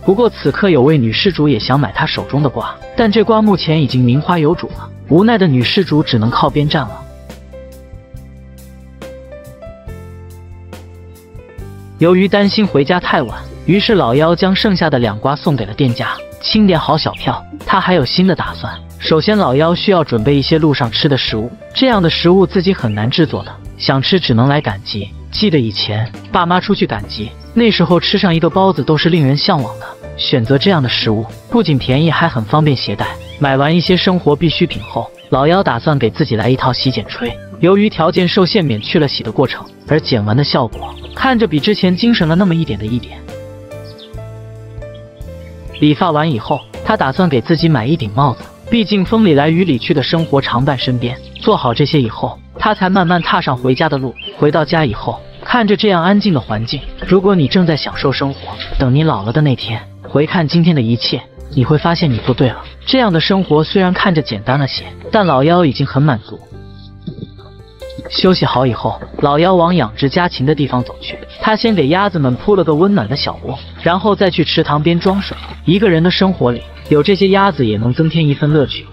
[SPEAKER 1] 不过此刻有位女施主也想买他手中的瓜，但这瓜目前已经名花有主了，无奈的女施主只能靠边站了。由于担心回家太晚，于是老妖将剩下的两瓜送给了店家，清点好小票。他还有新的打算。首先，老妖需要准备一些路上吃的食物，这样的食物自己很难制作的，想吃只能来赶集。记得以前爸妈出去赶集，那时候吃上一个包子都是令人向往的。选择这样的食物，不仅便宜，还很方便携带。买完一些生活必需品后，老妖打算给自己来一套洗剪吹。由于条件受限，免去了洗的过程，而剪完的效果。看着比之前精神了那么一点的一点。理发完以后，他打算给自己买一顶帽子，毕竟风里来雨里去的生活常伴身边。做好这些以后，他才慢慢踏上回家的路。回到家以后，看着这样安静的环境，如果你正在享受生活，等你老了的那天，回看今天的一切，你会发现你做对了。这样的生活虽然看着简单了些，但老妖已经很满足。休息好以后，老妖往养殖家禽的地方走去。他先给鸭子们铺了个温暖的小窝，然后再去池塘边装水。一个人的生活里，有这些鸭子也能增添一份乐趣。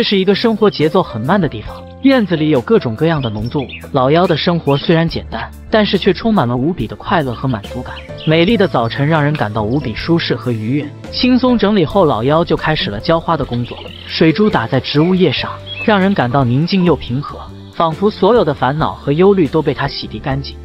[SPEAKER 1] 这是一个生活节奏很慢的地方，院子里有各种各样的农作物。老妖的生活虽然简单，但是却充满了无比的快乐和满足感。美丽的早晨让人感到无比舒适和愉悦。轻松整理后，老妖就开始了浇花的工作。水珠打在植物叶上，让人感到宁静又平和，仿佛所有的烦恼和忧虑都被他洗涤干净。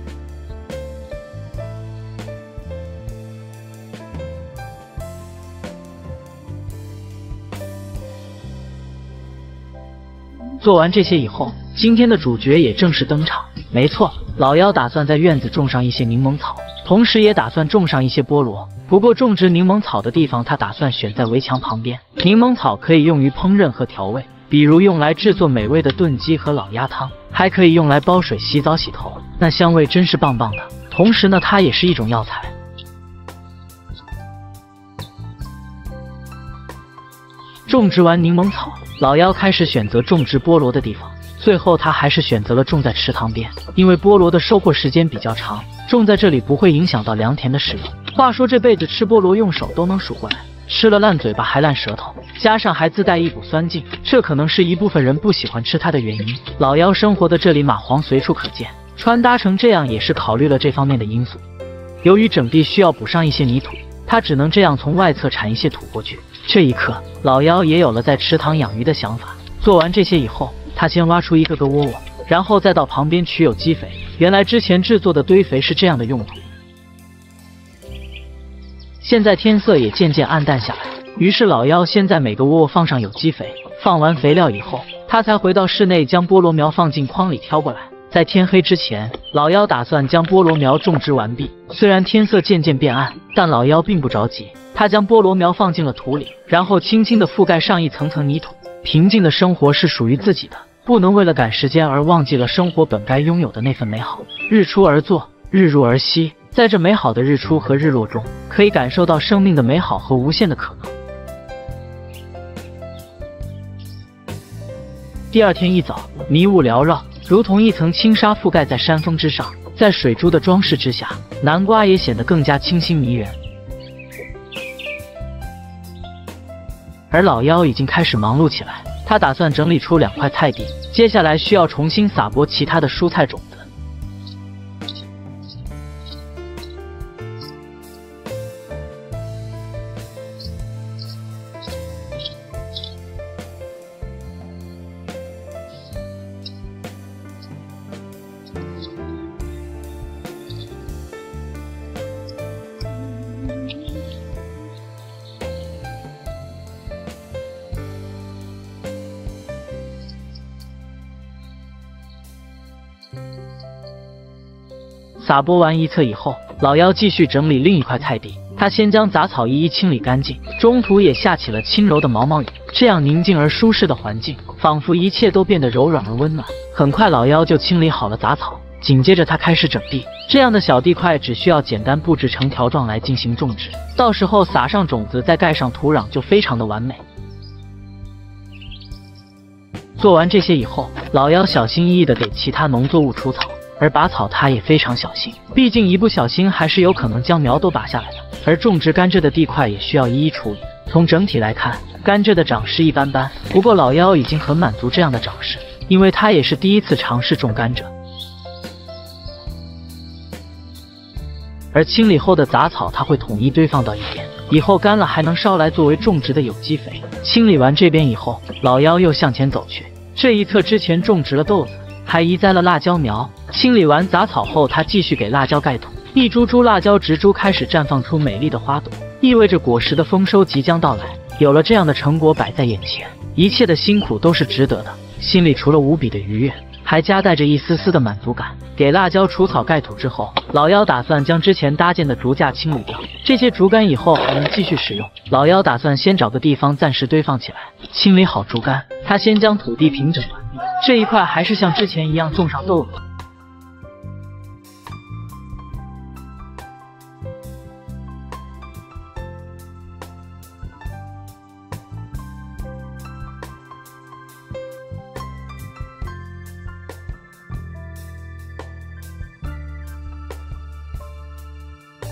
[SPEAKER 1] 做完这些以后，今天的主角也正式登场。没错，老妖打算在院子种上一些柠檬草，同时也打算种上一些菠萝。不过种植柠檬草的地方，他打算选在围墙旁边。柠檬草可以用于烹饪和调味，比如用来制作美味的炖鸡和老鸭汤，还可以用来煲水、洗澡、洗头，那香味真是棒棒的。同时呢，它也是一种药材。种植完柠檬草，老妖开始选择种植菠萝的地方。最后，他还是选择了种在池塘边，因为菠萝的收获时间比较长，种在这里不会影响到良田的使用。话说这辈子吃菠萝用手都能数过来，吃了烂嘴巴还烂舌头，加上还自带一股酸劲，这可能是一部分人不喜欢吃它的原因。老妖生活的这里蚂蟥随处可见，穿搭成这样也是考虑了这方面的因素。由于整地需要补上一些泥土，他只能这样从外侧铲一些土过去。这一刻，老妖也有了在池塘养鱼的想法。做完这些以后，他先挖出一个个窝窝，然后再到旁边取有机肥。原来之前制作的堆肥是这样的用途。现在天色也渐渐暗淡下来，于是老妖先在每个窝窝放上有机肥。放完肥料以后，他才回到室内将菠萝苗放进筐里挑过来。在天黑之前，老妖打算将菠萝苗种植完毕。虽然天色渐渐变暗，但老妖并不着急。他将菠萝苗放进了土里，然后轻轻地覆盖上一层层泥土。平静的生活是属于自己的，不能为了赶时间而忘记了生活本该拥有的那份美好。日出而作，日入而息，在这美好的日出和日落中，可以感受到生命的美好和无限的可能。第二天一早，迷雾缭绕，如同一层轻纱覆盖在山峰之上，在水珠的装饰之下，南瓜也显得更加清新迷人。而老妖已经开始忙碌起来，他打算整理出两块菜地，接下来需要重新撒播其他的蔬菜种子。撒播完一侧以后，老妖继续整理另一块菜地。他先将杂草一一清理干净，中途也下起了轻柔的毛毛雨。这样宁静而舒适的环境，仿佛一切都变得柔软而温暖。很快，老妖就清理好了杂草，紧接着他开始整地。这样的小地块只需要简单布置成条状来进行种植，到时候撒上种子，再盖上土壤，就非常的完美。做完这些以后，老妖小心翼翼地给其他农作物除草。而拔草他也非常小心，毕竟一不小心还是有可能将苗都拔下来的。而种植甘蔗的地块也需要一一处理。从整体来看，甘蔗的长势一般般，不过老妖已经很满足这样的长势，因为他也是第一次尝试种甘蔗。而清理后的杂草他会统一堆放到一边，以后干了还能烧来作为种植的有机肥。清理完这边以后，老妖又向前走去，这一侧之前种植了豆子，还移栽了辣椒苗。清理完杂草后，他继续给辣椒盖土。一株株辣椒植株开始绽放出美丽的花朵，意味着果实的丰收即将到来。有了这样的成果摆在眼前，一切的辛苦都是值得的。心里除了无比的愉悦，还夹带着一丝丝的满足感。给辣椒除草盖土之后，老妖打算将之前搭建的竹架清理掉。这些竹竿以后还能继续使用。老妖打算先找个地方暂时堆放起来。清理好竹竿，他先将土地平整完。这一块还是像之前一样种上豆子。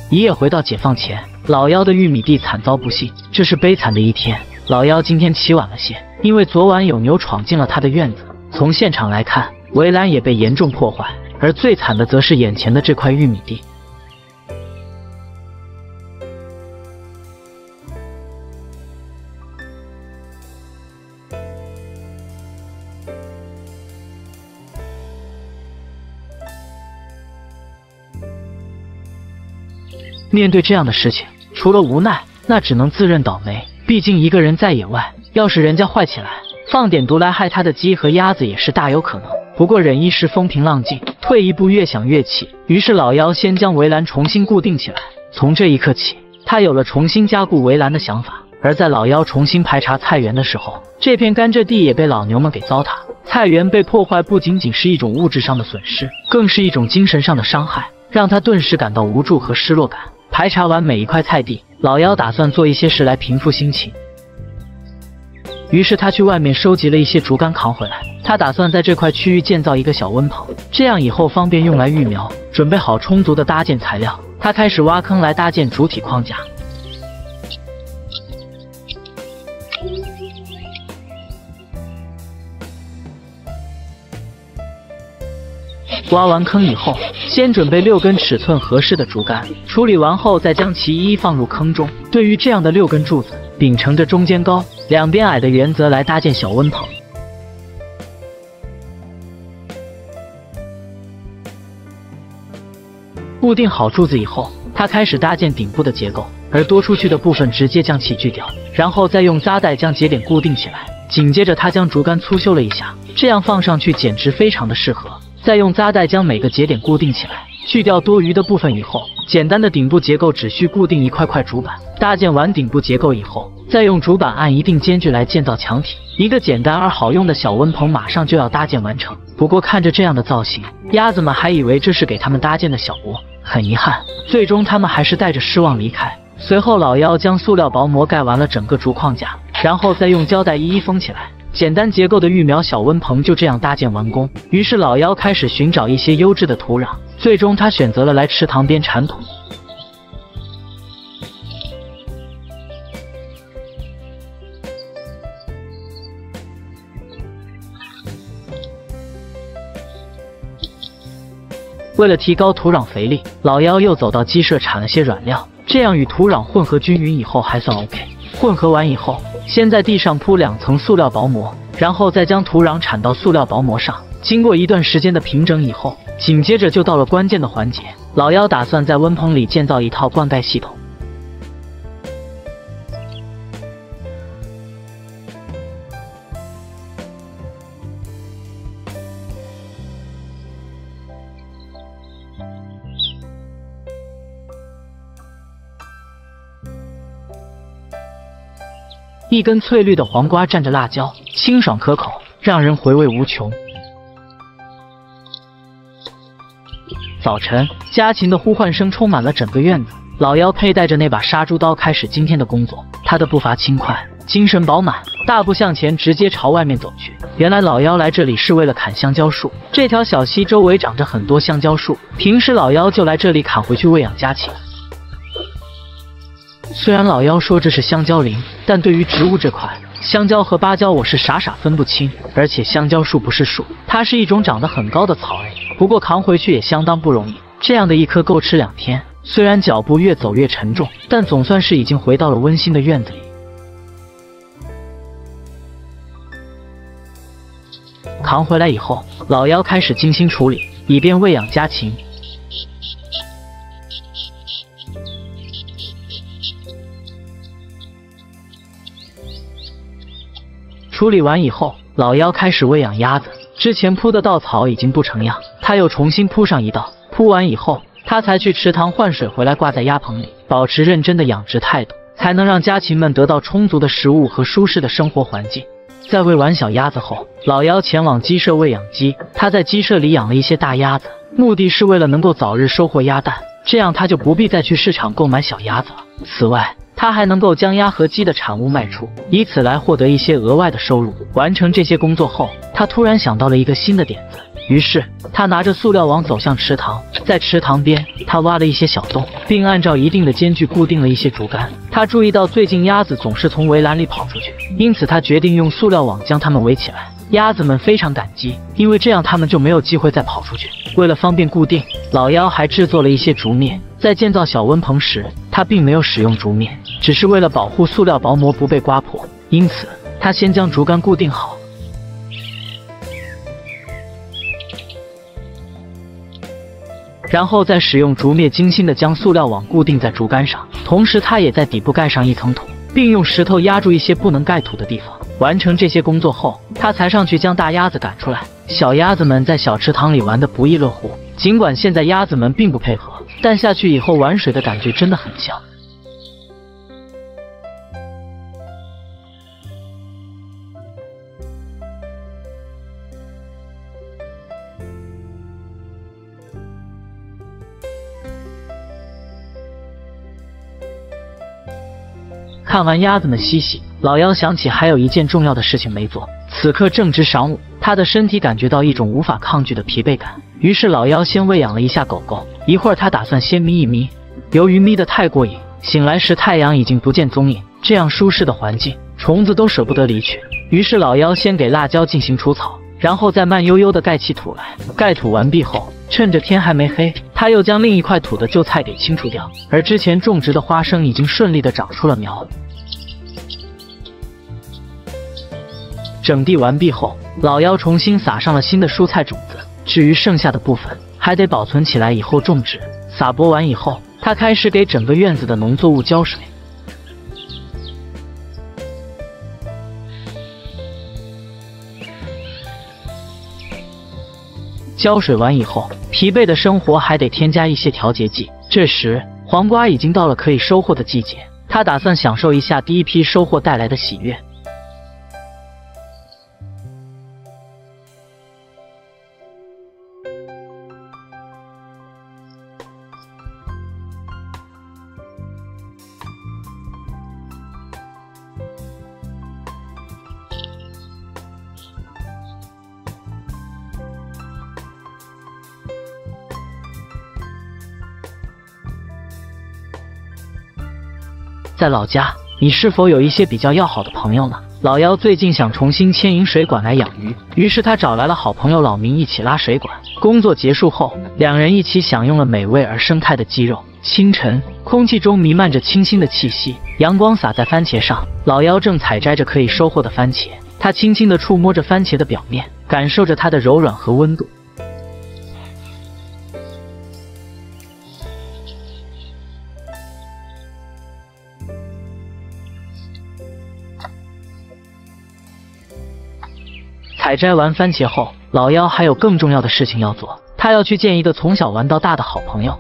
[SPEAKER 1] 一夜回到解放前，老妖的玉米地惨遭不幸，这是悲惨的一天。老妖今天起晚了些，因为昨晚有牛闯进了他的院子。从现场来看，围栏也被严重破坏，而最惨的则是眼前的这块玉米地。面对这样的事情，除了无奈，那只能自认倒霉。毕竟一个人在野外，要是人家坏起来，放点毒来害他的鸡和鸭子也是大有可能。不过忍一时风平浪静，退一步越想越气。于是老妖先将围栏重新固定起来。从这一刻起，他有了重新加固围栏的想法。而在老妖重新排查菜园的时候，这片甘蔗地也被老牛们给糟蹋。菜园被破坏不仅仅是一种物质上的损失，更是一种精神上的伤害，让他顿时感到无助和失落感。排查完每一块菜地，老妖打算做一些事来平复心情。于是他去外面收集了一些竹竿扛回来，他打算在这块区域建造一个小温棚，这样以后方便用来育苗。准备好充足的搭建材料，他开始挖坑来搭建主体框架。挖完坑以后，先准备六根尺寸合适的竹竿，处理完后再将其一一放入坑中。对于这样的六根柱子，秉承着中间高。两边矮的原则来搭建小温棚。固定好柱子以后，他开始搭建顶部的结构，而多出去的部分直接将其锯掉，然后再用扎带将节点固定起来。紧接着，他将竹竿粗修了一下，这样放上去简直非常的适合。再用扎带将每个节点固定起来，去掉多余的部分以后，简单的顶部结构只需固定一块块主板。搭建完顶部结构以后。再用主板按一定间距来建造墙体，一个简单而好用的小温棚马上就要搭建完成。不过看着这样的造型，鸭子们还以为这是给他们搭建的小窝。很遗憾，最终他们还是带着失望离开。随后，老妖将塑料薄膜盖完了整个竹框架，然后再用胶带一一封起来。简单结构的育苗小温棚就这样搭建完工。于是，老妖开始寻找一些优质的土壤，最终他选择了来池塘边铲土。为了提高土壤肥力，老妖又走到鸡舍铲了些软料，这样与土壤混合均匀以后还算 OK。混合完以后，先在地上铺两层塑料薄膜，然后再将土壤铲到塑料薄膜上。经过一段时间的平整以后，紧接着就到了关键的环节。老妖打算在温棚里建造一套灌溉系统。一根翠绿的黄瓜蘸着辣椒，清爽可口，让人回味无穷。早晨，家禽的呼唤声充满了整个院子。老妖佩戴着那把杀猪刀，开始今天的工作。他的步伐轻快，精神饱满，大步向前，直接朝外面走去。原来老妖来这里是为了砍香蕉树。这条小溪周围长着很多香蕉树，平时老妖就来这里砍回去喂养家禽。虽然老妖说这是香蕉林，但对于植物这块，香蕉和芭蕉我是傻傻分不清。而且香蕉树不是树，它是一种长得很高的草而已。不过扛回去也相当不容易，这样的一棵够吃两天。虽然脚步越走越沉重，但总算是已经回到了温馨的院子里。扛回来以后，老妖开始精心处理，以便喂养家禽。处理完以后，老妖开始喂养鸭子。之前铺的稻草已经不成样，他又重新铺上一道。铺完以后，他才去池塘换水回来挂在鸭棚里，保持认真的养殖态度，才能让家禽们得到充足的食物和舒适的生活环境。在喂完小鸭子后，老妖前往鸡舍喂养鸡。他在鸡舍里养了一些大鸭子，目的是为了能够早日收获鸭蛋，这样他就不必再去市场购买小鸭子了。此外，他还能够将鸭和鸡的产物卖出，以此来获得一些额外的收入。完成这些工作后，他突然想到了一个新的点子，于是他拿着塑料网走向池塘，在池塘边，他挖了一些小洞，并按照一定的间距固定了一些竹竿。他注意到最近鸭子总是从围栏里跑出去，因此他决定用塑料网将它们围起来。鸭子们非常感激，因为这样它们就没有机会再跑出去。为了方便固定，老妖还制作了一些竹篾。在建造小温棚时，他并没有使用竹篾，只是为了保护塑料薄膜不被刮破，因此他先将竹竿固定好，然后再使用竹篾精心的将塑料网固定在竹竿上，同时他也在底部盖上一层土，并用石头压住一些不能盖土的地方。完成这些工作后，他才上去将大鸭子赶出来。小鸭子们在小池塘里玩得不亦乐乎。尽管现在鸭子们并不配合，但下去以后玩水的感觉真的很像。看完鸭子们嬉戏，老妖想起还有一件重要的事情没做。此刻正值晌午，他的身体感觉到一种无法抗拒的疲惫感。于是老妖先喂养了一下狗狗，一会儿他打算先眯一眯。由于眯得太过瘾，醒来时太阳已经不见踪影。这样舒适的环境，虫子都舍不得离去。于是老妖先给辣椒进行除草，然后再慢悠悠地盖起土来。盖土完毕后，趁着天还没黑，他又将另一块土的旧菜给清除掉。而之前种植的花生已经顺利地长出了苗。整地完毕后，老妖重新撒上了新的蔬菜种子。至于剩下的部分，还得保存起来以后种植。撒播完以后，他开始给整个院子的农作物浇水。浇水完以后，疲惫的生活还得添加一些调节剂。这时，黄瓜已经到了可以收获的季节，他打算享受一下第一批收获带来的喜悦。在老家，你是否有一些比较要好的朋友呢？老妖最近想重新牵引水管来养鱼，于是他找来了好朋友老明一起拉水管。工作结束后，两人一起享用了美味而生态的鸡肉。清晨，空气中弥漫着清新的气息，阳光洒在番茄上。老妖正采摘着可以收获的番茄，他轻轻地触摸着番茄的表面，感受着它的柔软和温度。采摘完番茄后，老妖还有更重要的事情要做，他要去见一个从小玩到大的好朋友。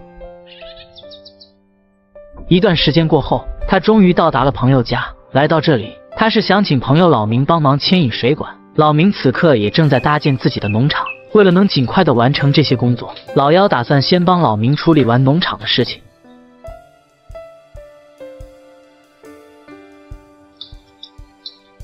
[SPEAKER 1] 一段时间过后，他终于到达了朋友家。来到这里，他是想请朋友老明帮忙牵引水管。老明此刻也正在搭建自己的农场，为了能尽快的完成这些工作，老妖打算先帮老明处理完农场的事情。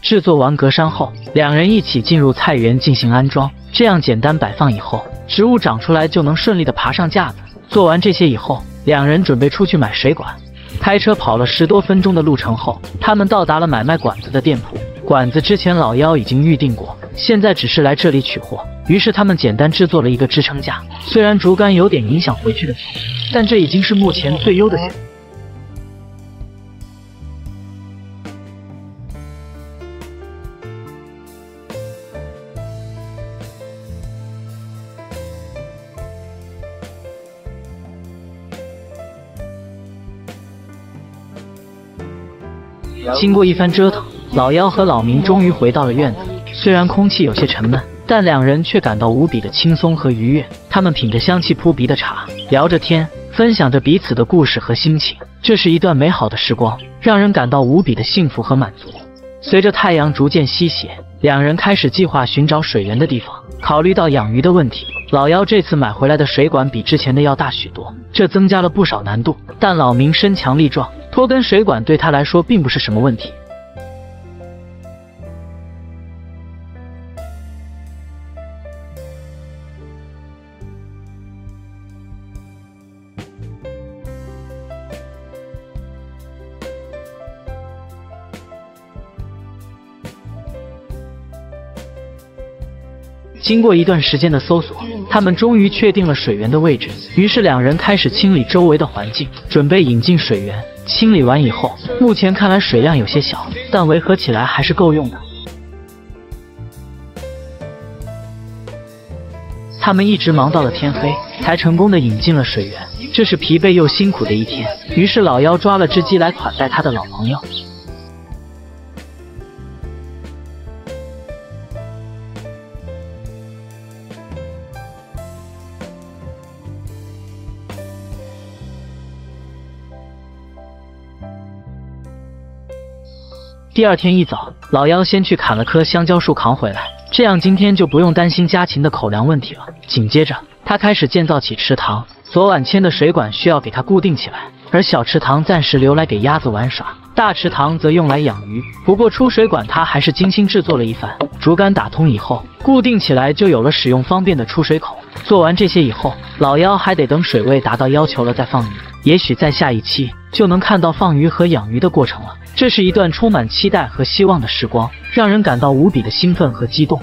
[SPEAKER 1] 制作完格栅后，两人一起进入菜园进行安装。这样简单摆放以后，植物长出来就能顺利的爬上架子。做完这些以后，两人准备出去买水管。开车跑了十多分钟的路程后，他们到达了买卖管子的店铺。管子之前老妖已经预定过，现在只是来这里取货。于是他们简单制作了一个支撑架，虽然竹竿有点影响回去的速度，但这已经是目前最优的选择。经过一番折腾，老妖和老明终于回到了院子。虽然空气有些沉闷，但两人却感到无比的轻松和愉悦。他们品着香气扑鼻的茶，聊着天，分享着彼此的故事和心情。这是一段美好的时光，让人感到无比的幸福和满足。随着太阳逐渐西斜，两人开始计划寻找水源的地方。考虑到养鱼的问题，老妖这次买回来的水管比之前的要大许多，这增加了不少难度。但老明身强力壮。拖根水管对他来说并不是什么问题。经过一段时间的搜索，他们终于确定了水源的位置。于是两人开始清理周围的环境，准备引进水源。清理完以后，目前看来水量有些小，但维和起来还是够用的。他们一直忙到了天黑，才成功的引进了水源。这是疲惫又辛苦的一天。于是老妖抓了只鸡来款待他的老朋友。第二天一早，老妖先去砍了棵香蕉树扛回来，这样今天就不用担心家禽的口粮问题了。紧接着，他开始建造起池塘。昨晚牵的水管需要给它固定起来，而小池塘暂时留来给鸭子玩耍，大池塘则用来养鱼。不过出水管他还是精心制作了一番，竹竿打通以后，固定起来就有了使用方便的出水口。做完这些以后，老妖还得等水位达到要求了再放鱼。也许在下一期就能看到放鱼和养鱼的过程了。这是一段充满期待和希望的时光，让人感到无比的兴奋和激动。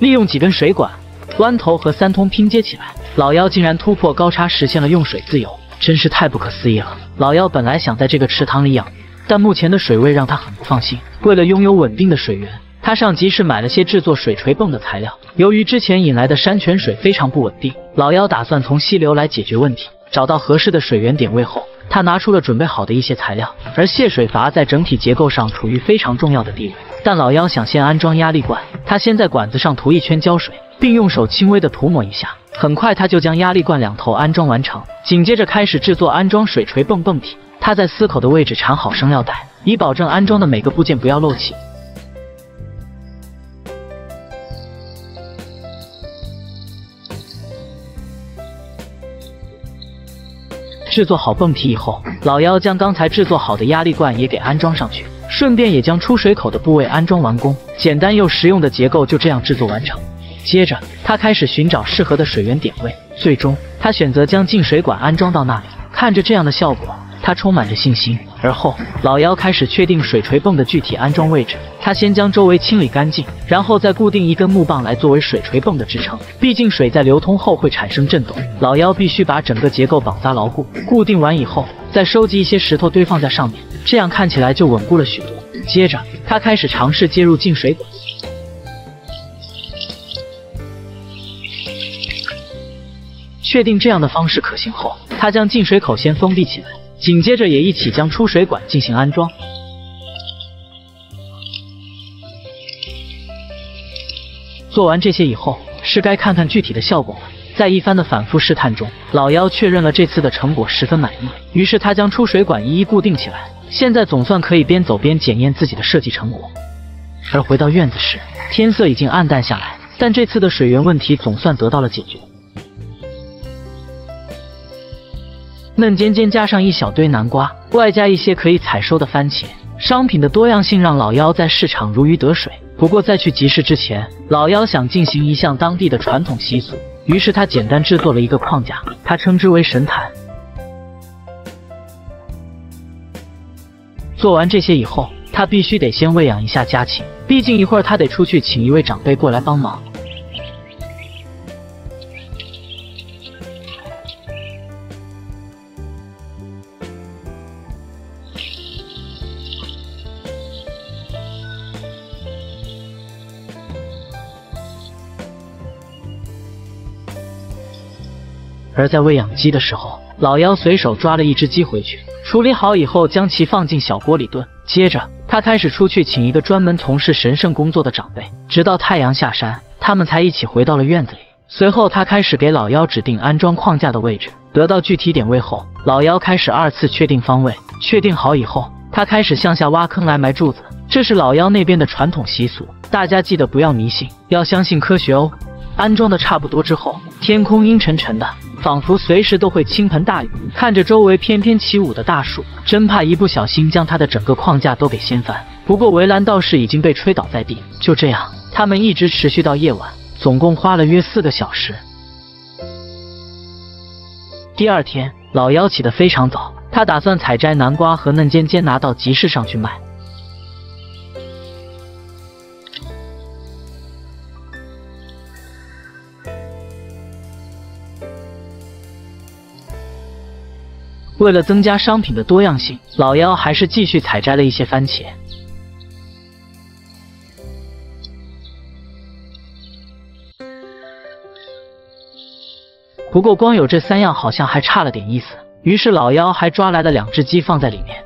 [SPEAKER 1] 利用几根水管、弯头和三通拼接起来，老妖竟然突破高差，实现了用水自由，真是太不可思议了。老妖本来想在这个池塘里养鱼，但目前的水位让他很不放心。为了拥有稳定的水源，他上集市买了些制作水锤泵的材料。由于之前引来的山泉水非常不稳定，老妖打算从溪流来解决问题。找到合适的水源点位后，他拿出了准备好的一些材料，而泄水阀在整体结构上处于非常重要的地位。但老妖想先安装压力罐，他先在管子上涂一圈胶水，并用手轻微的涂抹一下。很快他就将压力罐两头安装完成，紧接着开始制作安装水锤泵泵体。他在丝口的位置缠好生料带，以保证安装的每个部件不要漏气。制作好泵体以后，老妖将刚才制作好的压力罐也给安装上去。顺便也将出水口的部位安装完工，简单又实用的结构就这样制作完成。接着，他开始寻找适合的水源点位，最终他选择将进水管安装到那里。看着这样的效果，他充满着信心。而后，老妖开始确定水锤泵的具体安装位置。他先将周围清理干净，然后再固定一根木棒来作为水锤泵的支撑。毕竟水在流通后会产生震动，老妖必须把整个结构绑扎牢固。固定完以后，再收集一些石头堆放在上面。这样看起来就稳固了许多。接着，他开始尝试接入进水管，确定这样的方式可行后，他将进水口先封闭起来，紧接着也一起将出水管进行安装。做完这些以后，是该看看具体的效果了。在一番的反复试探中，老妖确认了这次的成果十分满意，于是他将出水管一一固定起来。现在总算可以边走边检验自己的设计成果。而回到院子时，天色已经暗淡下来，但这次的水源问题总算得到了解决。嫩尖尖加上一小堆南瓜，外加一些可以采收的番茄，商品的多样性让老妖在市场如鱼得水。不过在去集市之前，老妖想进行一项当地的传统习俗，于是他简单制作了一个框架，他称之为神坛。做完这些以后，他必须得先喂养一下家禽，毕竟一会儿他得出去请一位长辈过来帮忙。而在喂养鸡的时候，老妖随手抓了一只鸡回去。处理好以后，将其放进小锅里炖。接着，他开始出去请一个专门从事神圣工作的长辈，直到太阳下山，他们才一起回到了院子里。随后，他开始给老妖指定安装框架的位置。得到具体点位后，老妖开始二次确定方位。确定好以后，他开始向下挖坑来埋柱子。这是老妖那边的传统习俗，大家记得不要迷信，要相信科学哦。安装的差不多之后，天空阴沉沉的。仿佛随时都会倾盆大雨，看着周围翩翩起舞的大树，真怕一不小心将他的整个框架都给掀翻。不过围栏倒是已经被吹倒在地。就这样，他们一直持续到夜晚，总共花了约四个小时。第二天，老妖起得非常早，他打算采摘南瓜和嫩尖尖拿到集市上去卖。为了增加商品的多样性，老妖还是继续采摘了一些番茄。不过光有这三样好像还差了点意思。于是老妖还抓来了两只鸡放在里面。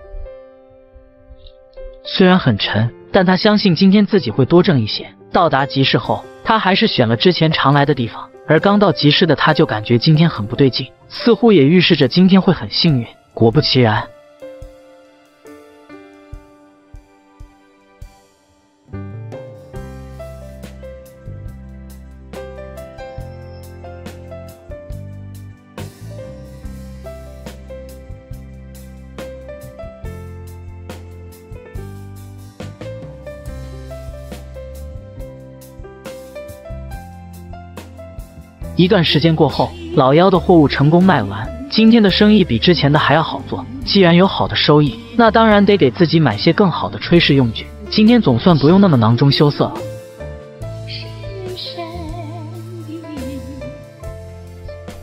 [SPEAKER 1] 虽然很沉，但他相信今天自己会多挣一些。到达集市后，他还是选了之前常来的地方。而刚到集市的他，就感觉今天很不对劲，似乎也预示着今天会很幸运。果不其然。一段时间过后，老妖的货物成功卖完。今天的生意比之前的还要好做。既然有好的收益，那当然得给自己买些更好的炊事用具。今天总算不用那么囊中羞涩了。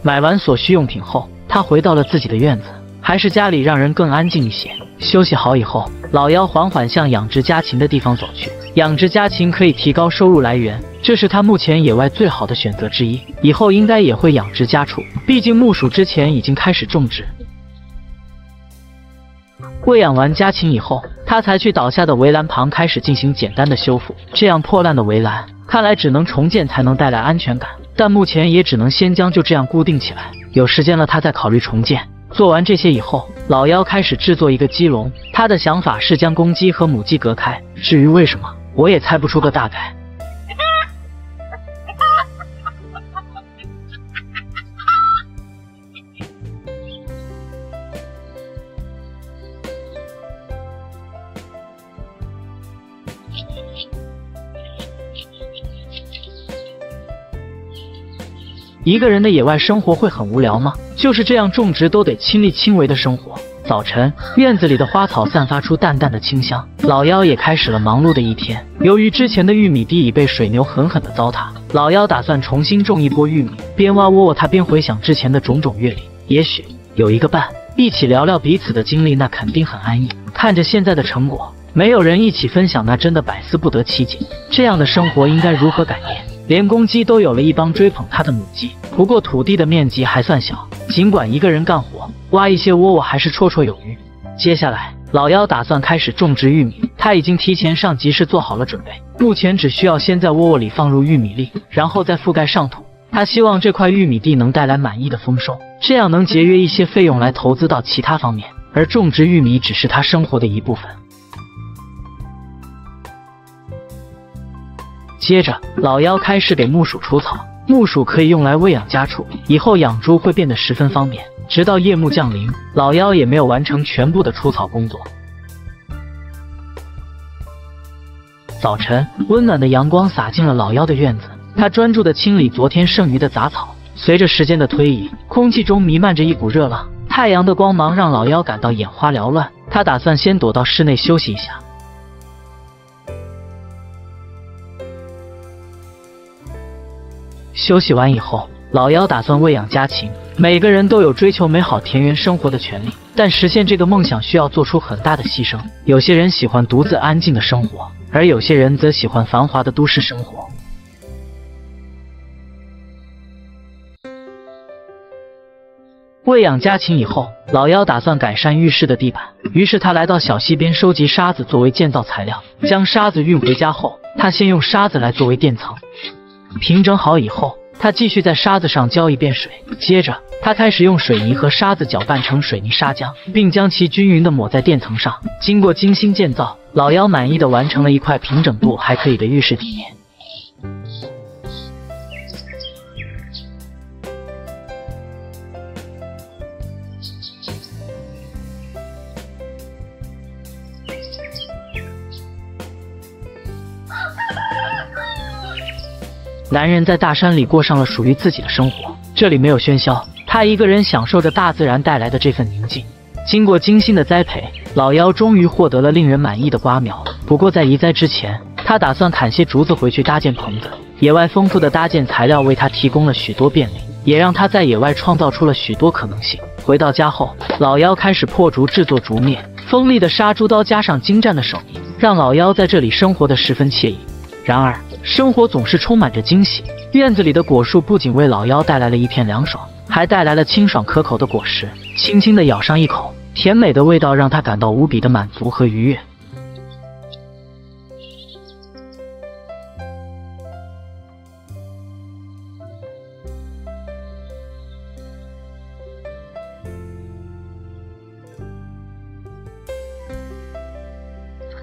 [SPEAKER 1] 买完所需用品后，他回到了自己的院子。还是家里让人更安静一些。休息好以后，老妖缓缓向养殖家禽的地方走去。养殖家禽可以提高收入来源，这是他目前野外最好的选择之一。以后应该也会养殖家畜，毕竟木薯之前已经开始种植。喂养完家禽以后，他才去倒下的围栏旁开始进行简单的修复。这样破烂的围栏，看来只能重建才能带来安全感，但目前也只能先将就这样固定起来。有时间了，他再考虑重建。做完这些以后，老妖开始制作一个鸡笼。他的想法是将公鸡和母鸡隔开。至于为什么，我也猜不出个大概。一个人的野外生活会很无聊吗？就是这样种植都得亲力亲为的生活。早晨，院子里的花草散发出淡淡的清香，老妖也开始了忙碌的一天。由于之前的玉米地已被水牛狠狠的糟蹋，老妖打算重新种一波玉米。边挖窝窝，他边回想之前的种种阅历。也许有一个伴，一起聊聊彼此的经历，那肯定很安逸。看着现在的成果，没有人一起分享，那真的百思不得其解。这样的生活应该如何改变？连公鸡都有了一帮追捧它的母鸡，不过土地的面积还算小，尽管一个人干活挖一些窝窝还是绰绰有余。接下来，老妖打算开始种植玉米，他已经提前上集市做好了准备，目前只需要先在窝窝里放入玉米粒，然后再覆盖上土。他希望这块玉米地能带来满意的丰收，这样能节约一些费用来投资到其他方面，而种植玉米只是他生活的一部分。接着，老妖开始给木薯除草。木薯可以用来喂养家畜，以后养猪会变得十分方便。直到夜幕降临，老妖也没有完成全部的除草工作。早晨，温暖的阳光洒进了老妖的院子，他专注地清理昨天剩余的杂草。随着时间的推移，空气中弥漫着一股热浪，太阳的光芒让老妖感到眼花缭乱。他打算先躲到室内休息一下。休息完以后，老妖打算喂养家禽。每个人都有追求美好田园生活的权利，但实现这个梦想需要做出很大的牺牲。有些人喜欢独自安静的生活，而有些人则喜欢繁华的都市生活。喂养家禽以后，老妖打算改善浴室的地板，于是他来到小溪边收集沙子作为建造材料。将沙子运回家后，他先用沙子来作为垫层。平整好以后，他继续在沙子上浇一遍水，接着他开始用水泥和沙子搅拌成水泥砂浆，并将其均匀地抹在垫层上。经过精心建造，老妖满意的完成了一块平整度还可以的浴室地面。男人在大山里过上了属于自己的生活，这里没有喧嚣，他一个人享受着大自然带来的这份宁静。经过精心的栽培，老妖终于获得了令人满意的瓜苗。不过在移栽之前，他打算砍些竹子回去搭建棚子。野外丰富的搭建材料为他提供了许多便利，也让他在野外创造出了许多可能性。回到家后，老妖开始破竹制作竹篾，锋利的杀猪刀加上精湛的手艺，让老妖在这里生活的十分惬意。然而，生活总是充满着惊喜。院子里的果树不仅为老妖带来了一片凉爽。还带来了清爽可口的果实。轻轻的咬上一口，甜美的味道让他感到无比的满足和愉悦。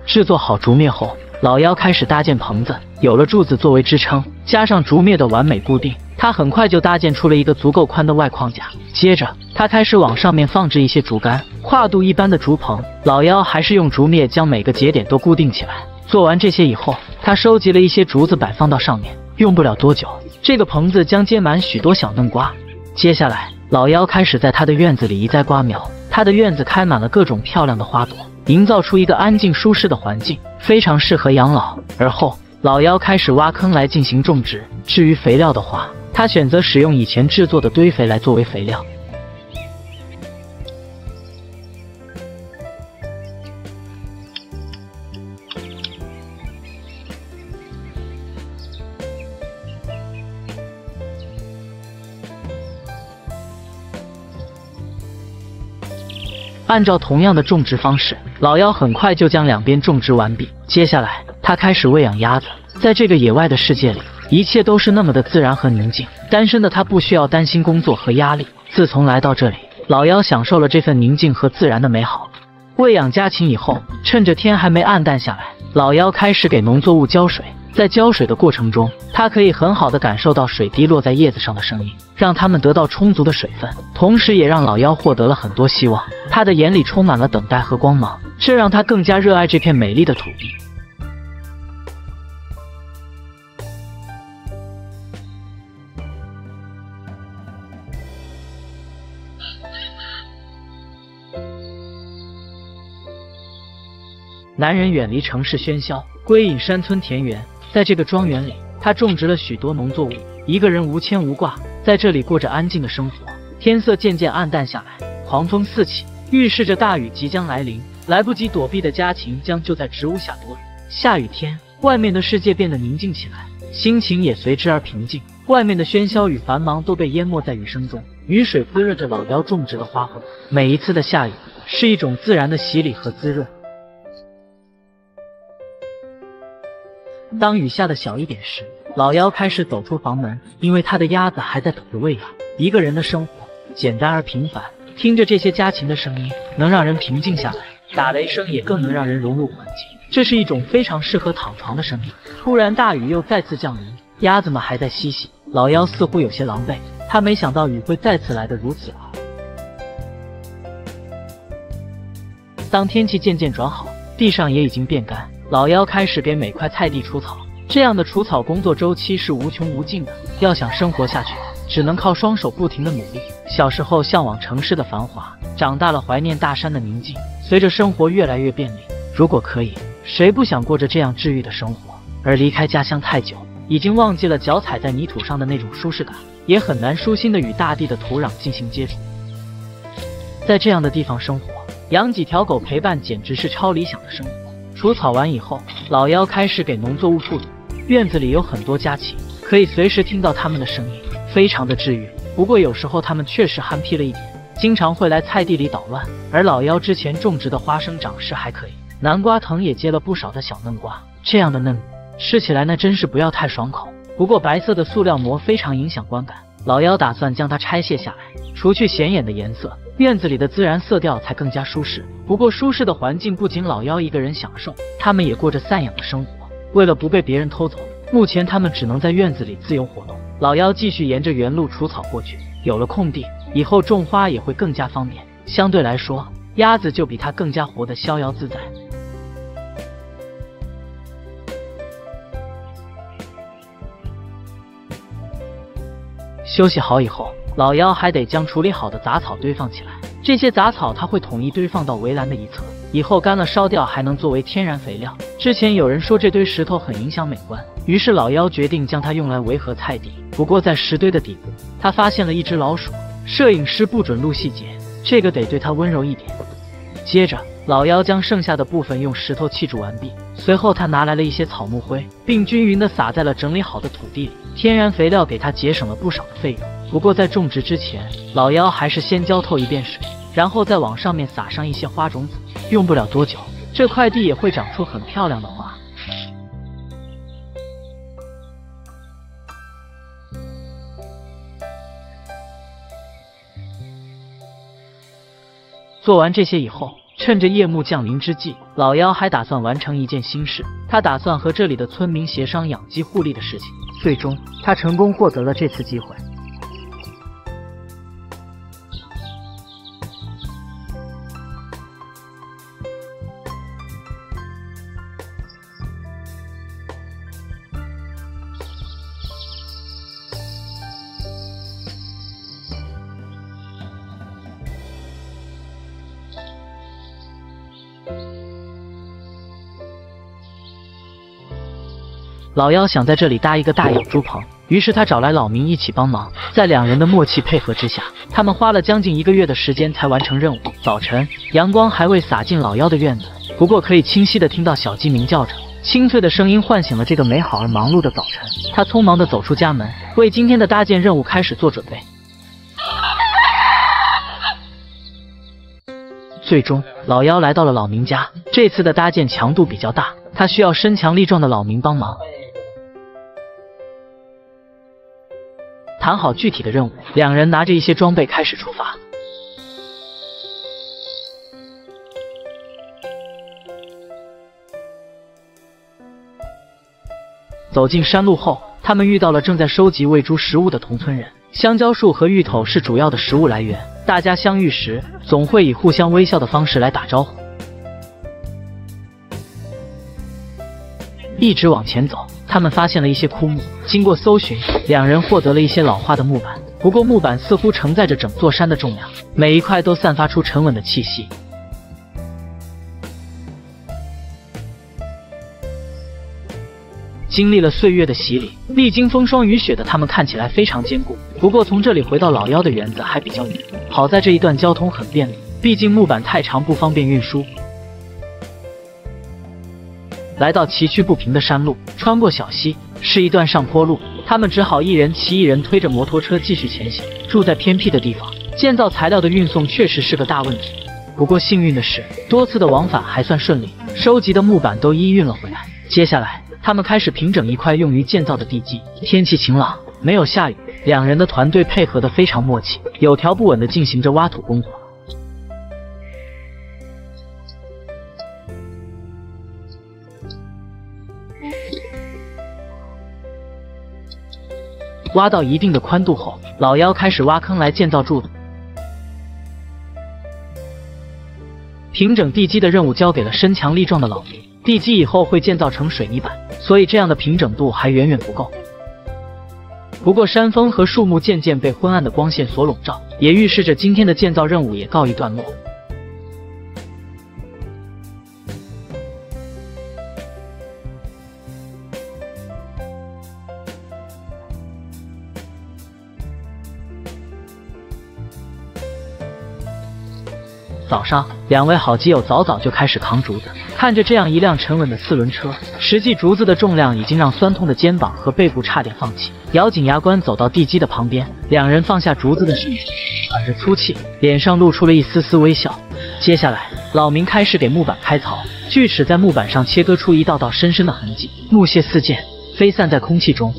[SPEAKER 1] 制作好竹篾后，老妖开始搭建棚子。有了柱子作为支撑，加上竹篾的完美固定，他很快就搭建出了一个足够宽的外框架。接着，他开始往上面放置一些竹竿，跨度一般的竹棚。老妖还是用竹篾将每个节点都固定起来。做完这些以后，他收集了一些竹子摆放到上面。用不了多久，这个棚子将结满许多小嫩瓜。接下来，老妖开始在他的院子里移栽瓜苗。他的院子开满了各种漂亮的花朵。营造出一个安静舒适的环境，非常适合养老。而后，老妖开始挖坑来进行种植。至于肥料的话，他选择使用以前制作的堆肥来作为肥料。按照同样的种植方式，老妖很快就将两边种植完毕。接下来，他开始喂养鸭子。在这个野外的世界里，一切都是那么的自然和宁静。单身的他不需要担心工作和压力。自从来到这里，老妖享受了这份宁静和自然的美好。喂养家禽以后，趁着天还没暗淡下来，老妖开始给农作物浇水。在浇水的过程中，它可以很好的感受到水滴落在叶子上的声音，让它们得到充足的水分，同时也让老妖获得了很多希望。他的眼里充满了等待和光芒，这让他更加热爱这片美丽的土地。男人远离城市喧嚣，归隐山村田园。在这个庄园里，他种植了许多农作物，一个人无牵无挂，在这里过着安静的生活。天色渐渐暗淡下来，狂风四起，预示着大雨即将来临。来不及躲避的家禽将就在植物下躲雨。下雨天，外面的世界变得宁静起来，心情也随之而平静。外面的喧嚣与繁忙都被淹没在雨声中，雨水滋润着老妖种植的花卉。每一次的下雨，是一种自然的洗礼和滋润。当雨下的小一点时，老妖开始走出房门，因为他的鸭子还在等着喂养。一个人的生活简单而平凡，听着这些家禽的声音，能让人平静下来；打雷声也更能让人融入环境。这是一种非常适合躺床的声音。突然，大雨又再次降临，鸭子们还在嬉戏，老妖似乎有些狼狈。他没想到雨会再次来得如此快。当天气渐渐转好，地上也已经变干。老妖开始给每块菜地除草，这样的除草工作周期是无穷无尽的。要想生活下去，只能靠双手不停的努力。小时候向往城市的繁华，长大了怀念大山的宁静。随着生活越来越便利，如果可以，谁不想过着这样治愈的生活？而离开家乡太久，已经忘记了脚踩在泥土上的那种舒适感，也很难舒心的与大地的土壤进行接触。在这样的地方生活，养几条狗陪伴，简直是超理想的生活。除草完以后，老妖开始给农作物复土。院子里有很多家禽，可以随时听到它们的声音，非常的治愈。不过有时候它们确实憨批了一点，经常会来菜地里捣乱。而老妖之前种植的花生长势还可以，南瓜藤也结了不少的小嫩瓜。这样的嫩吃起来那真是不要太爽口。不过白色的塑料膜非常影响观感，老妖打算将它拆卸下来，除去显眼的颜色。院子里的自然色调才更加舒适。不过，舒适的环境不仅老妖一个人享受，他们也过着散养的生活。为了不被别人偷走，目前他们只能在院子里自由活动。老妖继续沿着原路除草过去。有了空地，以后种花也会更加方便。相对来说，鸭子就比它更加活得逍遥自在。休息好以后。老妖还得将处理好的杂草堆放起来，这些杂草他会统一堆放到围栏的一侧，以后干了烧掉还能作为天然肥料。之前有人说这堆石头很影响美观，于是老妖决定将它用来围合菜地。不过在石堆的底部，他发现了一只老鼠。摄影师不准录细节，这个得对它温柔一点。接着，老妖将剩下的部分用石头砌筑完毕，随后他拿来了一些草木灰，并均匀地撒在了整理好的土地里。天然肥料给他节省了不少的费用。不过在种植之前，老妖还是先浇透一遍水，然后再往上面撒上一些花种子。用不了多久，这块地也会长出很漂亮的花。做完这些以后。趁着夜幕降临之际，老妖还打算完成一件心事。他打算和这里的村民协商养鸡互利的事情。最终，他成功获得了这次机会。老妖想在这里搭一个大养猪棚，于是他找来老明一起帮忙。在两人的默契配合之下，他们花了将近一个月的时间才完成任务。早晨，阳光还未洒进老妖的院子，不过可以清晰的听到小鸡鸣叫着，清脆的声音唤醒了这个美好而忙碌的早晨。他匆忙的走出家门，为今天的搭建任务开始做准备。最终，老妖来到了老明家。这次的搭建强度比较大，他需要身强力壮的老明帮忙。谈好具体的任务，两人拿着一些装备开始出发。走进山路后，他们遇到了正在收集喂猪食物的同村人。香蕉树和芋头是主要的食物来源，大家相遇时总会以互相微笑的方式来打招呼。一直往前走。他们发现了一些枯木，经过搜寻，两人获得了一些老化的木板。不过木板似乎承载着整座山的重量，每一块都散发出沉稳的气息。经历了岁月的洗礼，历经风霜雨雪的他们看起来非常坚固。不过从这里回到老妖的园子还比较远，好在这一段交通很便利，毕竟木板太长不方便运输。来到崎岖不平的山路，穿过小溪，是一段上坡路。他们只好一人骑一人推着摩托车继续前行。住在偏僻的地方，建造材料的运送确实是个大问题。不过幸运的是，多次的往返还算顺利，收集的木板都一运了回来。接下来，他们开始平整一块用于建造的地基。天气晴朗，没有下雨，两人的团队配合得非常默契，有条不紊地进行着挖土工作。挖到一定的宽度后，老妖开始挖坑来建造柱子。平整地基的任务交给了身强力壮的老明。地基以后会建造成水泥板，所以这样的平整度还远远不够。不过山峰和树木渐渐被昏暗的光线所笼罩，也预示着今天的建造任务也告一段落。早上，两位好基友早早就开始扛竹子。看着这样一辆沉稳的四轮车，实际竹子的重量已经让酸痛的肩膀和背部差点放弃。咬紧牙关走到地基的旁边，两人放下竹子的手，喘着粗气，脸上露出了一丝丝微笑。接下来，老明开始给木板开槽，锯齿在木板上切割出一道道深深的痕迹，木屑四溅，飞散在空气中。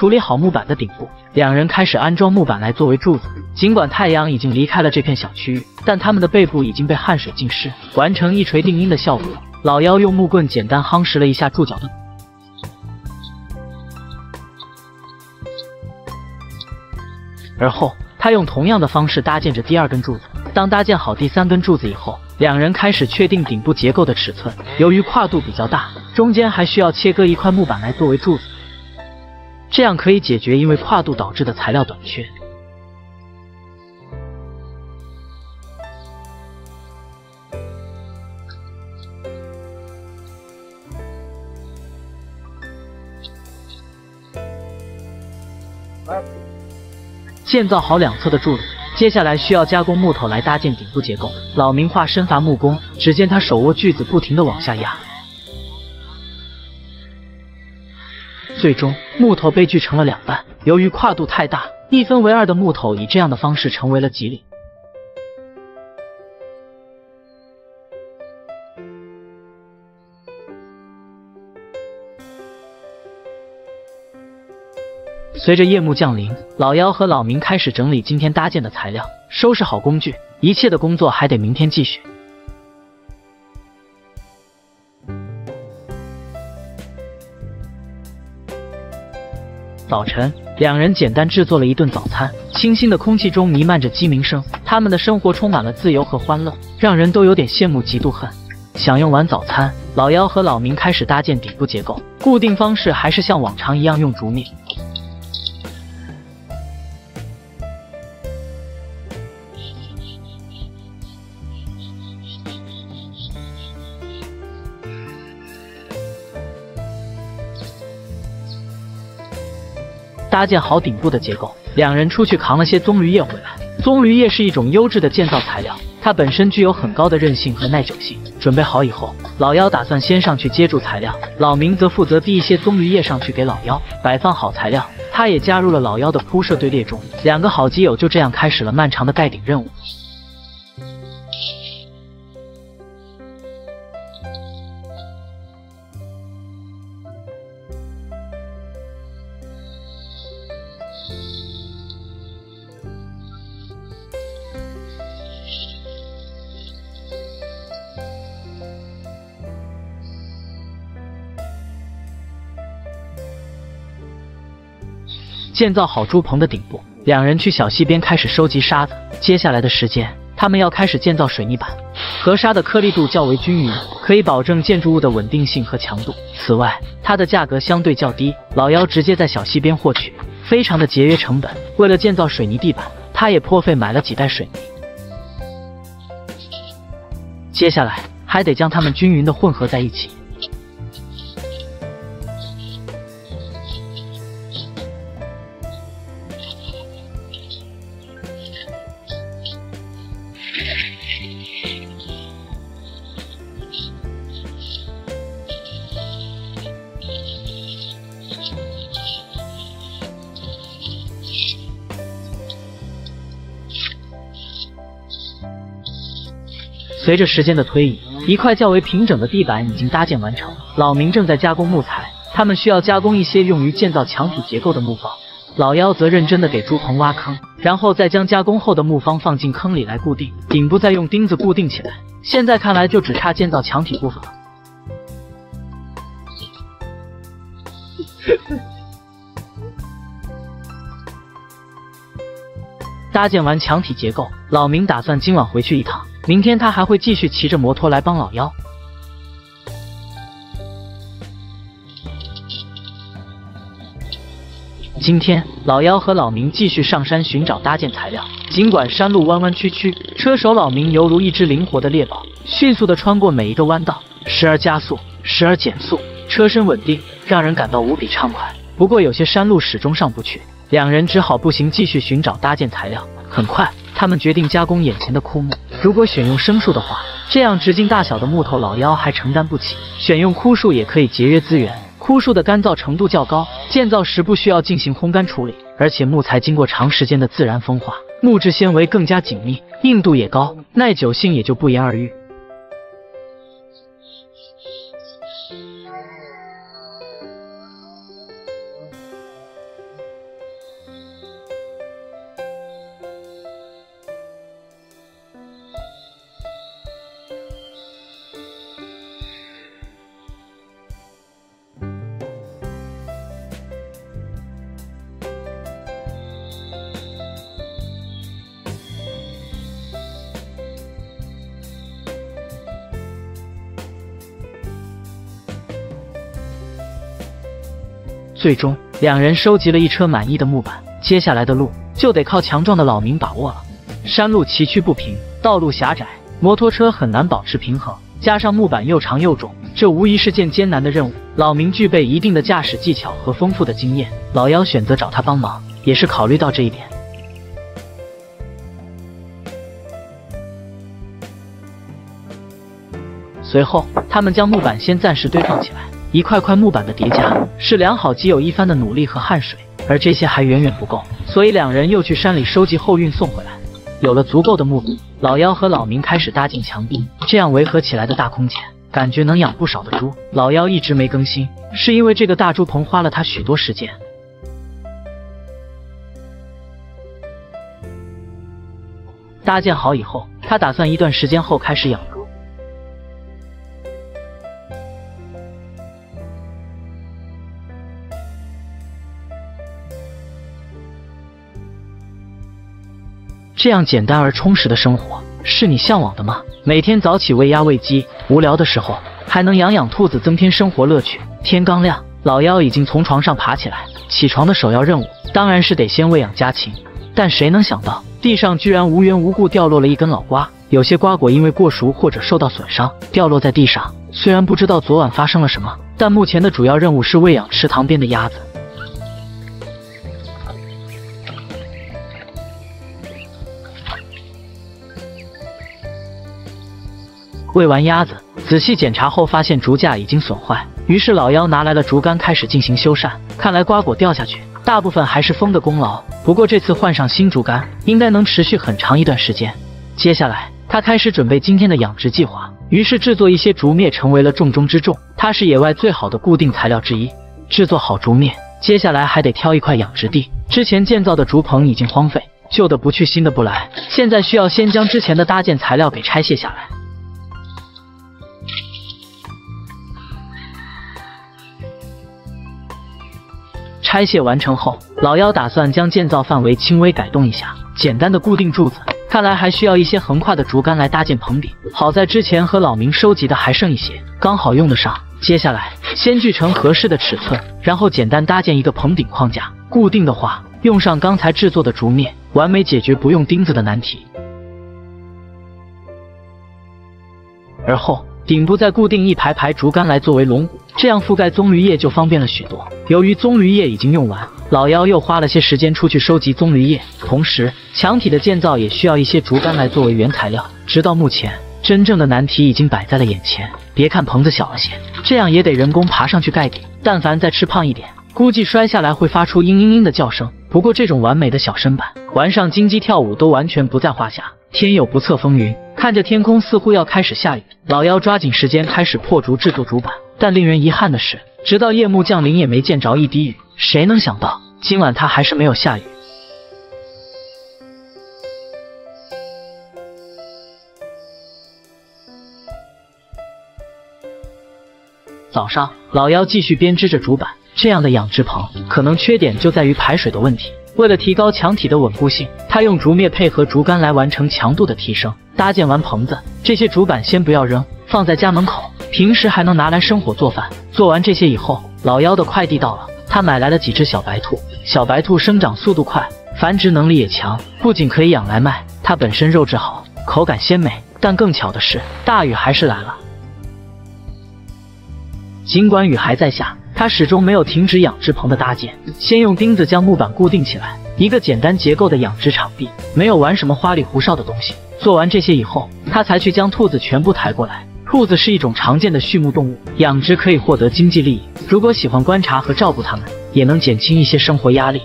[SPEAKER 1] 处理好木板的顶部，两人开始安装木板来作为柱子。尽管太阳已经离开了这片小区域，但他们的背部已经被汗水浸湿，完成一锤定音的效果。老妖用木棍简单夯实了一下柱脚的，而后他用同样的方式搭建着第二根柱子。当搭建好第三根柱子以后，两人开始确定顶部结构的尺寸。由于跨度比较大，中间还需要切割一块木板来作为柱子。这样可以解决因为跨度导致的材料短缺。建造好两侧的柱子接下来需要加工木头来搭建顶部结构老明化身伐木工只见他手握锯子不停的往下压。最终木头被锯成了两半。由于跨度太大，一分为二的木头以这样的方式成为了吉岭。随着夜幕降临，老妖和老明开始整理今天搭建的材料，收拾好工具，一切的工作还得明天继续。早晨，两人简单制作了一顿早餐，清新的空气中弥漫着鸡鸣声，他们的生活充满了自由和欢乐，让人都有点羡慕嫉妒恨。享用完早餐，老妖和老明开始搭建底部结构，固定方式还是像往常一样用竹篾。搭建好顶部的结构，两人出去扛了些棕榈叶回来。棕榈叶是一种优质的建造材料，它本身具有很高的韧性和耐久性。准备好以后，老妖打算先上去接住材料，老明则负责递一些棕榈叶上去给老妖。摆放好材料，他也加入了老妖的铺设队列中。两个好基友就这样开始了漫长的盖顶任务。建造好猪棚的顶部，两人去小溪边开始收集沙子。接下来的时间，他们要开始建造水泥板。河沙的颗粒度较为均匀，可以保证建筑物的稳定性和强度。此外，它的价格相对较低，老妖直接在小溪边获取，非常的节约成本。为了建造水泥地板，他也颇费买了几袋水泥。接下来还得将它们均匀的混合在一起。随着时间的推移，一块较为平整的地板已经搭建完成。老明正在加工木材，他们需要加工一些用于建造墙体结构的木方。老妖则认真的给猪棚挖坑，然后再将加工后的木方放进坑里来固定，顶部再用钉子固定起来。现在看来，就只差建造墙体部分了。搭建完墙体结构，老明打算今晚回去一趟。明天他还会继续骑着摩托来帮老妖。今天老妖和老明继续上山寻找搭建材料。尽管山路弯弯曲曲，车手老明犹如一只灵活的猎豹，迅速的穿过每一个弯道，时而加速，时而减速，车身稳定，让人感到无比畅快。不过有些山路始终上不去，两人只好步行继续寻找搭建材料。很快，他们决定加工眼前的枯木。如果选用生树的话，这样直径大小的木头，老妖还承担不起。选用枯树也可以节约资源，枯树的干燥程度较高，建造时不需要进行烘干处理，而且木材经过长时间的自然风化，木质纤维更加紧密，硬度也高，耐久性也就不言而喻。最终，两人收集了一车满意的木板，接下来的路就得靠强壮的老明把握了。山路崎岖不平，道路狭窄，摩托车很难保持平衡。加上木板又长又重，这无疑是件艰难的任务。老明具备一定的驾驶技巧和丰富的经验，老妖选择找他帮忙，也是考虑到这一点。随后，他们将木板先暂时堆放起来。一块块木板的叠加，是良好基友一番的努力和汗水，而这些还远远不够，所以两人又去山里收集后运送回来。有了足够的木板，老妖和老明开始搭建墙壁。这样围合起来的大空间，感觉能养不少的猪。老妖一直没更新，是因为这个大猪棚花了他许多时间。搭建好以后，他打算一段时间后开始养猪。这样简单而充实的生活是你向往的吗？每天早起喂鸭喂鸡，无聊的时候还能养养兔子，增添生活乐趣。天刚亮，老妖已经从床上爬起来。起床的首要任务当然是得先喂养家禽。但谁能想到，地上居然无缘无故掉落了一根老瓜。有些瓜果因为过熟或者受到损伤，掉落在地上。虽然不知道昨晚发生了什么，但目前的主要任务是喂养池塘边的鸭子。喂完鸭子，仔细检查后发现竹架已经损坏，于是老妖拿来了竹竿开始进行修缮。看来瓜果掉下去，大部分还是风的功劳。不过这次换上新竹竿，应该能持续很长一段时间。接下来，他开始准备今天的养殖计划，于是制作一些竹篾成为了重中之重。它是野外最好的固定材料之一。制作好竹篾，接下来还得挑一块养殖地。之前建造的竹棚已经荒废，旧的不去，新的不来。现在需要先将之前的搭建材料给拆卸下来。拆卸完成后，老妖打算将建造范围轻微改动一下，简单的固定柱子。看来还需要一些横跨的竹竿来搭建棚顶。好在之前和老明收集的还剩一些，刚好用得上。接下来先锯成合适的尺寸，然后简单搭建一个棚顶框架。固定的话，用上刚才制作的竹篾，完美解决不用钉子的难题。而后。顶部再固定一排排竹竿来作为龙骨，这样覆盖棕榈叶就方便了许多。由于棕榈叶已经用完，老妖又花了些时间出去收集棕榈叶。同时，墙体的建造也需要一些竹竿来作为原材料。直到目前，真正的难题已经摆在了眼前。别看棚子小了些，这样也得人工爬上去盖顶。但凡再吃胖一点，估计摔下来会发出嘤嘤嘤的叫声。不过这种完美的小身板，玩上金鸡跳舞都完全不在话下。天有不测风云，看着天空似乎要开始下雨，老妖抓紧时间开始破竹制作竹板。但令人遗憾的是，直到夜幕降临也没见着一滴雨。谁能想到今晚它还是没有下雨？早上，老妖继续编织着竹板。这样的养殖棚可能缺点就在于排水的问题。为了提高墙体的稳固性，他用竹篾配合竹竿来完成强度的提升。搭建完棚子，这些竹板先不要扔，放在家门口，平时还能拿来生火做饭。做完这些以后，老妖的快递到了，他买来了几只小白兔。小白兔生长速度快，繁殖能力也强，不仅可以养来卖，它本身肉质好，口感鲜美。但更巧的是，大雨还是来了。尽管雨还在下。他始终没有停止养殖棚的搭建，先用钉子将木板固定起来，一个简单结构的养殖场地，没有玩什么花里胡哨的东西。做完这些以后，他才去将兔子全部抬过来。兔子是一种常见的畜牧动物，养殖可以获得经济利益。如果喜欢观察和照顾它们，也能减轻一些生活压力。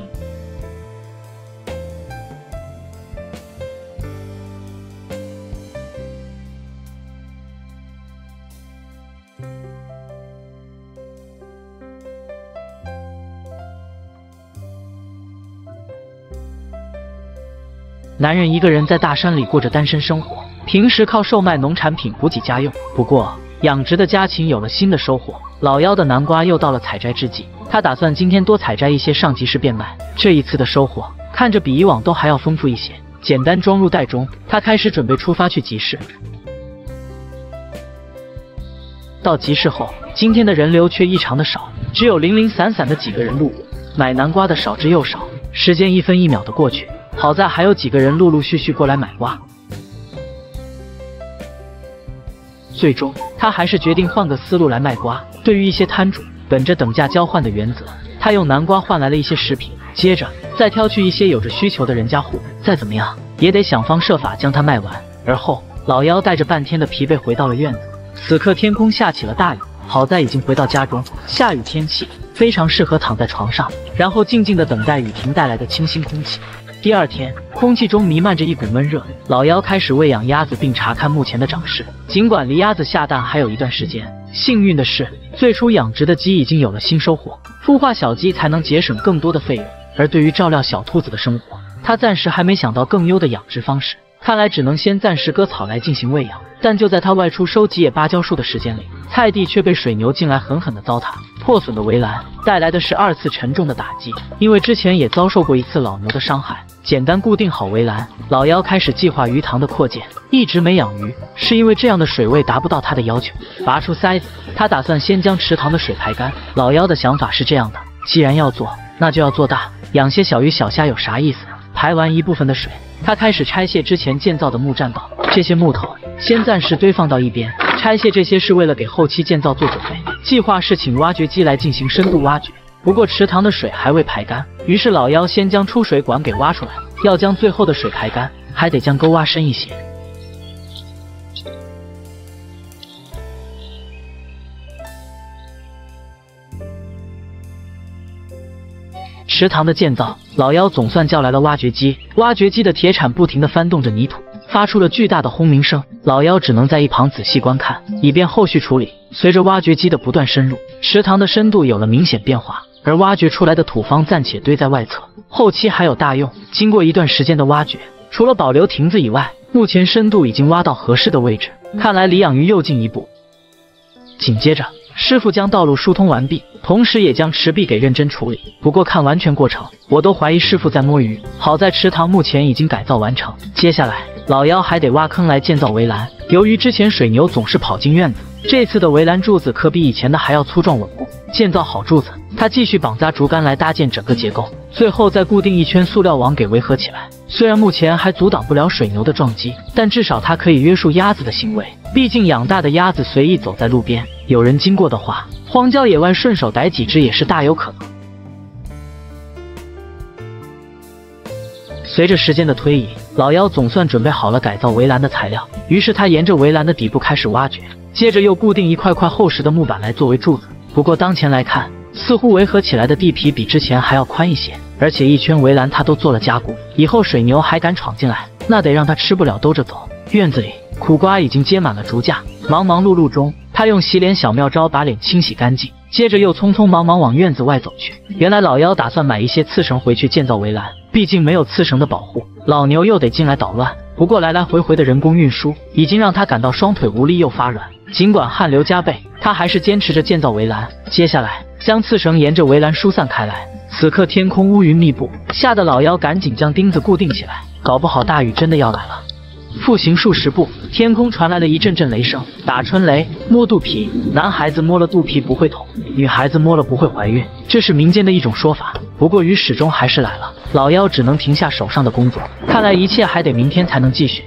[SPEAKER 1] 男人一个人在大山里过着单身生活，平时靠售卖农产品补给家用。不过，养殖的家禽有了新的收获，老妖的南瓜又到了采摘之际。他打算今天多采摘一些上集市变卖。这一次的收获看着比以往都还要丰富一些。简单装入袋中，他开始准备出发去集市。到集市后，今天的人流却异常的少，只有零零散散的几个人路过。买南瓜的少之又少，时间一分一秒的过去。好在还有几个人陆陆续续过来买瓜。最终，他还是决定换个思路来卖瓜。对于一些摊主，本着等价交换的原则，他用南瓜换来了一些食品，接着再挑去一些有着需求的人家户，再怎么样也得想方设法将它卖完。而后，老妖带着半天的疲惫回到了院子。此刻天空下起了大雨，好在已经回到家中。下雨天气非常适合躺在床上，然后静静的等待雨停带来的清新空气。第二天，空气中弥漫着一股闷热。老妖开始喂养鸭子，并查看目前的长势。尽管离鸭子下蛋还有一段时间，幸运的是，最初养殖的鸡已经有了新收获。孵化小鸡才能节省更多的费用。而对于照料小兔子的生活，他暂时还没想到更优的养殖方式。看来只能先暂时割草来进行喂养。但就在他外出收集野芭蕉树的时间里，菜地却被水牛进来狠狠的糟蹋。破损的围栏带来的是二次沉重的打击，因为之前也遭受过一次老牛的伤害。简单固定好围栏，老妖开始计划鱼塘的扩建。一直没养鱼，是因为这样的水位达不到他的要求。拔出塞子，他打算先将池塘的水排干。老妖的想法是这样的：既然要做，那就要做大。养些小鱼小虾有啥意思？排完一部分的水，他开始拆卸之前建造的木栈道。这些木头先暂时堆放到一边。拆卸这些是为了给后期建造做准备。计划是请挖掘机来进行深度挖掘。不过池塘的水还未排干，于是老妖先将出水管给挖出来。要将最后的水排干，还得将沟挖深一些。池塘的建造，老妖总算叫来了挖掘机。挖掘机的铁铲不停地翻动着泥土，发出了巨大的轰鸣声。老妖只能在一旁仔细观看，以便后续处理。随着挖掘机的不断深入，池塘的深度有了明显变化。而挖掘出来的土方暂且堆在外侧，后期还有大用。经过一段时间的挖掘，除了保留亭子以外，目前深度已经挖到合适的位置，看来离养鱼又进一步。紧接着，师傅将道路疏通完毕，同时也将池壁给认真处理。不过看完全过程，我都怀疑师傅在摸鱼。好在池塘目前已经改造完成，接下来老妖还得挖坑来建造围栏。由于之前水牛总是跑进院子，这次的围栏柱子可比以前的还要粗壮稳固。建造好柱子。他继续绑扎竹竿来搭建整个结构，最后再固定一圈塑料网给围合起来。虽然目前还阻挡不了水牛的撞击，但至少它可以约束鸭子的行为。毕竟养大的鸭子随意走在路边，有人经过的话，荒郊野外顺手逮几只也是大有可能。随着时间的推移，老妖总算准备好了改造围栏的材料，于是他沿着围栏的底部开始挖掘，接着又固定一块块厚实的木板来作为柱子。不过当前来看，似乎围合起来的地皮比之前还要宽一些，而且一圈围栏它都做了加固。以后水牛还敢闯进来，那得让它吃不了兜着走。院子里，苦瓜已经接满了竹架，忙忙碌碌中，他用洗脸小妙招把脸清洗干净，接着又匆匆忙忙往院子外走去。原来老妖打算买一些刺绳回去建造围栏，毕竟没有刺绳的保护，老牛又得进来捣乱。不过来来回回的人工运输已经让他感到双腿无力又发软，尽管汗流浃背，他还是坚持着建造围栏。接下来。将刺绳沿着围栏疏散开来。此刻天空乌云密布，吓得老妖赶紧将钉子固定起来，搞不好大雨真的要来了。复行数十步，天空传来了一阵阵雷声。打春雷，摸肚皮。男孩子摸了肚皮不会痛，女孩子摸了不会怀孕，这是民间的一种说法。不过雨始终还是来了，老妖只能停下手上的工作。看来一切还得明天才能继续。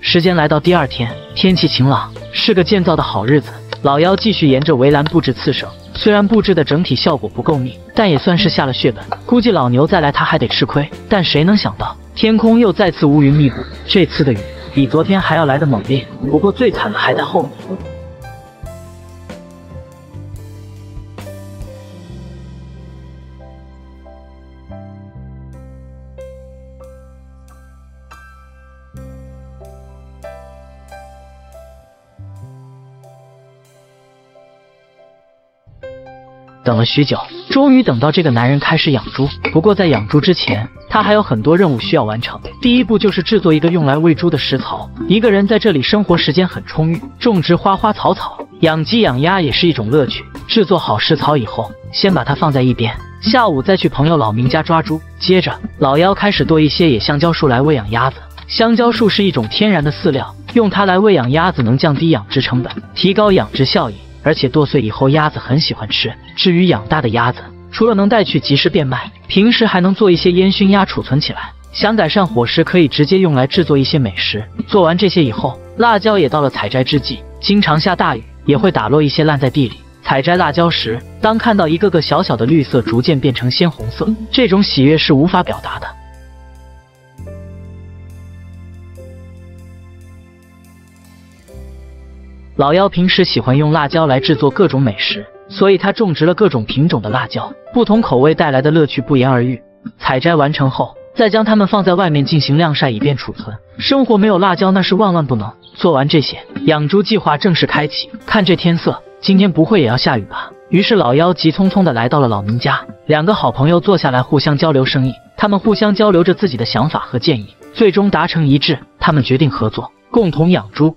[SPEAKER 1] 时间来到第二天，天气晴朗，是个建造的好日子。老妖继续沿着围栏布置刺手，虽然布置的整体效果不够密，但也算是下了血本。估计老牛再来，他还得吃亏。但谁能想到，天空又再次乌云密布，这次的雨比昨天还要来的猛烈。不过最惨的还在后面。等了许久，终于等到这个男人开始养猪。不过在养猪之前，他还有很多任务需要完成。第一步就是制作一个用来喂猪的食槽。一个人在这里生活时间很充裕，种植花花草草，养鸡养鸭也是一种乐趣。制作好食槽以后，先把它放在一边，下午再去朋友老明家抓猪。接着，老妖开始剁一些野香蕉树来喂养鸭子。香蕉树是一种天然的饲料，用它来喂养鸭子能降低养殖成本，提高养殖效益。而且剁碎以后鸭子很喜欢吃。至于养大的鸭子，除了能带去集市变卖，平时还能做一些烟熏鸭储存起来。想改善伙食，可以直接用来制作一些美食。做完这些以后，辣椒也到了采摘之际。经常下大雨，也会打落一些烂在地里。采摘辣椒时，当看到一个个小小的绿色逐渐变成鲜红色，这种喜悦是无法表达的。老妖平时喜欢用辣椒来制作各种美食，所以他种植了各种品种的辣椒，不同口味带来的乐趣不言而喻。采摘完成后，再将它们放在外面进行晾晒，以便储存。生活没有辣椒那是万万不能。做完这些，养猪计划正式开启。看这天色，今天不会也要下雨吧？于是老妖急匆匆的来到了老明家，两个好朋友坐下来互相交流生意。他们互相交流着自己的想法和建议，最终达成一致。他们决定合作，共同养猪。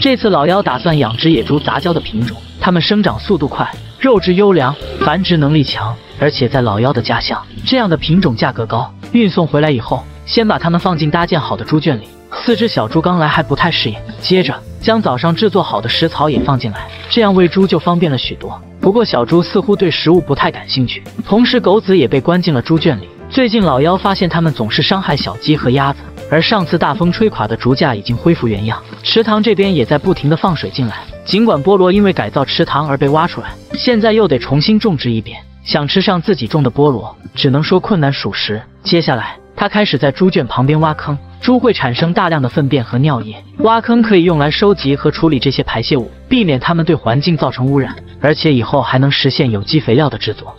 [SPEAKER 1] 这次老妖打算养殖野猪杂交的品种，它们生长速度快，肉质优良，繁殖能力强，而且在老妖的家乡，这样的品种价格高。运送回来以后，先把它们放进搭建好的猪圈里。四只小猪刚来还不太适应，接着将早上制作好的食草也放进来，这样喂猪就方便了许多。不过小猪似乎对食物不太感兴趣，同时狗子也被关进了猪圈里。最近老妖发现它们总是伤害小鸡和鸭子。而上次大风吹垮的竹架已经恢复原样，池塘这边也在不停的放水进来。尽管菠萝因为改造池塘而被挖出来，现在又得重新种植一遍。想吃上自己种的菠萝，只能说困难属实。接下来，他开始在猪圈旁边挖坑，猪会产生大量的粪便和尿液，挖坑可以用来收集和处理这些排泄物，避免它们对环境造成污染，而且以后还能实现有机肥料的制作。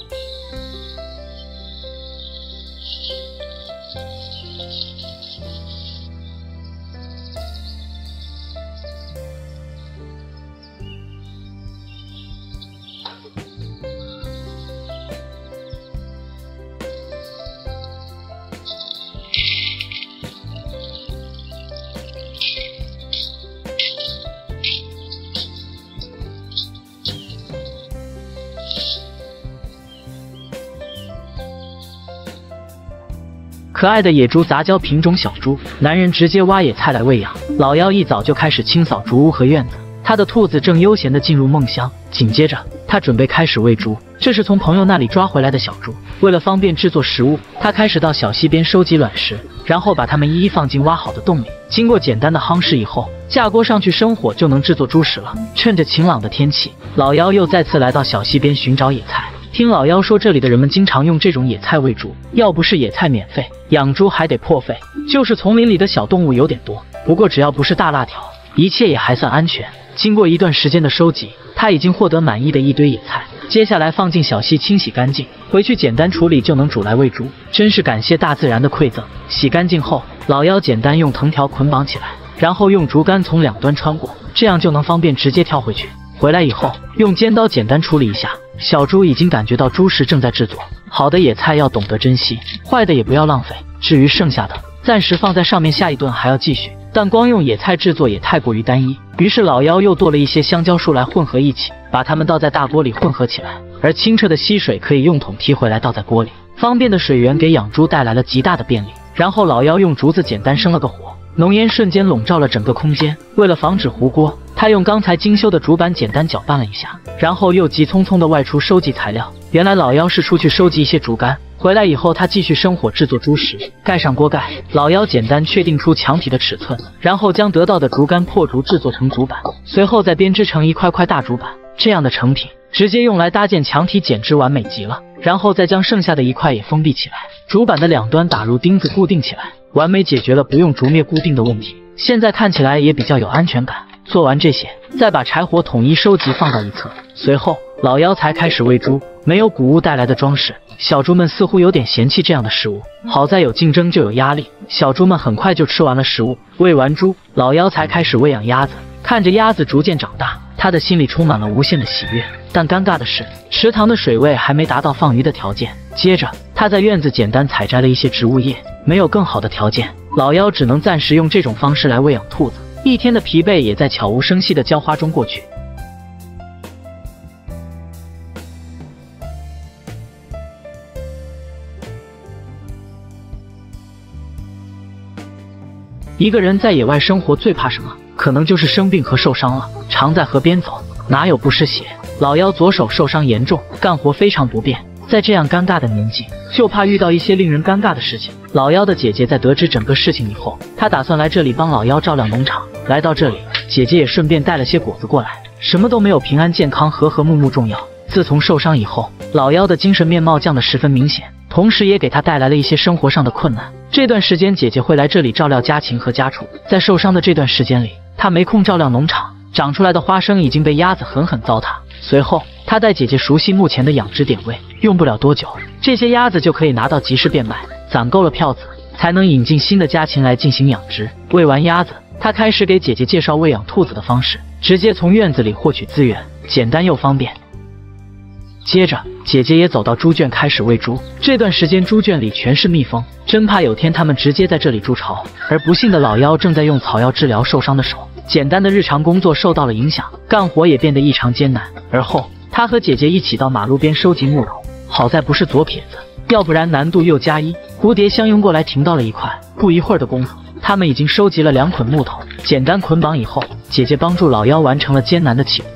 [SPEAKER 1] 可爱的野猪杂交品种小猪，男人直接挖野菜来喂养。老妖一早就开始清扫竹屋和院子，他的兔子正悠闲地进入梦乡。紧接着，他准备开始喂猪。这是从朋友那里抓回来的小猪。为了方便制作食物，他开始到小溪边收集卵石，然后把它们一一放进挖好的洞里。经过简单的夯实以后，架锅上去生火就能制作猪食了。趁着晴朗的天气，老妖又再次来到小溪边寻找野菜。听老妖说，这里的人们经常用这种野菜喂猪，要不是野菜免费，养猪还得破费。就是丛林里的小动物有点多，不过只要不是大辣条，一切也还算安全。经过一段时间的收集，他已经获得满意的一堆野菜。接下来放进小溪清洗干净，回去简单处理就能煮来喂猪。真是感谢大自然的馈赠。洗干净后，老妖简单用藤条捆绑起来，然后用竹竿从两端穿过，这样就能方便直接跳回去。回来以后，用尖刀简单处理一下。小猪已经感觉到猪食正在制作，好的野菜要懂得珍惜，坏的也不要浪费。至于剩下的，暂时放在上面，下一顿还要继续。但光用野菜制作也太过于单一，于是老妖又剁了一些香蕉树来混合一起，把它们倒在大锅里混合起来。而清澈的溪水可以用桶提回来倒在锅里，方便的水源给养猪带来了极大的便利。然后老妖用竹子简单生了个火。浓烟瞬间笼罩了整个空间。为了防止糊锅，他用刚才精修的竹板简单搅拌了一下，然后又急匆匆的外出收集材料。原来老妖是出去收集一些竹竿，回来以后他继续生火制作猪食。盖上锅盖，老妖简单确定出墙体的尺寸，然后将得到的竹竿破竹制作成竹板，随后再编织成一块块大竹板。这样的成品直接用来搭建墙体，简直完美极了。然后再将剩下的一块也封闭起来，竹板的两端打入钉子固定起来。完美解决了不用竹篾固定的问题，现在看起来也比较有安全感。做完这些，再把柴火统一收集放到一侧，随后老妖才开始喂猪。没有谷物带来的装饰，小猪们似乎有点嫌弃这样的食物。好在有竞争就有压力，小猪们很快就吃完了食物。喂完猪，老妖才开始喂养鸭子。看着鸭子逐渐长大，他的心里充满了无限的喜悦。但尴尬的是，池塘的水位还没达到放鱼的条件。接着，他在院子简单采摘了一些植物叶。没有更好的条件，老妖只能暂时用这种方式来喂养兔子。一天的疲惫也在悄无声息的浇花中过去。一个人在野外生活最怕什么？可能就是生病和受伤了。常在河边走，哪有不湿鞋？老妖左手受伤严重，干活非常不便。在这样尴尬的年纪，就怕遇到一些令人尴尬的事情。老妖的姐姐在得知整个事情以后，她打算来这里帮老妖照料农场。来到这里，姐姐也顺便带了些果子过来。什么都没有平安健康、和和睦睦重要。自从受伤以后，老妖的精神面貌降得十分明显，同时也给她带来了一些生活上的困难。这段时间，姐姐会来这里照料家禽和家畜。在受伤的这段时间里，他没空照料农场，长出来的花生已经被鸭子狠狠糟蹋。随后，他带姐姐熟悉目前的养殖点位，用不了多久，这些鸭子就可以拿到集市变卖，攒够了票子，才能引进新的家禽来进行养殖。喂完鸭子，他开始给姐姐介绍喂养兔子的方式，直接从院子里获取资源，简单又方便。接着，姐姐也走到猪圈开始喂猪。这段时间，猪圈里全是蜜蜂，真怕有天它们直接在这里筑巢。而不幸的老妖正在用草药治疗受伤的手，简单的日常工作受到了影响，干活也变得异常艰难。而后，他和姐姐一起到马路边收集木头，好在不是左撇子，要不然难度又加一。蝴蝶相拥过来，停到了一块。不一会儿的功夫，他们已经收集了两捆木头，简单捆绑以后，姐姐帮助老妖完成了艰难的起步。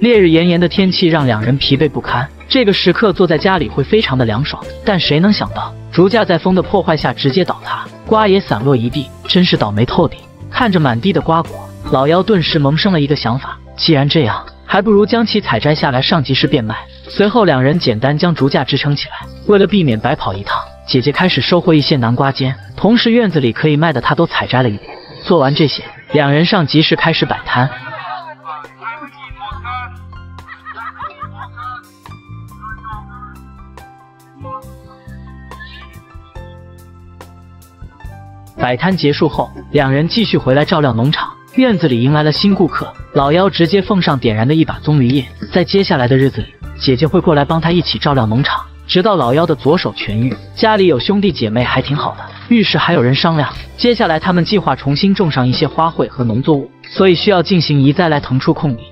[SPEAKER 1] 烈日炎炎的天气让两人疲惫不堪，这个时刻坐在家里会非常的凉爽。但谁能想到，竹架在风的破坏下直接倒塌，瓜也散落一地，真是倒霉透顶。看着满地的瓜果，老妖顿时萌生了一个想法：既然这样，还不如将其采摘下来上集市变卖。随后，两人简单将竹架支撑起来。为了避免白跑一趟，姐姐开始收获一些南瓜尖，同时院子里可以卖的她都采摘了一点。做完这些，两人上集市开始摆摊。摆摊结束后，两人继续回来照料农场。院子里迎来了新顾客，老妖直接奉上点燃的一把棕榈叶。在接下来的日子里，姐姐会过来帮他一起照料农场，直到老妖的左手痊愈。家里有兄弟姐妹还挺好的，遇事还有人商量。接下来他们计划重新种上一些花卉和农作物，所以需要进行移栽来腾出空地。